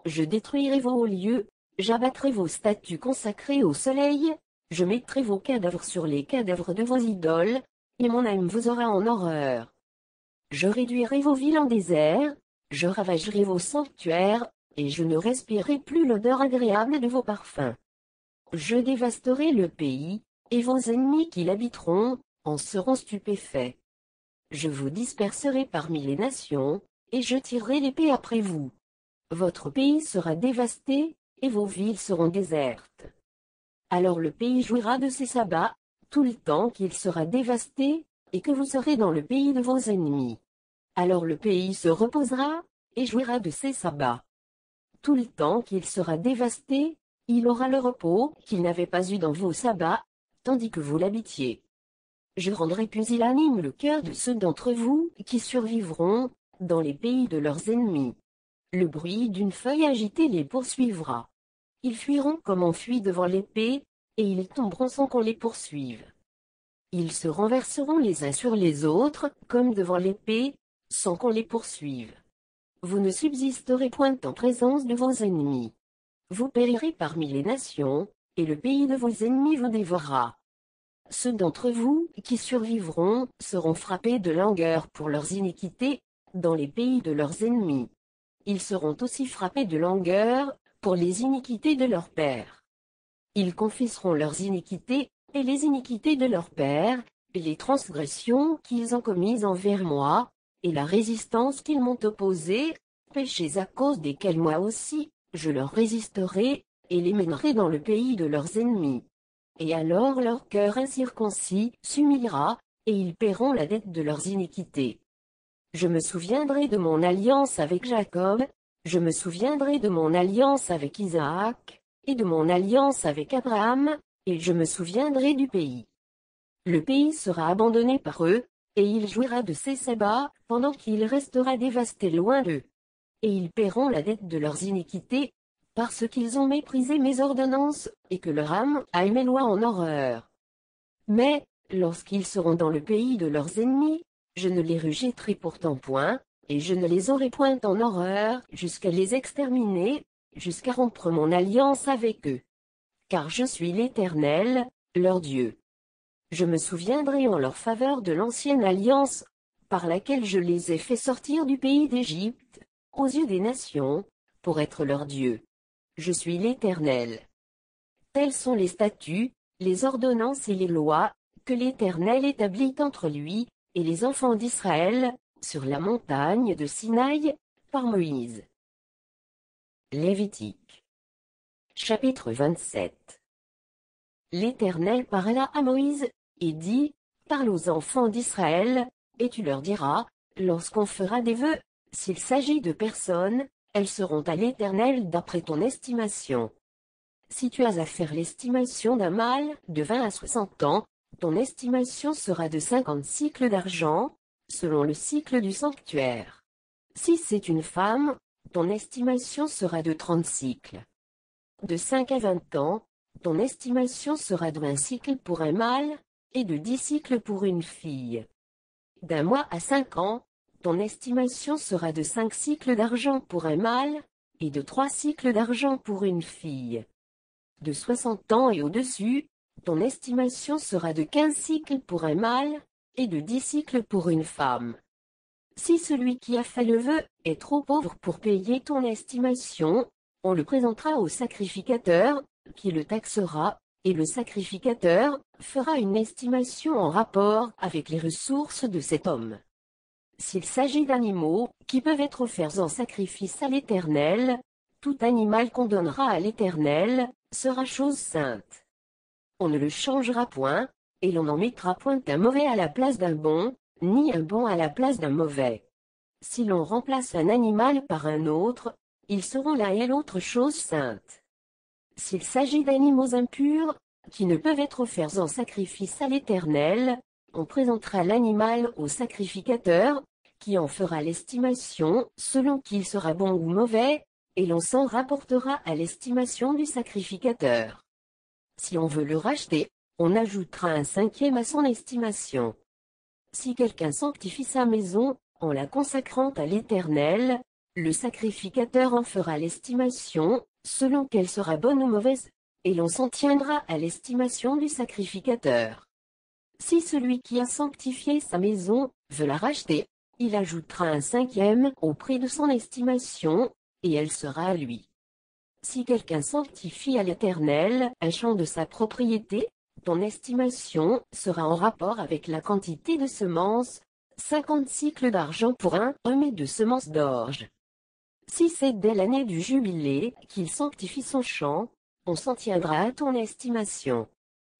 Je détruirai vos hauts lieux, j'abattrai vos statues consacrées au soleil, je mettrai vos cadavres sur les cadavres de vos idoles, et mon âme vous aura en horreur. Je réduirai vos villes en désert, je ravagerai vos sanctuaires, et je ne respirerai plus l'odeur agréable de vos parfums. Je dévasterai le pays, et vos ennemis qui l'habiteront, en seront stupéfaits. Je vous disperserai parmi les nations, et je tirerai l'épée après vous. Votre pays sera dévasté, et vos villes seront désertes. Alors le pays jouira de ses sabbats, tout le temps qu'il sera dévasté, et que vous serez dans le pays de vos ennemis. Alors le pays se reposera, et jouira de ses sabbats. Tout le temps qu'il sera dévasté, il aura le repos qu'il n'avait pas eu dans vos sabbats, tandis que vous l'habitiez. Je rendrai pusillanime le cœur de ceux d'entre vous qui survivront, dans les pays de leurs ennemis. Le bruit d'une feuille agitée les poursuivra. Ils fuiront comme on fuit devant l'épée, et ils tomberont sans qu'on les poursuive. Ils se renverseront les uns sur les autres, comme devant l'épée, sans qu'on les poursuive. Vous ne subsisterez point en présence de vos ennemis. Vous périrez parmi les nations, et le pays de vos ennemis vous dévorera. Ceux d'entre vous qui survivront seront frappés de langueur pour leurs iniquités, dans les pays de leurs ennemis. Ils seront aussi frappés de langueur, pour les iniquités de leurs pères. Ils confesseront leurs iniquités, et les iniquités de leurs pères, et les transgressions qu'ils ont commises envers moi, et la résistance qu'ils m'ont opposée, péchés à cause desquels moi aussi, je leur résisterai, et les mènerai dans le pays de leurs ennemis. Et alors leur cœur incirconcis s'humiliera, et ils paieront la dette de leurs iniquités. Je me souviendrai de mon alliance avec Jacob, je me souviendrai de mon alliance avec Isaac, et de mon alliance avec Abraham, et je me souviendrai du pays. Le pays sera abandonné par eux, et il jouira de ses sabbats, pendant qu'il restera dévasté loin d'eux. Et ils paieront la dette de leurs iniquités, parce qu'ils ont méprisé mes ordonnances, et que leur âme a aimé loin en horreur. Mais, lorsqu'ils seront dans le pays de leurs ennemis, je ne les rejetterai pourtant point, et je ne les aurai point en horreur, jusqu'à les exterminer, jusqu'à rompre mon alliance avec eux. Car je suis l'Éternel, leur Dieu. Je me souviendrai en leur faveur de l'ancienne alliance, par laquelle je les ai fait sortir du pays d'Égypte, aux yeux des nations, pour être leur Dieu. Je suis l'Éternel. Tels sont les statuts, les ordonnances et les lois, que l'Éternel établit entre lui, et les enfants d'Israël, sur la montagne de Sinaï, par Moïse. Lévitique. Chapitre 27 L'Éternel parla à Moïse, et dit, Parle aux enfants d'Israël, et tu leur diras, lorsqu'on fera des vœux, s'il s'agit de personnes, elles seront à l'Éternel d'après ton estimation. Si tu as à faire l'estimation d'un mâle de 20 à 60 ans, ton estimation sera de 50 cycles d'argent, selon le cycle du sanctuaire. Si c'est une femme, ton estimation sera de 30 cycles. De 5 à 20 ans, ton estimation sera de 20 cycles pour un mâle, et de 10 cycles pour une fille. D'un mois à 5 ans, ton estimation sera de 5 cycles d'argent pour un mâle, et de 3 cycles d'argent pour une fille. De 60 ans et au-dessus, ton estimation sera de 15 cycles pour un mâle, et de 10 cycles pour une femme. Si celui qui a fait le vœu est trop pauvre pour payer ton estimation, on le présentera au sacrificateur, qui le taxera, et le sacrificateur fera une estimation en rapport avec les ressources de cet homme. S'il s'agit d'animaux qui peuvent être offerts en sacrifice à l'Éternel, tout animal qu'on donnera à l'Éternel sera chose sainte. On ne le changera point, et l'on n'en mettra point un mauvais à la place d'un bon, ni un bon à la place d'un mauvais. Si l'on remplace un animal par un autre, ils seront l'un et l'autre chose sainte. S'il s'agit d'animaux impurs, qui ne peuvent être offerts en sacrifice à l'Éternel, on présentera l'animal au sacrificateur, qui en fera l'estimation, selon qu'il sera bon ou mauvais, et l'on s'en rapportera à l'estimation du sacrificateur. Si on veut le racheter, on ajoutera un cinquième à son estimation. Si quelqu'un sanctifie sa maison, en la consacrant à l'Éternel, le sacrificateur en fera l'estimation, selon qu'elle sera bonne ou mauvaise, et l'on s'en tiendra à l'estimation du sacrificateur. Si celui qui a sanctifié sa maison veut la racheter, il ajoutera un cinquième au prix de son estimation, et elle sera à lui. Si quelqu'un sanctifie à l'Éternel un champ de sa propriété, ton estimation sera en rapport avec la quantité de semences, 50 cycles d'argent pour un remet de semences d'orge. Si c'est dès l'année du jubilé qu'il sanctifie son champ, on s'en tiendra à ton estimation.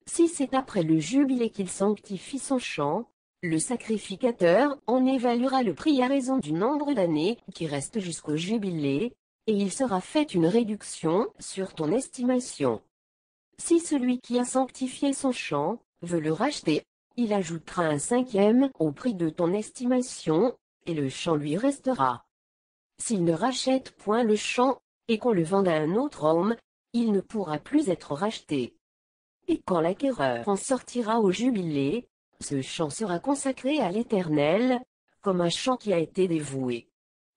Si c'est après le jubilé qu'il sanctifie son champ, le sacrificateur en évaluera le prix à raison du nombre d'années qui restent jusqu'au jubilé, et il sera fait une réduction sur ton estimation. Si celui qui a sanctifié son champ veut le racheter, il ajoutera un cinquième au prix de ton estimation, et le champ lui restera. S'il ne rachète point le champ, et qu'on le vende à un autre homme, il ne pourra plus être racheté. Et quand l'acquéreur en sortira au jubilé, ce champ sera consacré à l'Éternel, comme un champ qui a été dévoué.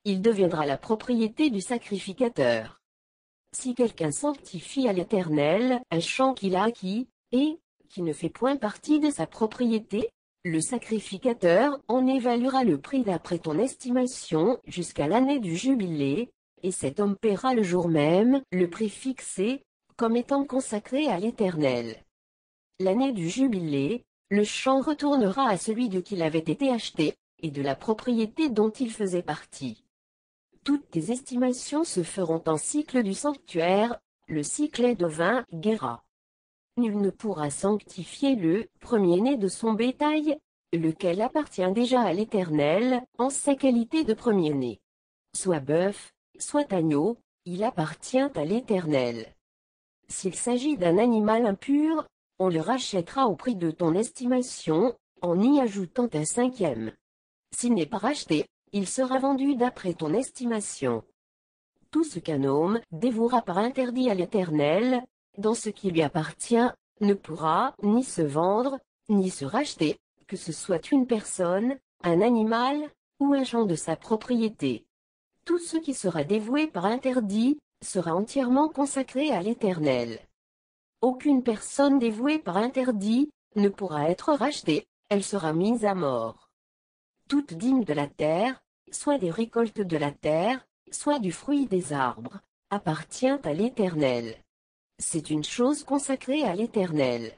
Il deviendra la propriété du sacrificateur. Si quelqu'un sanctifie à l'Éternel un champ qu'il a acquis, et, qui ne fait point partie de sa propriété, le sacrificateur en évaluera le prix d'après ton estimation jusqu'à l'année du jubilé, et cet homme paiera le jour même le prix fixé, comme étant consacré à l'Éternel. L'année du jubilé, le champ retournera à celui de qui il avait été acheté, et de la propriété dont il faisait partie. Toutes tes estimations se feront en cycle du sanctuaire, le cycle de vin, guéra. Nul ne pourra sanctifier le premier-né de son bétail, lequel appartient déjà à l'Éternel, en sa qualité de premier-né. Soit bœuf, soit agneau, il appartient à l'Éternel. S'il s'agit d'un animal impur, on le rachètera au prix de ton estimation, en y ajoutant un cinquième. S'il n'est pas racheté, il sera vendu d'après ton estimation. Tout ce qu'un homme dévouera par interdit à l'Éternel, dans ce qui lui appartient, ne pourra ni se vendre, ni se racheter, que ce soit une personne, un animal, ou un champ de sa propriété. Tout ce qui sera dévoué par interdit, sera entièrement consacré à l'Éternel. Aucune personne dévouée par interdit, ne pourra être rachetée, elle sera mise à mort. Toute dîme de la terre, soit des récoltes de la terre, soit du fruit des arbres, appartient à l'Éternel. C'est une chose consacrée à l'Éternel.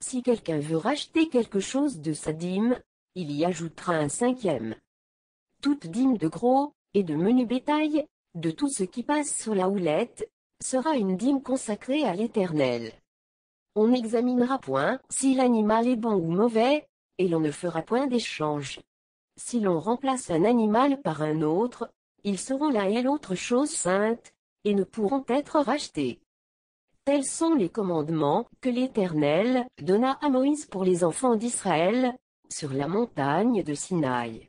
Si quelqu'un veut racheter quelque chose de sa dîme, il y ajoutera un cinquième. Toute dîme de gros, et de menu bétail, de tout ce qui passe sur la houlette, sera une dîme consacrée à l'Éternel. On n'examinera point si l'animal est bon ou mauvais, et l'on ne fera point d'échange. Si l'on remplace un animal par un autre, ils seront l'un et l'autre chose sainte, et ne pourront être rachetés. Tels sont les commandements que l'Éternel donna à Moïse pour les enfants d'Israël, sur la montagne de Sinaï.